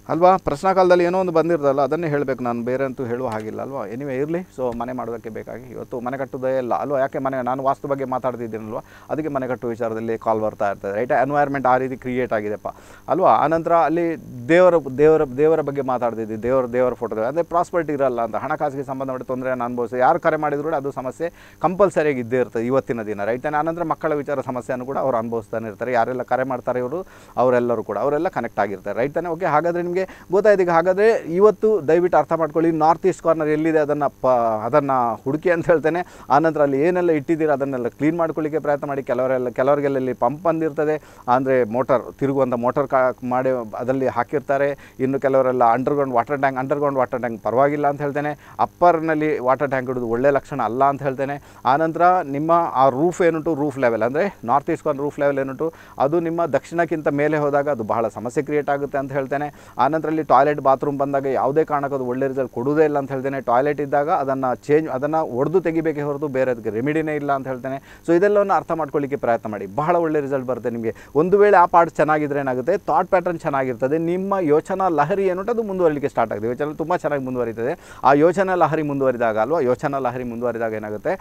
ಅಲ್ವಾ? ಪ್ರಶ್ನಾಕಾಲದಲ್ಲಿ ಏನೋ ಒಂದು ಬಂದಿರೋದಲ್ಲ ಅದನ್ನೇ ಹೇಳಬೇಕು ನಾನು. ಬೇರೆ ಅಂತೂ ಹೇಳುವ ಹಾಗಿಲ್ಲ, ಅಲ್ವಾ? ಎನಿವೆ ಇರಲಿ. ಸೊ ಮನೆ ಮಾಡೋದಕ್ಕೆ ಬೇಕಾಗಿ. ಇವತ್ತು ಮನೆ ಕಟ್ಟೋದೇ ಇಲ್ಲ. ಅಲ್ವಾ? ಯಾಕೆ ಮನೆ, ನಾನು ವಾಸ್ತು ಬಗ್ಗೆ ಮಾತಾಡ್ತಿದ್ದೀನಲ್ವ? ಅದಕ್ಕೆ ಮನೆ ಕಟ್ಟುವ ವಿಚಾರದಲ್ಲಿ ಕಾಲ್ ಬರ್ತಾ ಇರ್ತದೆ. ರೈಟ್ ಎನ್ವೈರ್ಮೆಂಟ್ ಆ ರೀತಿ ಕ್ರಿಯೇಟ್ ಆಗಿದೆಪ್ಪ. ಅಲ್ವಾ? ಆನಂತರ ಅಲ್ಲಿ ದೇವರ ದೇವರ ದೇವರ ಬಗ್ಗೆ ಮಾತಾಡ್ತಿದ್ದೆ ದೇವರ ದೇವರ ಫೋಟೋ ಅಂದರೆ ಪ್ರಾಸ್ಪರಿಟಿ ಇರಲ್ಲ ಅಂತ. ಹಣಕಾಸಿಗೆ ಸಂಬಂಧಪಟ್ಟ ತೊಂದರೆಯನ್ನು ಅನುಭವಿಸಿ. ಯಾರು ಕರೆ ಮಾಡಿದ್ರು ಕೂಡ ಅದು ಸಮಸ್ಯೆ ಕಂಪಲ್ಸರಿಯಾಗಿ ಇದ್ದೇ ಇರ್ತದೆ ಇವತ್ತಿನ ದಿನ. ರೈಟ್ ಆನಂತರ ಮಕ್ಕಳ ವಿಚಾರ ಸಮಸ್ಯೆಯನ್ನು ಕೂಡ ಅವರು ಅನುಭವಿಸ್ತಾನೆ ಇರ್ತಾರೆ. ಯಾರೆಲ್ಲ ಕರೆ ಮಾಡ್ತಾರೆ ಇವರು? ಅವರೆಲ್ಲರೂ ಕೂಡ. ಅವರೆಲ್ಲ ಕನೆಕ್ಟ್ ಆಗಿರ್ತಾರೆ. ರೈಟ್ ತಾನೆ ಓಕೆ ಹಾಗಾದರೆ ನಿಮಗೆ ಗೊತ್ತಾಯ್ತು. ಈಗ ಹಾಗಾದರೆ ಇವತ್ತು ದಯವಿಟ್ಟು ಅರ್ಥ ಮಾಡ್ಕೊಳ್ಳಿ ನಾರ್ತ್ ಈಸ್ಟ್ ಕಾರ್ನರ್ ಎಲ್ಲಿದೆ ಅದನ್ನು ಪ, ಅದನ್ನು ಹುಡುಕಿ ಅಂತ ಹೇಳ್ತೇನೆ. ಆನಂತರ ಅಲ್ಲಿ ಏನೆಲ್ಲ ಇಟ್ಟಿದ್ದೀರಾ ಅದನ್ನೆಲ್ಲ ಕ್ಲೀನ್ ಮಾಡ್ಕೊಳ್ಳಿಕ್ಕೆ ಪ್ರಯತ್ನ ಮಾಡಿ. ಕೆಲವರೆಲ್ಲ, ಕೆಲವರಿಗೆಲ್ಲ ಇಲ್ಲಿ ಪಂಪ್ ಬಂದಿರ್ತದೆ. ಅಂದರೆ ಮೋಟರ್ ತಿರುಗುವಂಥ ಮೋಟರ್ ಕಾ, ಮಾಡಿ ಅದರಲ್ಲಿ ಹಾಕಿರ್ತಾರೆ. ಇನ್ನು ಕೆಲವರೆಲ್ಲ underground water tank underground water tank ಪರವಾಗಿಲ್ಲ ಅಂತ ಹೇಳ್ತೇನೆ. ಅಪ್ಪರ್ನಲ್ಲಿ ವಾಟರ್ ಟ್ಯಾಂಕ್ ಇಡೋದು ಒಳ್ಳೆ ಲಕ್ಷಣ ಅಲ್ಲ ಅಂತ ಹೇಳ್ತೇನೆ. ಆನಂತರ ನಿಮ್ಮ, ಆ ರೂಫ್ ಏನುಂಟು? ರೂಫ್ ಲೆವೆಲ್ ಅಂದರೆ north east corner roof level ಏನುಂಟು? ಅದು ನಿಮ್ಮ ದಕ್ಷಿಣಕ್ಕಿಂತ ಮೇಲೆ ಹೋದಾಗ ಅದು ಬಹಳ ಸಮಸ್ಯೆ ಕ್ರಿಯೇಟ್ ಆಗುತ್ತೆ ಅಂತ ಹೇಳ್ತೇನೆ. ಆನಂತರ ಅಲ್ಲಿ ಟಾಯ್ಲೆಟ್ ಬಾತ್ರೂಮ್ ಬಂದಾಗ ಯಾವುದೇ ಕಾರಣಕ್ಕೂ ಒಳ್ಳೆ ರಿಸಲ್ಟ್ ಕೊಡುವುದೇ ಇಲ್ಲ ಅಂತ ಹೇಳ್ತೇನೆ. ಟಾಯ್ಲೆಟ್ ಇದ್ದಾಗ ಅದನ್ನು ಚೇಂಜ್ ಅದನ್ನು ಒಡೆದು ತೆಗಿಬೇಕೇ ಹೊರತು ಬೇರೆ ಅದಕ್ಕೆ ರೆಮಿಡಿನೇ ಇಲ್ಲ ಅಂತ ಹೇಳ್ತೇನೆ. ಸೊ ಇದೆಲ್ಲವನ್ನು ಅರ್ಥ ಮಾಡ್ಕೊಳ್ಳಿಕ್ಕೆ ಪ್ರಯತ್ನ ಮಾಡಿ. ಬಹಳ ಒಳ್ಳೆ ರಿಸಲ್ಟ್ ಬರುತ್ತೆ ನಿಮಗೆ. ಒಂದು ವೇಳೆ ಆ ಪಾರ್ಟ್ ಚೆನ್ನಾಗಿದ್ರೆ ಏನಾಗುತ್ತೆ? ಥಾಟ್ ಪ್ಯಾಟರ್ನ್ ಚೆನ್ನಾಗಿರ್ತದೆ. ನಿಮ್ಮ ಯೋಚನಾ ಲಹರಿ ಏನುಂಟು ಅದು ಮುಂದುವರಿಲಿಕ್ಕೆ ಸ್ಟಾರ್ಟ್ ಆಗುತ್ತೆ. ಯೋಚನೆ ತುಂಬ ಚೆನ್ನಾಗಿ ಮುಂದುವರಿತದೆ. ಆ ಯೋಚನಾ ಲಹರಿ ಮುಂದುವರಿದಾಗ ಅಲ್ವಾ? ಯೋಚನಾ ಲಹರಿ ಮುಂದುವರಿದಾಗ ಏನಾಗುತ್ತೆ?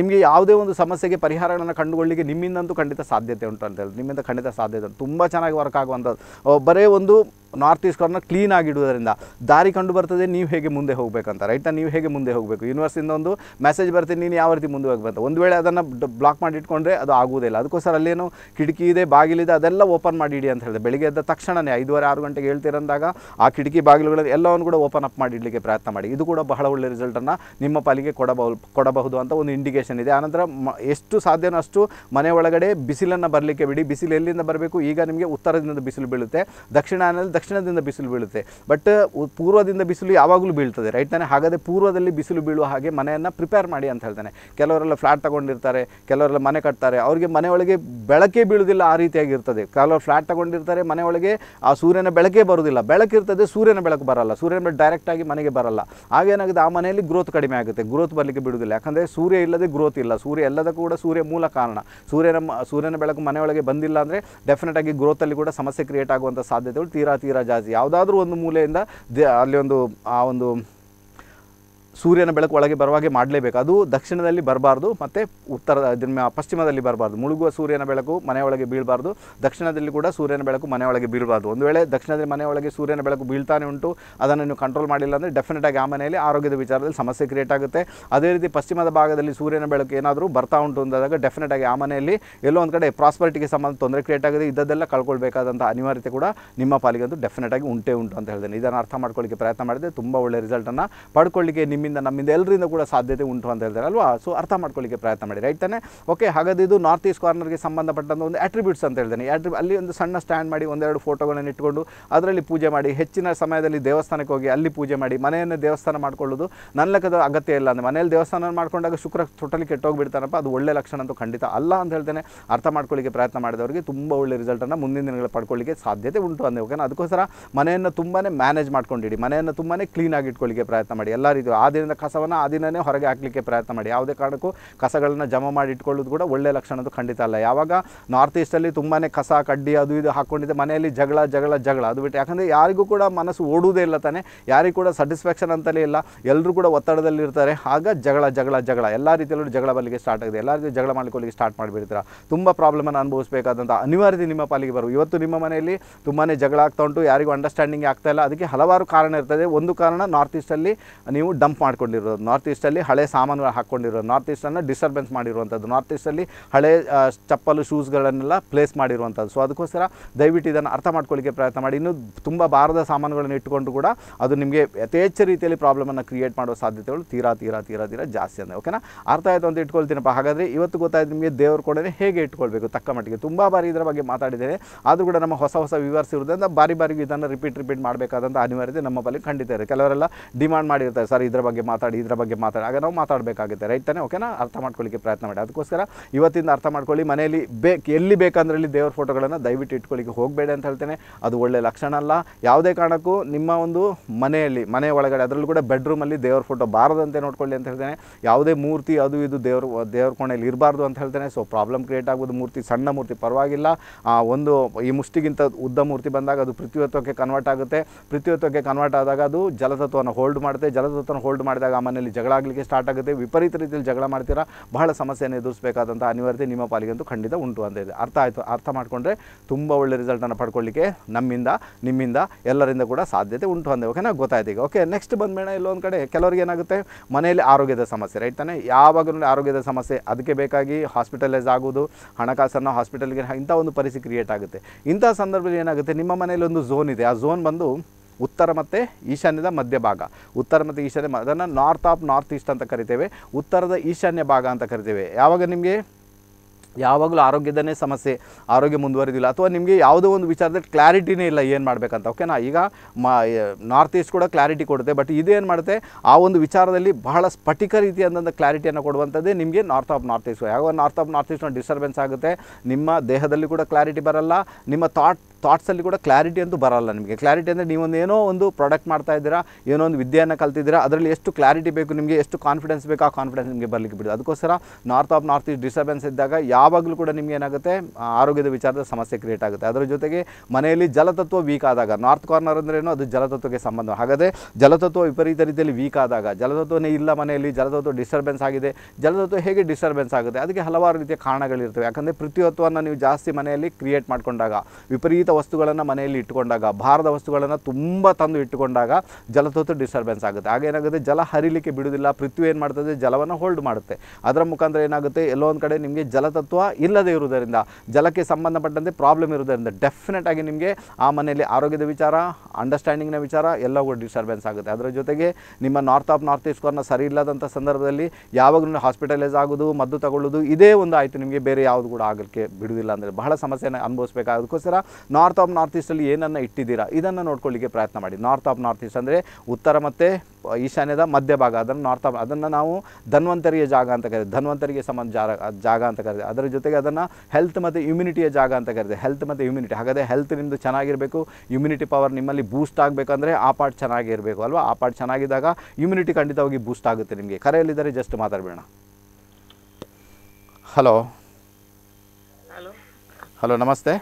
ನಿಮಗೆ ಯಾವುದೇ ಒಂದು ಸಮಸ್ಯೆಗೆ ಪರಿಹಾರಗಳನ್ನು ಕಂಡುಕೊಳ್ಳಿಕ್ಕೆ ನಿಮ್ಮಿಂದಂತೂ ಖಂಡಿತ ಸಾಧ್ಯತೆ ಉಂಟು ಅಂತ ಹೇಳಿ ನಿಮ್ಮಿಂದ ಖಂಡಿತ ಸಾಧ್ಯತೆ ಉಂಟು. ತುಂಬ ಚೆನ್ನಾಗಿ ವರ್ಕ್ ಆಗುವಂಥದ್ದು. ಬರೇ ಒಂದು ನಾರ್ತ್ ಈಸ್ಟ್ ಕಾರ್ನರ್ ಕ್ಲೀನ್ ಆಗಿಡುವುದರಿಂದ ದಾರಿ ಕಂಡು ಬರ್ತದೆ, ನೀವು ಹೇಗೆ ಮುಂದೆ ಹೋಗಬೇಕಂತ. ರೈಟ್ ನೀವು ಹೇಗೆ ಮುಂದೆ ಹೋಗಬೇಕು? ಯೂನಿವರ್ಸಿಂದ ಒಂದು ಮೆಸೇಜ್ ಬರ್ತೀನಿ ನೀನು ಯಾವ ರೀತಿ ಮುಂದೆ ಹೋಗಬೇಕು ಒಂದು ವೇಳೆ ಅದನ್ನು ಬ್ಲಾಕ್ ಮಾಡಿ ಇಟ್ಕೊಂಡ್ರೆ ಅದು ಆಗುವುದಿಲ್ಲ ಅದಕ್ಕೋಸ್ಕರ ಅಲ್ಲೇನು ಕಿಟಕಿ ಇದೆ ಬಾಗಿಲಿದೆ ಅದೆಲ್ಲ ಓಪನ್ ಮಾಡಿ ಇಡಿ ಅಂತ ಹೇಳಿದೆ. ಬೆಳಿಗ್ಗೆ ಎದ್ದ ತಕ್ಷಣನೇ ಐದುವರೆ, ಆರು ಗಂಟೆಗೆ ಹೇಳ್ತಿರಂದಾಗ ಆ ಕಿಟಕಿ, ಬಾಗಿಲುಗಳಲ್ಲಿ ಎಲ್ಲವನ್ನು ಕೂಡ ಓಪನ್ ಅಪ್ ಮಾಡಿ ಇಡಲಿಕ್ಕೆ ಪ್ರಯತ್ನ ಮಾಡಿ. ಇದು ಕೂಡ ಬಹಳ ಒಳ್ಳೆ ರಿಸಲ್ಟನ್ನು ನಿಮ್ಮ ಪಾಲಿಗೆ ಕೊಡಬಹುದು ಕೊಡಬಹುದು ಅಂತ ಒಂದು ಇಂಡಿಕೇಷನ್ ಇದೆ. ಆನಂತರ ಎಷ್ಟು ಸಾಧ್ಯನೋ ಅಷ್ಟು ಮನೆ ಒಳಗಡೆ ಬಿಸಿಲನ್ನು ಬರಲಿಕ್ಕೆ ಬಿಡಿ. ಬಿಸಿಲು ಎಲ್ಲಿಂದ ಬರಬೇಕು? ಈಗ ನಿಮಗೆ ಉತ್ತರದಿಂದ ಬಿಸಿಲು ಬೀಳುತ್ತೆ. ದಕ್ಷಿಣ ಅನ್ನೋದು ದಕ್ಷಿಣದಿಂದ ಬಿಸಿಲು ಬೀಳುತ್ತೆ. ಬಟ್ ಪೂರ್ವದಿಂದ ಬಿಸಿಲು ಯಾವಾಗಲೂ ಬೀಳ್ತದೆ ರೈಟ್ ತಾನೆ? ಹಾಗಾದರೆ ಪೂರ್ವದಲ್ಲಿ ಬಿಸಿಲು ಬೀಳುವ ಹಾಗೆ ಮನೆಯನ್ನು ಪ್ರಿಪೇರ್ ಮಾಡಿ ಅಂತ ಹೇಳ್ತಾನೆ. ಕೆಲವರೆಲ್ಲ ಫ್ಲ್ಯಾಟ್ ತೊಗೊಂಡಿರ್ತಾರೆ, ಕೆಲವರೆಲ್ಲ ಮನೆ ಕಟ್ತಾರೆ, ಅವರಿಗೆ ಮನೆಯೊಳಗೆ ಬೆಳಕೇ ಬೀಳುವುದಿಲ್ಲ ಆ ರೀತಿಯಾಗಿರ್ತದೆ. ಕೆಲವರು ಫ್ಲ್ಯಾಟ್ ತೊಗೊಂಡಿರ್ತಾರೆ ಮನೆಯೊಳಗೆ ಆ ಸೂರ್ಯನ ಬೆಳಕೇ ಬರುವುದಿಲ್ಲ ಬೆಳಕಿರ್ತದೆ, ಸೂರ್ಯನ ಬೆಳಕು ಬರಲ್ಲ. ಸೂರ್ಯನ ಬೆಳಕು ಡೈರೆಕ್ಟಾಗಿ ಮನೆಗೆ ಬರಲ್ಲ. ಆಗೇನಾಗುತ್ತೆ ಆ ಮನೆಯಲ್ಲಿ ಗ್ರೋತ್ ಕಡಿಮೆ ಆಗುತ್ತೆ. ಗ್ರೋತ್ ಬರಲಿಕ್ಕೆ ಬಿಡುವುದಿಲ್ಲ. ಯಾಕಂದರೆ ಸೂರ್ಯ ಇಲ್ಲದೆ ಗ್ರೋತ್ ಇಲ್ಲ. ಸೂರ್ಯ ಎಲ್ಲದಕ್ಕೂ ಕೂಡ ಸೂರ್ಯ ಮೂಲ ಕಾರಣ. ಸೂರ್ಯನ ಸೂರ್ಯನ ಬೆಳಕು ಮನೆಯೊಳಗೆ ಬಂದಿಲ್ಲ ಅಂದರೆ ಡೆಫಿನೆಟ್ ಆಗಿ ಗ್ರೋತಲ್ಲಿ ಕೂಡ ಸಮಸ್ಯೆ ಕ್ರಿಯೇಟ್ ಆಗುವಂಥ ಸಾಧ್ಯತೆಗಳು ತೀರಾ ತೀರಾ ಜಾಸ್ತಿ. ಯಾವುದಾದ್ರೂ ಒಂದು ಮೂಲೆಯಿಂದ ದೇ- ಅಲ್ಲಿ ಒಂದು ಆ ಒಂದು ಸೂರ್ಯನ ಬೆಳಕು ಒಳಗೆ ಬರುವಾಗೆ ಮಾಡಲೇಬೇಕು. ಅದು ದಕ್ಷಿಣದಲ್ಲಿ ಬರಬಾರ್ದು, ಮತ್ತು ಉತ್ತರ ನಿಮ್ಮ ಪಶ್ಚಿಮದಲ್ಲಿ ಬರಬಾರ್ದು. ಮುಳುಗುವ ಸೂರ್ಯನ ಬೆಳಕು ಮನೆಯೊಳಗೆ ಬೀಳಬಾರ್ದು, ದಕ್ಷಿಣದಲ್ಲಿ ಕೂಡ ಸೂರ್ಯನ ಬೆಳಕು ಮನೆಯೊಳಗೆ ಬೀಳಬಾರ್ದು. ಒಂದು ವೇಳೆ ದಕ್ಷಿಣದಲ್ಲಿ ಮನೆಯೊಳಗೆ ಸೂರ್ಯನ ಬೆಳಕು ಬೀಳ್ತಾನೆ ಉಂಟು, ಅದನ್ನು ನೀವು ಕಂಟ್ರೋಲ್ ಮಾಡಿಲ್ಲ ಅಂದರೆ ಡೆಫಿನೆಟ್ ಆಗಿ ಆ ಮನೆಯಲ್ಲಿ ಆರೋಗ್ಯದ ವಿಚಾರದಲ್ಲಿ ಸಮಸ್ಯೆ ಕ್ರಿಯೇಟ್ ಆಗುತ್ತೆ. ಅದೇ ರೀತಿ ಪಶ್ಚಿಮದ ಭಾಗದಲ್ಲಿ ಸೂರ್ಯನ ಬೆಳಕು ಏನಾದರೂ ಬರ್ತಾ ಉಂಟು ಅಂದಾಗ ಡೆಫಿನೆಟ್ ಆಗಿ ಆ ಮನೆಯಲ್ಲಿ ಎಲ್ಲೋ ಒಂದು ಕಡೆ ಪ್ರಾಸ್ಪರಿಟಿಗೆ ಸಂಬಂಧ ತೊಂದರೆ ಕ್ರಿಯೇಟ್ ಆಗಿದೆ. ಇದ್ದದೆಲ್ಲ ಕಳ್ಕೊಳ್ಬೇಕಾದಂಥ ಅನಿವಾರ್ಯತೆ ಕೂಡ ನಿಮ್ಮ ಪಾಲಿಗಂತೂ ಡೆಫಿನೆಟ್ ಆಗಿ ಉಂಟೇ ಉಂಟು ಅಂತ ಹೇಳ್ತೇನೆ. ಇದನ್ನು ಅರ್ಥ ಮಾಡ್ಕೊಳ್ಳಿಕ್ಕೆ ಪ್ರಯತ್ನ ಮಾಡಿದೆ ತುಂಬ ಒಳ್ಳೆ ರಿಸಲ್ಟನ್ನು ಪಡ್ಕೊಳ್ಳಿಕ್ಕೆ ನಿಮ್ಮಿಂದ, ನಮ್ಮಿಂದ ಎಲ್ಲರಿಂದ ಕೂಡ ಸಾಧ್ಯತೆ ಉಂಟು ಅಂತ ಹೇಳ್ತಾರೆ ಅಲ್ವಾ? ಸೊ ಅರ್ಥ ಮಾಡ್ಕೊಳ್ಳಿಕ್ಕೆ ಪ್ರಯತ್ನ ಮಾಡಿ. ರೈಟ್ ತಾನೆ? ಓಕೆ ಹಾಗಾದ್ರೆ ಇದು ನಾರ್ತ್ ಈಸ್ಟ್ ಕಾರ್ನರ್ಗೆ ಸಂಬಂಧಪಟ್ಟಂಥ ಒಂದು ಅಟ್ರಿಬ್ಯೂಟ್ಸ್ ಅಂತ ಹೇಳ್ತೇನೆ. ಅಲ್ಲಿ ಒಂದು ಸಣ್ಣ ಸ್ಟ್ಯಾಂಡ್ ಮಾಡಿ ಒಂದೆರಡು ಫೋಟೋಗಳನ್ನು ಇಟ್ಕೊಂಡು ಅದರಲ್ಲಿ ಪೂಜೆ ಮಾಡಿ, ಹೆಚ್ಚಿನ ಸಮಯದಲ್ಲಿ ದೇವಸ್ಥಾನಕ್ಕೆ ಹೋಗಿ ಅಲ್ಲಿ ಪೂಜೆ ಮಾಡಿ, ಮನೆಯನ್ನು ದೇವಸ್ಥಾನ ಮಾಡ್ಕೊಳ್ಳೋದು ನನ್ನ ಲೆಕ್ಕದ ಅಗತ್ಯ ಇಲ್ಲ ಅಂದರೆ, ಮನೆಯಲ್ಲಿ ದೇವಸ್ಥಾನ ಮಾಡ್ಕೊಂಡಾಗ ಶುಕ್ರ ಟೋಟಲಿ ಕೆಟ್ಟೋಗ್ಬಿಡ್ತಾರಪ್ಪ, ಅದು ಒಳ್ಳೆ ಲಕ್ಷಣ ಅಂತೂ ಖಂಡಿತ ಅಲ್ಲ ಅಂತ ಹೇಳ್ತೇನೆ. ಅರ್ಥ ಮಾಡ್ಕೊಳ್ಳಿಕ್ಕೆ ಪ್ರಯತ್ನ ಮಾಡಿದವರಿಗೆ ತುಂಬ ಒಳ್ಳೆ ರಿಸಲ್ಟನ್ನು ಮುಂದಿನ ದಿನಗಳಲ್ಲಿ ಪಡ್ಕೊಳ್ಳಿಕ್ಕೆ ಸಾಧ್ಯತೆ ಉಂಟು ಅಂದೆ ಓಕೆನಾ ಅದಕ್ಕೋಸ್ಕರ ಮನೆಯನ್ನು ತುಂಬಾ ಮ್ಯಾನೇಜ್ ಮಾಡ್ಕೊಂಡಿಡಿ. ಮನೆಯನ್ನು ತುಂಬಾ ಕ್ಲೀನಾಗಿ ಇಟ್ಕೊಳ್ಳಿಕ್ಕೆ ಪ್ರಯತ್ನ ಮಾಡಿ. ಎಲ್ಲ ರೀತಿ ಆ ದಿನದ ಕಸವನ್ನು ಆ ದಿನನೇ ಹೊರಗೆ ಹಾಕಲಿಕ್ಕೆ ಪ್ರಯತ್ನ ಮಾಡಿ. ಯಾವುದೇ ಕಾರಣಕ್ಕೂ ಕಸಗಳನ್ನು ಜಮಾ ಮಾಡಿ ಇಟ್ಕೊಳ್ಳೋದು ಕೂಡ ಒಳ್ಳೆ ಲಕ್ಷಣ ಅದು ಖಂಡಿತ ಅಲ್ಲ. ಯಾವಾಗ ನಾರ್ತ್ ಈಸ್ಟಲ್ಲಿ ತುಂಬಾ ಕಸ, ಕಡ್ಡಿ ಅದು ಇದು ಹಾಕ್ಕೊಂಡಿದ್ದೆ ಮನೆಯಲ್ಲಿ ಜಗಳ ಜಗಳ ಜಗಳ ಅದು ಬಿಟ್ಟು ಯಾಕಂದರೆ ಯಾರಿಗೂ ಕೂಡ ಮನಸ್ಸು ಓಡುವುದೇ ಇಲ್ಲ ತಾನೆ. ಯಾರಿಗೂ ಕೂಡ ಸ್ಯಾಟಿಸ್ಫ್ಯಾಕ್ಷನ್ ಅಂತಲೇ ಇಲ್ಲ. ಎಲ್ಲರೂ ಕೂಡ ಒತ್ತಡದಲ್ಲಿರ್ತಾರೆ ಆಗ ಜಗಳ ಜಗಳ ಜಗಳ. ಎಲ್ಲ ರೀತಿಯಲ್ಲೂ ಜಗಳ ಬರಲಿಕ್ಕೆ ಸ್ಟಾರ್ಟ್ ಆಗಿದೆ. ಎಲ್ಲ ರೀತಿ ಜಗಳ ಮಾಡ್ಕೊಳ್ಳಿಕ್ಕೆ ಸ್ಟಾರ್ಟ್ ಮಾಡಿಬಿಡ್ತೀರಾ? ತುಂಬ ಪ್ರಾಬ್ಲಮನ್ನು ಅನುಭವಿಸಬೇಕಾದಂಥ ಅನಿವಾರ್ಯತೆ ನಿಮ್ಮ ಪಾಲಿಗೆ ಬರು ಇವತ್ತು ನಿಮ್ಮ ಮನೆಯಲ್ಲಿ ತುಂಬಾ ಜಗಳ ಆಗ್ತಾ ಉಂಟು. ಯಾರಿಗೂ ಅಂಡರ್ಸ್ಟ್ಯಾಂಡಿಂಗ್ ಆಗ್ತಾ ಇಲ್ಲ. ಅದಕ್ಕೆ ಹಲವಾರು ಕಾರಣ ಇರ್ತದೆ. ಒಂದು ಕಾರಣ ನಾರ್ತ್ ಈಸ್ಟಲ್ಲಿ ನೀವು ಡಂಪ್ ಮಾಡ್ಕೊಂಡಿರೋದು. ನಾರ್ತ್ ಈಸ್ಟಲ್ಲಿ ಹಳೆ ಸಾಮಾನುಗಳು ಹಾಕ್ಕೊಂಡಿರೋದು ನಾರ್ತ್ ಈಸ್ಟನ್ನು ಡಿಸ್ಟರ್ಬೆನ್ಸ್ ಮಾಡಿರುವಂಥದ್ದು ನಾರ್ತ್ ಈಸ್ಟಲ್ಲಿ ಹಳೆ ಚಪ್ಪಲು ಶೂಸ್ಗಳನ್ನೆಲ್ಲ ಪ್ಲೇಸ್ ಮಾಡಿರುವಂಥದ್ದು ಸೊ ಅದಕ್ಕೋಸ್ಕರ ದಯವಿಟ್ಟು ಇದನ್ನು ಅರ್ಥ ಮಾಡ್ಕೊಳ್ಳಿಕ್ಕೆ ಪ್ರಯತ್ನ ಮಾಡಿ. ಇನ್ನೂ ತುಂಬ ಬಾರದ ಸಾಮಾನುಗಳನ್ನು ಇಟ್ಟುಕೊಂಡು ಕೂಡ ಅದು ನಿಮಗೆ ಯಥೇಚ್ಛ ರೀತಿಯಲ್ಲಿ ಪ್ರಾಬ್ಲಮನ್ನು ಕ್ರಿಯೇಟ್ ಮಾಡುವ ಸಾಧ್ಯತೆಗಳು ತೀರಾ ತೀರಾ ತೀರಾ ತೀರಾ ಜಾಸ್ತಿ ಅಂದರೆ ಓಕೆನಾ ಅರ್ಥ ಆಯಿತು ಅಂತ ಇಟ್ಕೊಳ್ತೀನಪ್ಪ. ಹಾಗಾದರೆ ಇವತ್ತು ಗೊತ್ತಾಯ್ತು ನಿಮಗೆ ದೇವ್ರ ಕೊಡೋದೇ ಹೇಗೆ ಇಟ್ಕೊಳ್ಬೇಕು ತಕ್ಕ ಮಟ್ಟಿಗೆ. ತುಂಬ ಬಾರಿ ಇದರ ಬಗ್ಗೆ ಮಾತಾಡಿದ್ದೇನೆ. ಆದರೂ ಕೂಡ ನಮ್ಮ ಹೊಸ ಹೊಸ ವಿವರ್ಸ್ ಇರೋದ್ರಿಂದ ಬಾರಿ ಬಾರಿಗೆ ಇದನ್ನು ರಿಪೀಟ್ ರಿಪೀಟ್ ಮಾಡಬೇಕಾದಂಥ ಅನಿವಾರ್ಯತೆ ನಮ್ಮ ಬಳಿ ಖಂಡಿತ ಇದೆ. ಕೆಲವರೆಲ್ಲ ಡಿಮಾಂಡ್ ಮಾಡಿರ್ತಾರೆ. ಸರ್, ಇದರ ಬಗ್ಗೆ ಮಾತಾಡಿ ಇದರ ಬಗ್ಗೆ ಮಾತಾಡಿ ಆಗ ನಾವು ಮಾತಾಡಬೇಕಾಗುತ್ತೆ. ರೈಟ್ ತಾನೇ? ಓಕೆನಾ ಅರ್ಥ ಮಾಡ್ಕೊಳ್ಳಿಕ್ಕೆ ಪ್ರಯತ್ನ ಮಾಡಿ. ಅದಕ್ಕೋಸ್ಕರ ಇವತ್ತಿಂದ ಅರ್ಥ ಮಾಡ್ಕೊಳ್ಳಿ ಮನೆಯಲ್ಲಿ ಬೇಕು ಎಲ್ಲಿ ಬೇಕಂದ್ರಲ್ಲಿ ದೇವ್ರ ಫೋಟೋಗಳನ್ನು ದಯವಿಟ್ಟು ಇಟ್ಕೊಳ್ಳಿಕ್ಕೆ ಹೋಗಬೇಡಿ ಅಂತ ಹೇಳ್ತೇನೆ. ಅದು ಒಳ್ಳೆ ಲಕ್ಷಣ ಅಲ್ಲ. ಯಾವುದೇ ಕಾರಣಕ್ಕೂ ನಿಮ್ಮ ಒಂದು ಮನೆಯಲ್ಲಿ ಮನೆ ಒಳಗಡೆ ಅದರಲ್ಲೂ ಕೂಡ ಬೆಡ್ರೂಮಲ್ಲಿ ದೇವ್ರ ಫೋಟೋ ಬಾರದಂತೆ ನೋಡ್ಕೊಳ್ಳಿ ಅಂತ ಹೇಳ್ತೇನೆ. ಯಾವುದೇ ಮೂರ್ತಿ ಅದು ಇದು ದೇವ್ರ ದೇವ್ರ ಕೋಣೆಯಲ್ಲಿ ಇರಬಾರ್ದು ಅಂತ ಹೇಳ್ತೇನೆ. ಸೊ ಪ್ರಾಬ್ಲಮ್ ಕ್ರಿಯೇಟ್ ಆಗೋದು ಮೂರ್ತಿ ಸಣ್ಣ ಮೂರ್ತಿ ಪರವಾಗಿಲ್ಲ. ಆ, ಒಂದು ಈ ಮುಷ್ಟಿಗಿಂತ ಉದ್ದ ಮೂರ್ತಿ ಬಂದಾಗ ಅದು ಪೃಥ್ವಿತ್ವಕ್ಕೆ ಕನ್ವರ್ಟ್ ಆಗುತ್ತೆ. ಪೃಥ್ವಿತ್ವಕ್ಕೆ ಕನ್ವರ್ಟ್ ಆದಾಗ ಅದು ಜಲತತ್ವವನ್ನು ಹೋಲ್ಡ್ ಮಾಡುತ್ತೆ. ಜಲತತ್ವವನ್ನು ಹೋಲ್ಡ್ ಮಾಡಿದಾಗ ಆ ಮನೆಯಲ್ಲಿ ಜಗಳ ಆಗಲಿಕ್ಕೆ ಸ್ಟಾರ್ಟ್ ಆಗುತ್ತೆ. ವಿಪರೀತ ರೀತಿಯಲ್ಲಿ ಜಗಳ ಮಾಡ್ತೀರಾ? ಬಹಳ ಸಮಸ್ಯೆಯನ್ನು ಎದುರಿಸಬೇಕಾದಂಥ ಅನಿವಾರ್ಯತೆ ನಿಮ್ಮ ಪಾಲಿಗಂತೂ ಖಂಡಿತ ಉಂಟು ಅಂತ ಇದೆ. ಅರ್ಥ ಆಯಿತು. ಅರ್ಥ ಮಾಡಿಕೊಂಡ್ರೆ ತುಂಬ ಒಳ್ಳೆ ರಿಸಲ್ಟನ್ನು ಪಡ್ಕೊಳ್ಳಿಕ್ಕೆ ನಮ್ಮಿಂದ, ನಿಮ್ಮಿಂದ, ಎಲ್ಲರಿಂದ ಕೂಡ ಸಾಧ್ಯತೆ ಉಂಟು ಅಂದೆ. ಓಕೆನಾ ಗೊತ್ತಾಯ್ತು ಈಗ. ಓಕೆ ನೆಕ್ಸ್ಟ್ ಬಂದ್ಮೇಲೆ ಇಲ್ಲೊಂದು ಕಡೆ. ಕೆಲವರಿಗೆ ಏನಾಗುತ್ತೆ? ಮನೆಯಲ್ಲಿ ಆರೋಗ್ಯದ ಸಮಸ್ಯೆ ರೈಟ್ ತಾನೇ? ಯಾವಾಗಲೂ ಆರೋಗ್ಯದ ಸಮಸ್ಯೆ. ಅದಕ್ಕೆ ಬೇಕಾಗಿ ಹಾಸ್ಪಿಟಲೈಸ್ ಆಗೋದು ಹಣಕಾಸನ್ನು ಹಾಸ್ಪಿಟಲ್ಗೆ ಇಂಥ ಒಂದು ಪರಿಸ್ಥಿತಿ ಕ್ರಿಯೇಟ್ ಆಗುತ್ತೆ. ಇಂಥ ಸಂದರ್ಭದಲ್ಲಿ ಏನಾಗುತ್ತೆ? ನಿಮ್ಮ ಮನೆಯಲ್ಲಿ ಒಂದು ಝೋನ್ ಇದೆ. ಆ ಝೋನ್ ಬಂದು ಉತ್ತರ ಮತ್ತು ಈಶಾನ್ಯದ ಮಧ್ಯಭಾಗ ಉತ್ತರ ಮತ್ತು ಈಶಾನ್ಯ ಅದನ್ನು ನಾರ್ತ್ ಆಫ್ ನಾರ್ತ್ ಈಸ್ಟ್ ಅಂತ ಕರಿತೇವೆ. ಉತ್ತರದ ಈಶಾನ್ಯ ಭಾಗ ಅಂತ ಕರಿತೇವೆ. ಯಾವಾಗ ನಿಮಗೆ? ಯಾವಾಗಲೂ ಆರೋಗ್ಯದನೇ ಸಮಸ್ಯೆ, ಆರೋಗ್ಯ ಮುಂದುವರಿದಿಲ್ಲ. ಅಥವಾ ನಿಮಗೆ ಯಾವುದೋ ಒಂದು ವಿಚಾರದಲ್ಲಿ ಕ್ಲಾರಿಟಿನೇ ಇಲ್ಲ ಏನು ಮಾಡಬೇಕಂತ. ಓಕೆನಾ ಈಗ ಮ ನಾರ್ತ್ ಈಸ್ಟ್ ಕೂಡ ಕ್ಲಾರಿಟಿ ಕೊಡುತ್ತೆ. ಬಟ್ ಇದೇನು ಮಾಡುತ್ತೆ? ಆ ಒಂದು ವಿಚಾರದಲ್ಲಿ ಬಹಳ ಸ್ಫಟಿಕ ರೀತಿಯಾದಂಥ ಕ್ಲಾರಿಟಿಯನ್ನು ಕೊಡುವಂಥದ್ದೇ ನಿಮಗೆ ನಾರ್ತ್ ಆಫ್ ನಾರ್ತ್ ಈಸ್ಟ್ ಯಾವಾಗ ನಾರ್ತ್ ಆಫ್ ನಾರ್ತ್ ಈಸ್ಟ್ನ ಡಿಸ್ಟರ್ಬೆನ್ಸ್ ಆಗುತ್ತೆ, ನಿಮ್ಮ ದೇಹದಲ್ಲಿ ಕೂಡ ಕ್ಲಾರಿಟಿ ಬರಲ್ಲ, ನಿಮ್ಮ ಥಾಟ್ ಥಾಟ್ಸಲ್ಲಿ ಕೂಡ ಕ್ಲಾರಿಟಿ ಅಂತೂ ಬರಲ್ಲ ನಿಮಗೆ. ಕ್ಲಾರಿಟಿ ಅಂದರೆ ನೀವೊಂದು ಏನೋ ಒಂದು ಪ್ರಾಡಕ್ಟ್ ಮಾಡ್ತಾ ಇದ್ದೀರಾ, ಏನೋ ಒಂದು ವಿದ್ಯೆಯನ್ನು ಕಲ್ತಿದ್ದೀರಾ, ಅದರಲ್ಲಿ ಎಷ್ಟು ಕ್ಲಾರಿಟಿ ಬೇಕು ನಿಮಗೆ, ಎಷ್ಟು ಕಾನ್ಫಿಡೆನ್ಸ್ ಬೇಕು ಆ ಕಾನ್ಫಿಡೆನ್ಸ್ ನಿಮಗೆ ಬರಲಿಕ್ಕೆ ಬಿಡುತ್ತೆ. ಅದಕ್ಕೋಸ್ಕರ north of north east disturbance ಇದ್ದಾಗ ಯಾವಾಗಲೂ ಕೂಡ ನಿಮಗೆ ಏನಾಗುತ್ತೆ ಆರೋಗ್ಯದ ವಿಚಾರದ ಸಮಸ್ಯೆ ಕ್ರಿಯೇಟ್ ಆಗುತ್ತೆ. ಅದರ ಜೊತೆಗೆ ಮನೆಯಲ್ಲಿ ಜಲತತ್ವ ವೀಕ್ ಆದಾಗ ನಾರ್ತ್ ಕಾರ್ನರ್ ಅಂದ್ರೇನು ಅದು ಜಲತತ್ವಕ್ಕೆ ಸಂಬಂಧ. ಹಾಗಾದರೆ ಜಲತತ್ವ ವಿಪರೀತ ರೀತಿಯಲ್ಲಿ ವೀಕ್ ಆದಾಗ, ಜಲತತ್ವನೇ ಇಲ್ಲ ಮನೆಯಲ್ಲಿ, ಜಲತತ್ವ ಡಿಸ್ಟರ್ಬೆನ್ಸ್ ಆಗಿದೆ. ಜಲತತ್ವ ಹೇಗೆ ಡಿಸ್ಟರ್ಬೆನ್ಸ್ ಆಗುತ್ತೆ? ಅದಕ್ಕೆ ಹಲವಾರು ರೀತಿಯ ಕಾರಣಗಳಿರ್ತವೆ. ಯಾಕಂದರೆ ಪೃಥ್ವಿತ್ವವನ್ನು ನೀವು ಜಾಸ್ತಿ ಮನೆಯಲ್ಲಿ ಕ್ರಿಯೇಟ್ ಮಾಡಿಕೊಂಡಾಗ ವಿಪರೀತ ವಸ್ತುಗಳನ್ನು ಮನೆಯಲ್ಲಿ ಇಟ್ಟುಕೊಂಡಾಗ ಭಾರದ ವಸ್ತುಗಳನ್ನು ತುಂಬ ತಂದು ಇಟ್ಟುಕೊಂಡಾಗ ಜಲತತ್ವ ಡಿಸ್ಟರ್ಬೆನ್ಸ್ ಆಗುತ್ತೆ. ಹಾಗೇನಾಗುತ್ತೆ ಜಲ ಹರಿಲಿಕ್ಕೆ ಬಿಡುವುದಿಲ್ಲ. ಪೃಥ್ವಿ ಏನು ಮಾಡ್ತದೆ? ಜಲವನ್ನು ಹೋಲ್ಡ್ ಮಾಡುತ್ತೆ. ಅದರ ಮುಖಾಂತರ ಏನಾಗುತ್ತೆ? ಎಲ್ಲೋ ಒಂದು ಕಡೆ ನಿಮಗೆ ಜಲತತ್ವ ಇಲ್ಲದೇ ಇರುವುದರಿಂದ, ಜಲಕ್ಕೆ ಸಂಬಂಧಪಟ್ಟಂತೆ ಪ್ರಾಬ್ಲಮ್ ಇರುವುದರಿಂದ ಡೆಫಿನೆಟ್ ಆಗಿ ನಿಮಗೆ ಆ ಮನೆಯಲ್ಲಿ ಆರೋಗ್ಯದ ವಿಚಾರ ಅಂಡರ್ಸ್ಟ್ಯಾಂಡಿಂಗ್ನ ವಿಚಾರ ಎಲ್ಲ ಕೂಡ ಡಿಸ್ಟರ್ಬೆನ್ಸ್ ಆಗುತ್ತೆ. ಅದರ ಜೊತೆಗೆ ನಿಮ್ಮ ನಾರ್ತ್ ಆಫ್ ನಾರ್ತ್ ಈಸ್ಟ್ ಕೋರ್ನ ಸರಿ ಇಲ್ಲದಂಥ ಸಂದರ್ಭದಲ್ಲಿ ಯಾವಾಗಲೂ ಹಾಸ್ಪಿಟಲೈಸ್ ಆಗೋದು, ಮದ್ದು ತಗೊಳ್ಳೋದು, ಇದೇ ಒಂದು ಆಯಿತು ನಿಮಗೆ. ಬೇರೆ ಯಾವುದು ಕೂಡ ಆಗಲಿಕ್ಕೆ ಬಿಡುವುದಿಲ್ಲ ಅಂದರೆ ಬಹಳ ಸಮಸ್ಯೆನ ಅನುಭವಿಸಬೇಕಾಗ ಅದಕ್ಕೋಸ್ಕರ ನಾರ್ತ್ ಆಫ್ ನಾರ್ತ್ ಈಸ್ಟಲ್ಲಿ ಏನನ್ನು ಇಟ್ಟಿದ್ದೀರಾ? ಇದನ್ನು ನೋಡ್ಕೊಳ್ಳಿಕ್ಕೆ ಪ್ರಯತ್ನ ಮಾಡಿ. ನಾರ್ತ್ ಆಫ್ ನಾರ್ತ್ ಈಸ್ಟ್ ಅಂದರೆ ಉತ್ತರ ಮತ್ತು ಈಶಾನ್ಯದ ಮಧ್ಯ ಭಾಗ ಅದನ್ನು ನಾರ್ತ್ ಆಫ್ ಅದನ್ನು ನಾವು ಧನ್ವಂತರಿಯ ಜಾಗ ಅಂತ ಕರೀತೀವಿ. ಧನ್ವಂತರಿಗೆ ಸಂಬಂಧ ಜಾಗ ಜಾಗ ಅಂತ ಕರೀತೀವಿ. ಅದರ ಜೊತೆಗೆ ಅದನ್ನು ಹೆಲ್ತ್ ಮತ್ತು ಇಮ್ಯುನಿಟಿಯ ಜಾಗ ಅಂತ ಕರೀತೀವಿ. ಹೆಲ್ತ್ ಮತ್ತು ಇಮ್ಯುನಿಟಿ ಹಾಗಾದರೆ ಹೆಲ್ತ್ ನಿಮ್ಮದು ಚೆನ್ನಾಗಿರಬೇಕು. ಇಮ್ಯುನಿಟಿ ಪವರ್ ನಿಮ್ಮಲ್ಲಿ ಬೂಸ್ಟ್ ಆಗಬೇಕಂದ್ರೆ ಆ ಪಾರ್ಟ್ ಚೆನ್ನಾಗಿರಬೇಕು ಅಲ್ವಾ? ಆ ಪಾರ್ಟ್ ಚೆನ್ನಾಗಿದ್ದಾಗ ಇಮ್ಯುನಿಟಿ ಖಂಡಿತವಾಗಿ ಬೂಸ್ಟ್ ಆಗುತ್ತೆ ನಿಮಗೆ. ಕರೆಯಲ್ಲಿದ್ದರೆ ಜಸ್ಟ್ ಮಾತಾಡಬೇಡ ಹಲೋ ಹಲೋ ಹಲೋ ನಮಸ್ತೆ.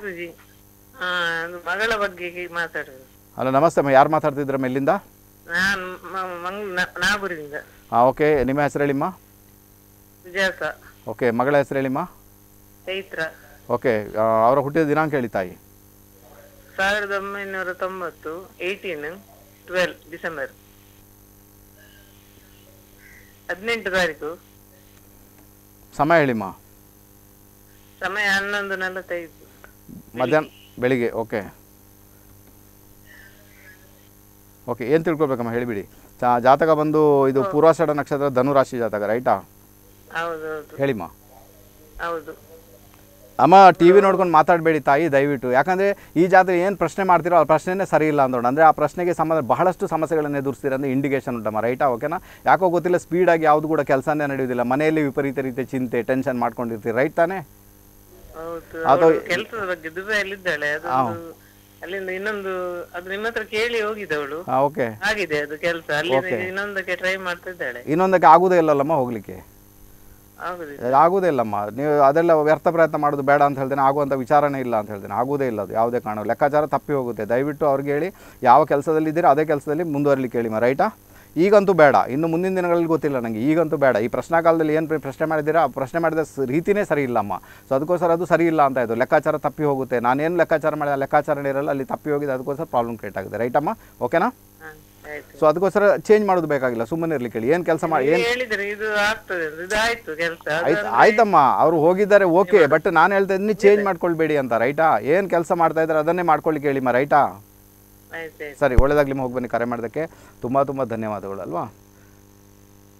ಮಗಳ ಬಗ್ಗೆ ಮಾತಾಡುದು. ಹಲೋ ನಮಸ್ತೆ ಯಾರು ಮಾತಾಡ್ತಿದ್ರಮ್ಮ ಎಲ್ಲಿಂದ ನಾನು ನಾಗೂರಿಂದ. ಹಾಂ ಓಕೆ ನಿಮ್ಮ ಹೆಸರು ಹೇಳಿಮ್ಮ ಸುಜಾತ ಓಕೆ ಮಗಳ ಹೆಸರು ಹೇಳಿಮ್ಮ ಚೈತ್ರ. ಓಕೆ ಅವರ ಹುಟ್ಟಿದ ದಿನಾಂಕ ಹೇಳಿ ತಾಯಿ. ಸಾವಿರದ ಒಂಬೈನೂರ ತೊಂಬತ್ತು ಏಯ್ಟೀನ್ ಟ್ವೆಲ್ ಡಿಸೆಂಬರ್. ಹದಿನೆಂಟು ತಾರೀಕು. ಸಮಯ ಹೇಳಿಮ್ಮ ಸಮಯ ಹನ್ನೊಂದು ನಲವತ್ತೈದು. ಮಧ್ಯಾಹ್ನ ಬೆಳಿಗ್ಗೆ ಓಕೆ ಓಕೆ ಏನು ತಿಳ್ಕೊಬೇಕಮ್ಮ ಹೇಳಿಬಿಡಿ. ಜಾತಕ ಬಂದು ಇದು ಪೂರ್ವಾಷಾಢ ನಕ್ಷತ್ರ ಧನುರಾಶಿ ಜಾತಕ ರೈಟಾ ಹೇಳಿಮ್ಮ. ಹೌದು. ಅಮ್ಮ ಟಿ ವಿ ನೋಡ್ಕೊಂಡು ಮಾತಾಡಬೇಡಿ ತಾಯಿ ದಯವಿಟ್ಟು. ಯಾಕಂದರೆ ಈ ಜಾತ್ರೆ ಏನು ಪ್ರಶ್ನೆ ಮಾಡ್ತಿರೋ ಆ ಪ್ರಶ್ನೆನೇ ಸರಿ ಇಲ್ಲ ಅಂದೋಣ ಅಂದರೆ ಆ ಪ್ರಶ್ನೆಗೆ ಸಂಬಂಧ ಬಹಳಷ್ಟು ಸಮಸ್ಯೆಗಳನ್ನು ಎದುರಿಸ್ತೀರ ಅಂದರೆ ಇಂಡಿಕೇಶನ್ ಉಂಟಮ್ಮ ರೈಟಾ ಓಕೆನಾ ಯಾಕೋ ಗೊತ್ತಿಲ್ಲ ಸ್ಪೀಡಾಗಿ ಯಾವುದು ಕೂಡ ಕೆಲಸನೇ ನಡೆಯೋದಿಲ್ಲ. ಮನೆಯಲ್ಲಿ ವಿಪರೀತ ರೀತಿಯ ಚಿಂತೆ ಟೆನ್ಷನ್ ಮಾಡ್ಕೊಂಡಿರ್ತೀರಿ ರೈಟ್ ತಾನೇ? ಕೆಲಸದ ಬಗ್ಗೆ ದುಬೈಯಲ್ಲಿದ್ದಾಳೆ ಅದೊಂದು ಅಲ್ಲಿಂದ ಇನ್ನೊಂದು ಅದು ನಿಮ್ಮ ಹತ್ರ ಕೇಳಿ ಹೋಗಿದ್ದವಳು ಹಾಂ ಓಕೆ. ಆಗಿದೆ ಅದು ಕೆಲಸ Okay. ಇನ್ನೊಂದಕ್ಕೆ ಟ್ರೈ ಮಾಡ್ತಾ ಇದ್ದಾಳೆ. ಇನ್ನೊಂದಕ್ಕೆ ಆಗೋದೇ ಇಲ್ಲಲ್ಲಮ್ಮ ಹೋಗಲಿಕ್ಕೆ? ಆಗುದೇ ಇಲ್ಲಮ್ಮ. ನೀವು ಅದೆಲ್ಲ ವ್ಯರ್ಥ ಪ್ರಯತ್ನ ಮಾಡೋದು ಬೇಡ ಅಂತ ಹೇಳ್ತೇನೆ ಆಗುವಂಥ ವಿಚಾರನೇ ಇಲ್ಲ ಅಂತ ಹೇಳ್ತೇನೆ ಆಗುದೇ ಇಲ್ಲ ಅದು ಯಾವುದೇ ಕಾರಣ ಲೆಕ್ಕಾಚಾರ ತಪ್ಪಿ ಹೋಗುತ್ತೆ. ದಯವಿಟ್ಟು ಅವ್ರಿಗೆ ಹೇಳಿ ಯಾವ ಕೆಲಸದಲ್ಲಿ ಇದ್ದೀರಾ ಅದೇ ಕೆಲಸದಲ್ಲಿ ಮುಂದುವರಲಿಕ್ಕೆ ಹೇಳಿ ರೈಟಾ? ಈಗಂತೂ ಬೇಡ. ಇನ್ನು ಮುಂದಿನ ದಿನಗಳಲ್ಲಿ ಗೊತ್ತಿಲ್ಲ ನನಗೆ ಈಗಂತೂ ಬೇಡ. ಈ ಪ್ರಶ್ನಾ ಕಾಲದಲ್ಲಿ ಏನು ಪ್ರಶ್ನೆ ಮಾಡಿದ್ದೀರಾ? ಆ ಪ್ರಶ್ನೆ ಮಾಡಿದ ರೀತಿಯೇ ರೀತಿನೇ ಸರಿ ಇಲ್ಲಮ್ಮ. ಸೊ ಅದಕ್ಕೋಸ್ಕರ ಅದು ಸರಿ ಇಲ್ಲ ಅಂತ ಆಯಿತು. ಲೆಕ್ಕಾಚಾರ ತಪ್ಪಿ ಹೋಗುತ್ತೆ. ನಾನೇನು ಲೆಕ್ಕಾಚಾರ ಮಾಡಿದೆ ಲೆಕ್ಕಾಚಾರ ಇರಲ್ಲ ಅಲ್ಲಿ ತಪ್ಪಿ ಹೋಗಿದೆ ಅದಕ್ಕೋಸ್ಕರ ಪ್ರಾಬ್ಲಮ್ ಕ್ರಿಯೇಟ್ ಆಗುತ್ತೆ ರೈಟಮ್ಮ ಓಕೆನಾ ಹ, ಆಯ್ತು. ಸೊ ಅದಕ್ಕೋಸ್ಕರ ಚೇಂಜ್ ಮಾಡೋದು ಬೇಕಾಗಿಲ್ಲ. ಸುಮ್ಮನೆ ಇರ್ಲಿಕ್ಕೆ ಹೇಳಿ ಏನು ಕೆಲಸ ಮಾಡಿ ಇದು ಇದು ಆಯ್ತಮ್ಮ. ಅವ್ರು ಹೋಗಿದ್ದಾರೆ ಓಕೆ ಬಟ್ ನಾನು ಹೇಳ್ತಾ ಇದ್ದೀನಿ ಚೇಂಜ್ ಮಾಡ್ಕೊಳ್ಬೇಡಿ ಅಂತ. ರೈಟಾ ಏನು ಕೆಲಸ ಮಾಡ್ತಾ ಇದ್ದಾರೆ ಅದನ್ನೇ ಮಾಡ್ಕೊಳ್ಳಿ ಕೇಳಿಮ್ಮ. ರೈಟಾ ಸರಿ ಒಳ್ಳೆದಾಗ್ಲಿ ಹೋಗಿ ಬನ್ನಿ ಕರೆ ಮಾಡೋದಕ್ಕೆ. ತುಂಬ ತುಂಬ ಧನ್ಯವಾದಗಳು ಅಲ್ವಾ?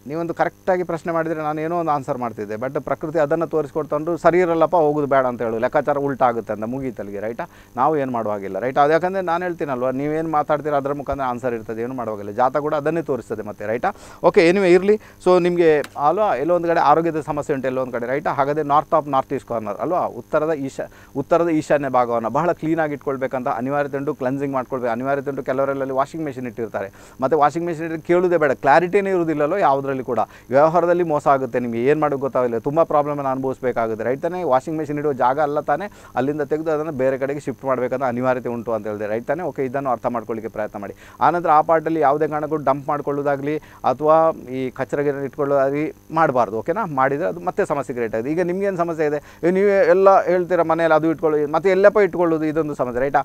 ನೀವೊಂದು ಕರೆಕ್ಟಾಗಿ ಪ್ರಶ್ನೆ ಮಾಡಿದರೆ ನಾನು ಏನೋ ಒಂದು ಆನ್ಸರ್ ಮಾಡ್ತಿದ್ದೆ. ಬಟ್ ಪ್ರಕೃತಿ ಅದನ್ನು ತೋರಿಸ್ಕೊಡ್ತಂಡು ಸರಿ ಇರಲ್ಲಪ್ಪ ಹೋಗೋದು ಬೇಡ ಅಂತ ಹೇಳು. ಲೆಕ್ಕಾಚಾರ ಉಲ್ಟಾಗುತ್ತೆ ಅಂತ ಮುಗೀತಲ್ಲಿಗೆ ರೈಟಾ ನಾವು ಏನು ಮಾಡುವಾಗಿಲ್ಲ ರೈಟ್ ಅದು ಯಾಕಂದರೆ ನಾನು ಹೇಳ್ತೀನಲ್ವ, ನೀವೇನು ಮಾತಾಡ್ತೀರ ಅದರ ಮುಖಾಂತರ ಆನ್ಸರ್ ಇರ್ತದೆ, ಏನು ಮಾಡುವಾಗಿಲ್ಲ ಜಾತ ಕೂಡ ಅದನ್ನೇ ತೋರಿಸ್ತದೆ ಮತ್ತೆ ರೈಟಾ ಓಕೆ ಏನಿವೆ ಇರಲಿ. ಸೊ ನಿಮಗೆ, ಅಲ್ವಾ? ಎಲ್ಲೋ ಒಂದು ಕಡೆ ಆರೋಗ್ಯದ ಸಮಸ್ಯೆ ಉಂಟು ಎಲ್ಲೋ ಒಂದು ಕಡೆ ರೈಟಾ ಹಾಗಾದರೆ north of north east corner ಅಲ್ವಾ? ಉತ್ತರದ ಈಶಾ, ಉತ್ತರದ ಈಶಾನ್ಯ ಭಾಗವನ್ನು ಬಹಳ ಕ್ಲೀನಾಗಿ ಇಟ್ಕೊಳ್ಬೇಕಂತ ಅನಿವಾರ್ಯತೆ ಉಂಟು ಕ್ಲೆನ್ಸಿಂಗ್ ಮಾಡ್ಕೊಳ್ಬೇಕು. ಅನಿವಾರ್ಯತೆ ಉಂಟು, ಕೆಲವರಲ್ಲಿ ವಾಷಿಂಗ್ ಮೆಷಿನ್ ಇಟ್ಟಿರ್ತಾರೆ. ಮತ್ತು ವಾಷಿಂಗ್ ಮೆಷಿನ್ ಇಟ್ಟು ಕೇಳೋದೇ ಬೇಡ ಕ್ಲಾರಿಟಿನೇ ಇರುವುದಿಲ್ಲಲ್ಲೋ ಯಾವುದರಲ್ಲಿ ಕೂಡ. ವ್ಯವಹಾರದಲ್ಲಿ ಮೋಸ ಆಗುತ್ತೆ ನಿಮಗೆ. ಏನು ಮಾಡೋದು ಗೊತ್ತಾಗಲಿಲ್ಲ. ತುಂಬ ಪ್ರಾಬ್ಲಮನ್ನು ಅನುಭವಿಸಬೇಕಾಗುತ್ತೆ. ರೈಟ್ ತಾನೇ? ವಾಷಿಂಗ್ ಮೆಷಿನ್ ಇಡುವ ಜಾಗ ಅಲ್ಲ ತಾನೇ? ಅಲ್ಲಿಂದ ತೆಗೆದು ಅದನ್ನು ಬೇರೆ ಕಡೆಗೆ ಶಿಫ್ಟ್ ಮಾಡಬೇಕಂತ ಅನಿವಾರ್ಯತೆ ಉಂಟು ಅಂತ ಹೇಳಿದೆ. ರೈಟ್ ತಾನೇ? ಓಕೆ ಇದನ್ನು ಅರ್ಥ ಮಾಡ್ಕೊಳ್ಳಿಕ್ಕೆ ಪ್ರಯತ್ನ ಮಾಡಿ. ಆನಂತರ ಆ ಪಾರ್ಟಲ್ಲಿ ಯಾವುದೇ ಕಾರಣಕ್ಕೂ ಡಂಪ್ ಮಾಡ್ಕೊಳ್ಳೋದಾಗಲಿ ಅಥವಾ ಈ ಕಚರಗಿರ ಇಟ್ಕೊಳ್ಳೋದಾಗಲಿ ಮಾಡಬಾರ್ದು. ಓಕೆನಾ ಮಾಡಿದರೆ ಅದು ಮತ್ತೆ ಸಮಸ್ಯೆ ಕ್ರಿಯೇಟ್ ಆಗಿದೆ ಈಗ ನಿಮಗೇನು ಸಮಸ್ಯೆ ಇದೆ? ನೀವು ಎಲ್ಲ ಹೇಳ್ತೀರಾ ಮನೆಯಲ್ಲಿ ಅದು ಇಟ್ಕೊಳ್ಳಿ, ಮತ್ತೆ ಎಲ್ಲಪ್ಪ ಇಟ್ಕೊಳ್ಳೋದು? ಇದೊಂದು ಸಮಸ್ಯೆ. ರೈಟಾ?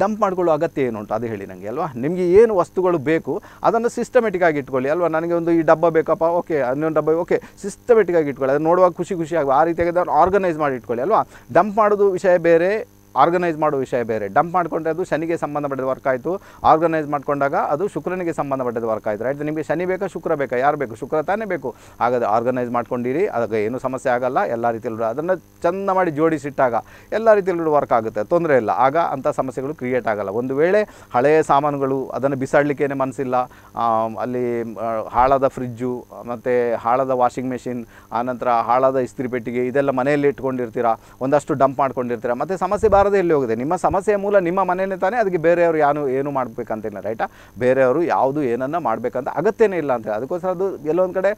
ಡಂಪ್ ಮಾಡ್ಕೊಳ್ಳೋ ಅಗತ್ಯ ಏನು ಉಂಟು ಅದು ಹೇಳಿ ನನಗೆ ಅಲ್ವಾ? ನಿಮಗೆ ಏನು ವಸ್ತುಗಳು ಬೇಕು, ಅದನ್ನು ಸಿಸ್ಟಮೆಟಿಕ್ ಆಗಿ ಇಟ್ಕೊಳ್ಳಿ, ಅಲ್ವಾ? ನನಗೆ ಒಂದು ಈ ಡಬ್ಬ ಬೇಕಪ್ಪ, ಓಕೆ, ಇನ್ನೊಂದು ಡಬ್ಬ, ಓಕೆ ಸಿಸ್ಟಮೆಟಿಕ್ ಆಗಿ ಇಟ್ಕೊಳ್ಳಿ. ಅದನ್ನು ನೋಡುವಾಗ ಖುಷಿ ಖುಷಿಯಾಗುವ ಆ ರೀತಿಯಾಗಿ ಅದನ್ನು ಆರ್ಗನೈಸ್ ಮಾಡಿ ಇಟ್ಕೊಳ್ಳಿ, ಅಲ್ವಾ? ಡಂಪ್ ಮಾಡೋದು ವಿಷಯ ಬೇರೆ ಆರ್ಗನೈಸ್ ಮಾಡೋ ವಿಷಯ ಬೇರೆ. ಡಂಪ್ ಮಾಡಿಕೊಂಡ್ರೆ ಅದು ಶನಿಗೆ ಸಂಬಂಧಪಟ್ಟಿದ ವರ್ಕ್ ಆಯಿತು. ಆರ್ಗನೈಸ್ ಮಾಡಿಕೊಂಡಾಗ ಅದು ಶುಕ್ರನಿಗೆ ಸಂಬಂಧಪಟ್ಟಿದ ವರ್ಕ್ ಆಯಿತು. ರೈಟ್ ನಿಮಗೆ ಶನಿ ಬೇಕಾ, ಶುಕ್ರ ಬೇಕಾ? ಯಾರು ಬೇಕು? ಶುಕ್ರ ತಾನೇ ಬೇಕು. ಹಾಗಾದ್ರೆ ಆರ್ಗನೈಸ್ ಮಾಡ್ಕೊಂಡಿರಿ. ಅದಕ್ಕೆ ಏನು ಸಮಸ್ಯೆ ಆಗಲ್ಲ. ಎಲ್ಲ ರೀತಿಯಲ್ಲೂ ಅದನ್ನು ಚೆಂದ ಮಾಡಿ ಜೋಡಿಸಿಟ್ಟಾಗ ಎಲ್ಲ ರೀತಿಯಲ್ಲೂ ವರ್ಕ್ ಆಗುತ್ತೆ. ತೊಂದರೆ ಇಲ್ಲ. ಆಗ ಅಂಥ ಸಮಸ್ಯೆಗಳು ಕ್ರಿಯೇಟ್ ಆಗಲ್ಲ. ಒಂದು ವೇಳೆ ಹಳೆಯ ಸಾಮಾನುಗಳು ಅದನ್ನು ಬಿಸಾಡಲಿಕ್ಕೇನೆ ಮನಸ್ಸಿಲ್ಲ ಅಲ್ಲಿ ಹಾಳಾದ ಫ್ರಿಜ್ಜು ಮತ್ತು ಹಾಳಾದ ವಾಷಿಂಗ್ ಮೆಷಿನ್ ಆನಂತರ ಹಾಳಾದ ಇಸ್ತ್ರಿ ಪೆಟ್ಟಿಗೆ, ಇದೆಲ್ಲ ಮನೆಯಲ್ಲಿ ಇಟ್ಕೊಂಡಿರ್ತೀರಾ? ಒಂದಷ್ಟು ಡಂಪ್ ಮಾಡ್ಕೊಂಡಿರ್ತೀರಾ? ಮತ್ತು ಸಮಸ್ಯೆ ಬಾರದೆ ಎಲ್ಲಿ ಹೋಗಿದೆ. ನಿಮ್ಮ ಸಮಸ್ಯೆ ಮೂಲ ನಿಮ್ಮ ಮನೆಯೇ ತಾನೇ ಅದಕ್ಕೆ ಬೇರೆಯವರು ಯಾರು ಏನು ಮಾಡಬೇಕಂತಿಲ್ಲ ರೈಟಾ? ಬೇರೆಯವರು ಯಾವುದು ಏನನ್ನು ಮಾಡಬೇಕಂತ ಅಗತ್ಯನೇ ಇಲ್ಲ ಅಂತ ಅದಕ್ಕೋಸ್ಕರ ಅದು ಎಲ್ಲೊಂದು ಕಡೆ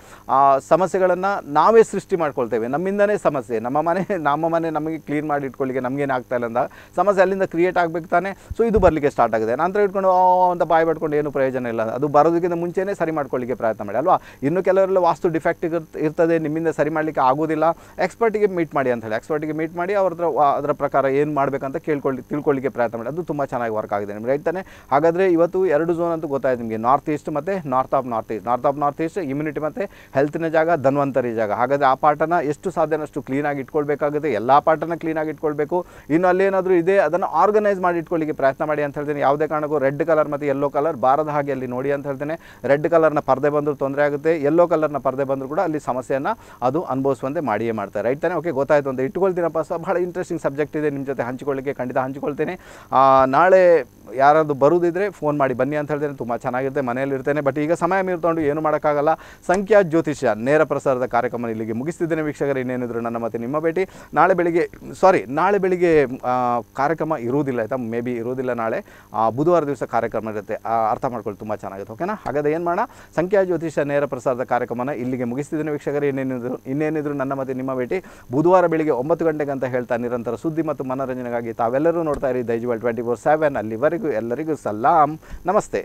ಸಮಸ್ಯೆಗಳನ್ನು ನಾವೇ ಸೃಷ್ಟಿ ಮಾಡ್ಕೊಳ್ತೇವೆ. ನಮ್ಮಿಂದನೇ ಸಮಸ್ಯೆ. ನಮ್ಮ ಮನೆ ನಮ್ಮ ಮನೆ ನಮಗೆ ಕ್ಲೀನ್ ಮಾಡಿ ಇಟ್ಕೊಳ್ಳಿಕ್ಕೆ ನಮಗೇನು ಆಗ್ತಾ ಇಲ್ಲ ಅಂದಾಗ ಸಮಸ್ಯೆ ಅಲ್ಲಿಂದ ಕ್ರಿಯೇಟ್ ಆಗಬೇಕು ತಾನೇ. ಸೊ ಇದು ಬರಲಿಕ್ಕೆ ಸ್ಟಾರ್ಟ್ ಆಗಿದೆ. ನಂತರ ಇಟ್ಕೊಂಡು ಅಂತ ಬಾಯಿ ಬಿಟ್ಕೊಂಡು ಏನು ಪ್ರಯೋಜನ ಇಲ್ಲ. ಅದು ಬರೋದಕ್ಕಿಂತ ಮುಂಚೆನೇ ಸರಿ ಮಾಡ್ಕೊಳ್ಳಿಕ್ಕೆ ಪ್ರಯತ್ನ ಮಾಡಿ. ಅಲ್ವಾ? ಇನ್ನು ಕೆಲವರೆಲ್ಲ ವಾಸ್ತು ಡಿಫೆಕ್ಟ್ ಇರ್ತದೆ, ನಿಮ್ಮಿಂದ ಸರಿ ಮಾಡಲಿಕ್ಕೆ ಆಗೋದಿಲ್ಲ. ಎಕ್ಸ್ಪರ್ಟಿಗೆ ಮೀಟ್ ಮಾಡಿ ಅಂತ ಹೇಳಿ. ಎಕ್ಸ್ಪರ್ಟಿಗೆ ಮೀಟ್ ಮಾಡಿ ಅವ್ರ ಅದರ ಪ್ರಕಾರ ಏನು ಮಾಡಬೇಕಂತ ಕೇಳ್ಕೊಳ್ಳಿ, ತಿಳ್ಕೊಳ್ಳಿಕ್ಕೆ ಪ್ರಯತ್ನ ಮಾಡಿ. ಅದು ತುಂಬ ಚೆನ್ನಾಗಿ ವರ್ಕ್ ಆಗಿದೆ. ನಿಮ್ಗೆ ರೈಟ್ ತಾನೆ ಹಾಗಾದರೆ ಇವತ್ತು ಎರಡು ಝೋನ್ ಅಂತೂ ಗೊತ್ತಾಯ್ತು ನಿಮಗೆ. ನಾರ್ತ್ ಈಸ್ಟ್ ಮತ್ತು north of north east north of north east immunity ಮತ್ತು ಹೆಲ್ತಿನ ಜಾಗ, ಧನ್ವಂತರಿ ಜಾಗ. ಹಾಗಾದರೆ ಆ ಪಾಠನ ಎಷ್ಟು ಸಾಧ್ಯನಷ್ಟು ಕ್ಲೀನಾಗಿ ಇಟ್ಕೊಳ್ಬೇಕಾಗುತ್ತೆ. ಎಲ್ಲ ಪಾಠನ ಕ್ಲೀನಾಗಿ ಇಟ್ಕೊಳ್ಬೇಕು. ಇನ್ನು ಅಲ್ಲೇನಾದರೂ ಇದೆ, ಅದನ್ನು ಆರ್ಗನೈಸ್ ಮಾಡಿ ಇಟ್ಕೊಳ್ಳಿಕ್ಕೆ ಪ್ರಯತ್ನ ಮಾಡಿ ಅಂತ ಹೇಳ್ತೀನಿ. ಯಾವುದೇ ಕಾರಣಕ್ಕೂ ರೆಡ್ ಕಲರ್ ಮತ್ತು ಯೆಲ್ಲೋ ಕಲರ್ ಬಾರದ ಹಾಗೆ ಅಲ್ಲಿ ನೋಡಿ ಅಂತ ಹೇಳ್ತೇನೆ. ರೆಡ್ ಕಲರ್ನ ಪರದೆ ಬಂದರೂ ತೊಂದರೆ ಆಗುತ್ತೆ. ಯೆಲ್ಲೋ ಕಲರ್ನ ಪರದೆ ಬಂದರೂ ಕೂಡ ಅಲ್ಲಿ ಸಮಸ್ಯೆಯನ್ನು ಅದು ಅನುಭವಿಸುವಂತೆ ಮಾಡಿಯೇ ಮಾಡ್ತಾರೆ. ರೈಟ್ ತಾನೆ? ಓಕೆ ಗೊತ್ತಾಯ್ತು ಅಂತ. ಇಟ್ಕೊಳ್ತೀನಪ್ಪ. ಸೊ ಬಹಳ ಇಂಟ್ರೆಸ್ಟಿಂಗ್ ಸಬ್ಜೆಕ್ಟ್ ಇದೆ. ನಿಮ್ಮ ಜೊತೆ ಹಂಚಿಕೊಳ್ಳಿಕ್ಕೆ ಖಂಡಿತ ಹಂಚಿಕೊಳ್ತೇನೆ. ನಾಳೆ ಯಾರಾದರೂ ಬರೋದಿದ್ರೆ ಫೋನ್ ಮಾಡಿ ಬನ್ನಿ ಅಂತ ಹೇಳ್ತೇನೆ ತುಂಬ ಚೆನ್ನಾಗಿರುತ್ತೆ, ಮನೆಯಲ್ಲಿ ಇರ್ತೇನೆ. ಬಟ್ ಈಗ ಸಮಯ ಮೀರ್ತೊಂಡು ಏನು ಮಾಡೋಕ್ಕಾಗಲ್ಲ. ಸಂಖ್ಯಾ ಜ್ಯೋತಿಷ್ಯ, ನೇರ ಪ್ರಸಾರದ ಕಾರ್ಯಕ್ರಮ ಇಲ್ಲಿಗೆ ಮುಗಿಸ್ತಿದ್ದೇನೆ ವೀಕ್ಷಕರು. ಇನ್ನೇನಿದ್ರು ನನ್ನ ಮತ್ತೆ ನಿಮ್ಮ ಭೇಟಿ. ನಾಳೆ ಬೆಳಿಗ್ಗೆ ಸಾರಿ ನಾಳೆ ಬೆಳಿಗ್ಗೆ ಕಾರ್ಯಕ್ರಮ ಇರುವುದಿಲ್ಲ, ಆಯಿತಾ? ಮೇ ಬಿ ಇರುವುದಿಲ್ಲ ನಾಳೆ. ಬುಧವಾರ ದಿವಸ ಕಾರ್ಯಕ್ರಮ ಇರುತ್ತೆ. ಅರ್ಥ ಮಾಡ್ಕೊಳ್ಳಿ, ತುಂಬ ಚೆನ್ನಾಗಿರುತ್ತೆ. ಓಕೆನಾ ಹಾಗಾದ್ರೆ ಏನು ಮಾಡೋಣ? ಸಂಖ್ಯಾ ಜ್ಯೋತಿಷ್ಯ, ನೇರ ಪ್ರಸಾರದ ಕಾರ್ಯಕ್ರಮನ ಇಲ್ಲಿಗೆ ಮುಗಿಸ್ತಿದ್ದೇನೆ ವೀಕ್ಷಕರು. ಇನ್ನೇನಿದ್ರು ಇನ್ನೇನಿದ್ರು ನನ್ನ ಮತ್ತೆ ನಿಮ್ಮ ಭೇಟಿ. ಬುಧವಾರ ಬೆಳಿಗ್ಗೆ ಒಂಬತ್ತು ಗಂಟೆಗೆ ಅಂತ ಹೇಳ್ತಾ ನಿರಂತರ ಸುದ್ದಿ ಮತ್ತು ಮನೋರಂಜನೆಗಾಗಿ ತಾವೆಲ್ಲರೂ ನೋಡ್ತಾ ಇರಿ ದೈಜ್ವಾಲ್ ಟ್ವೆಂಟಿ ಫೋರ್ ಸೆವೆನ್. ಅಲ್ಲಿವರೆಗೂ ಎಲ್ಲರಿಗೂ ಸಲಾಂ. ನಮಸ್ತೆ.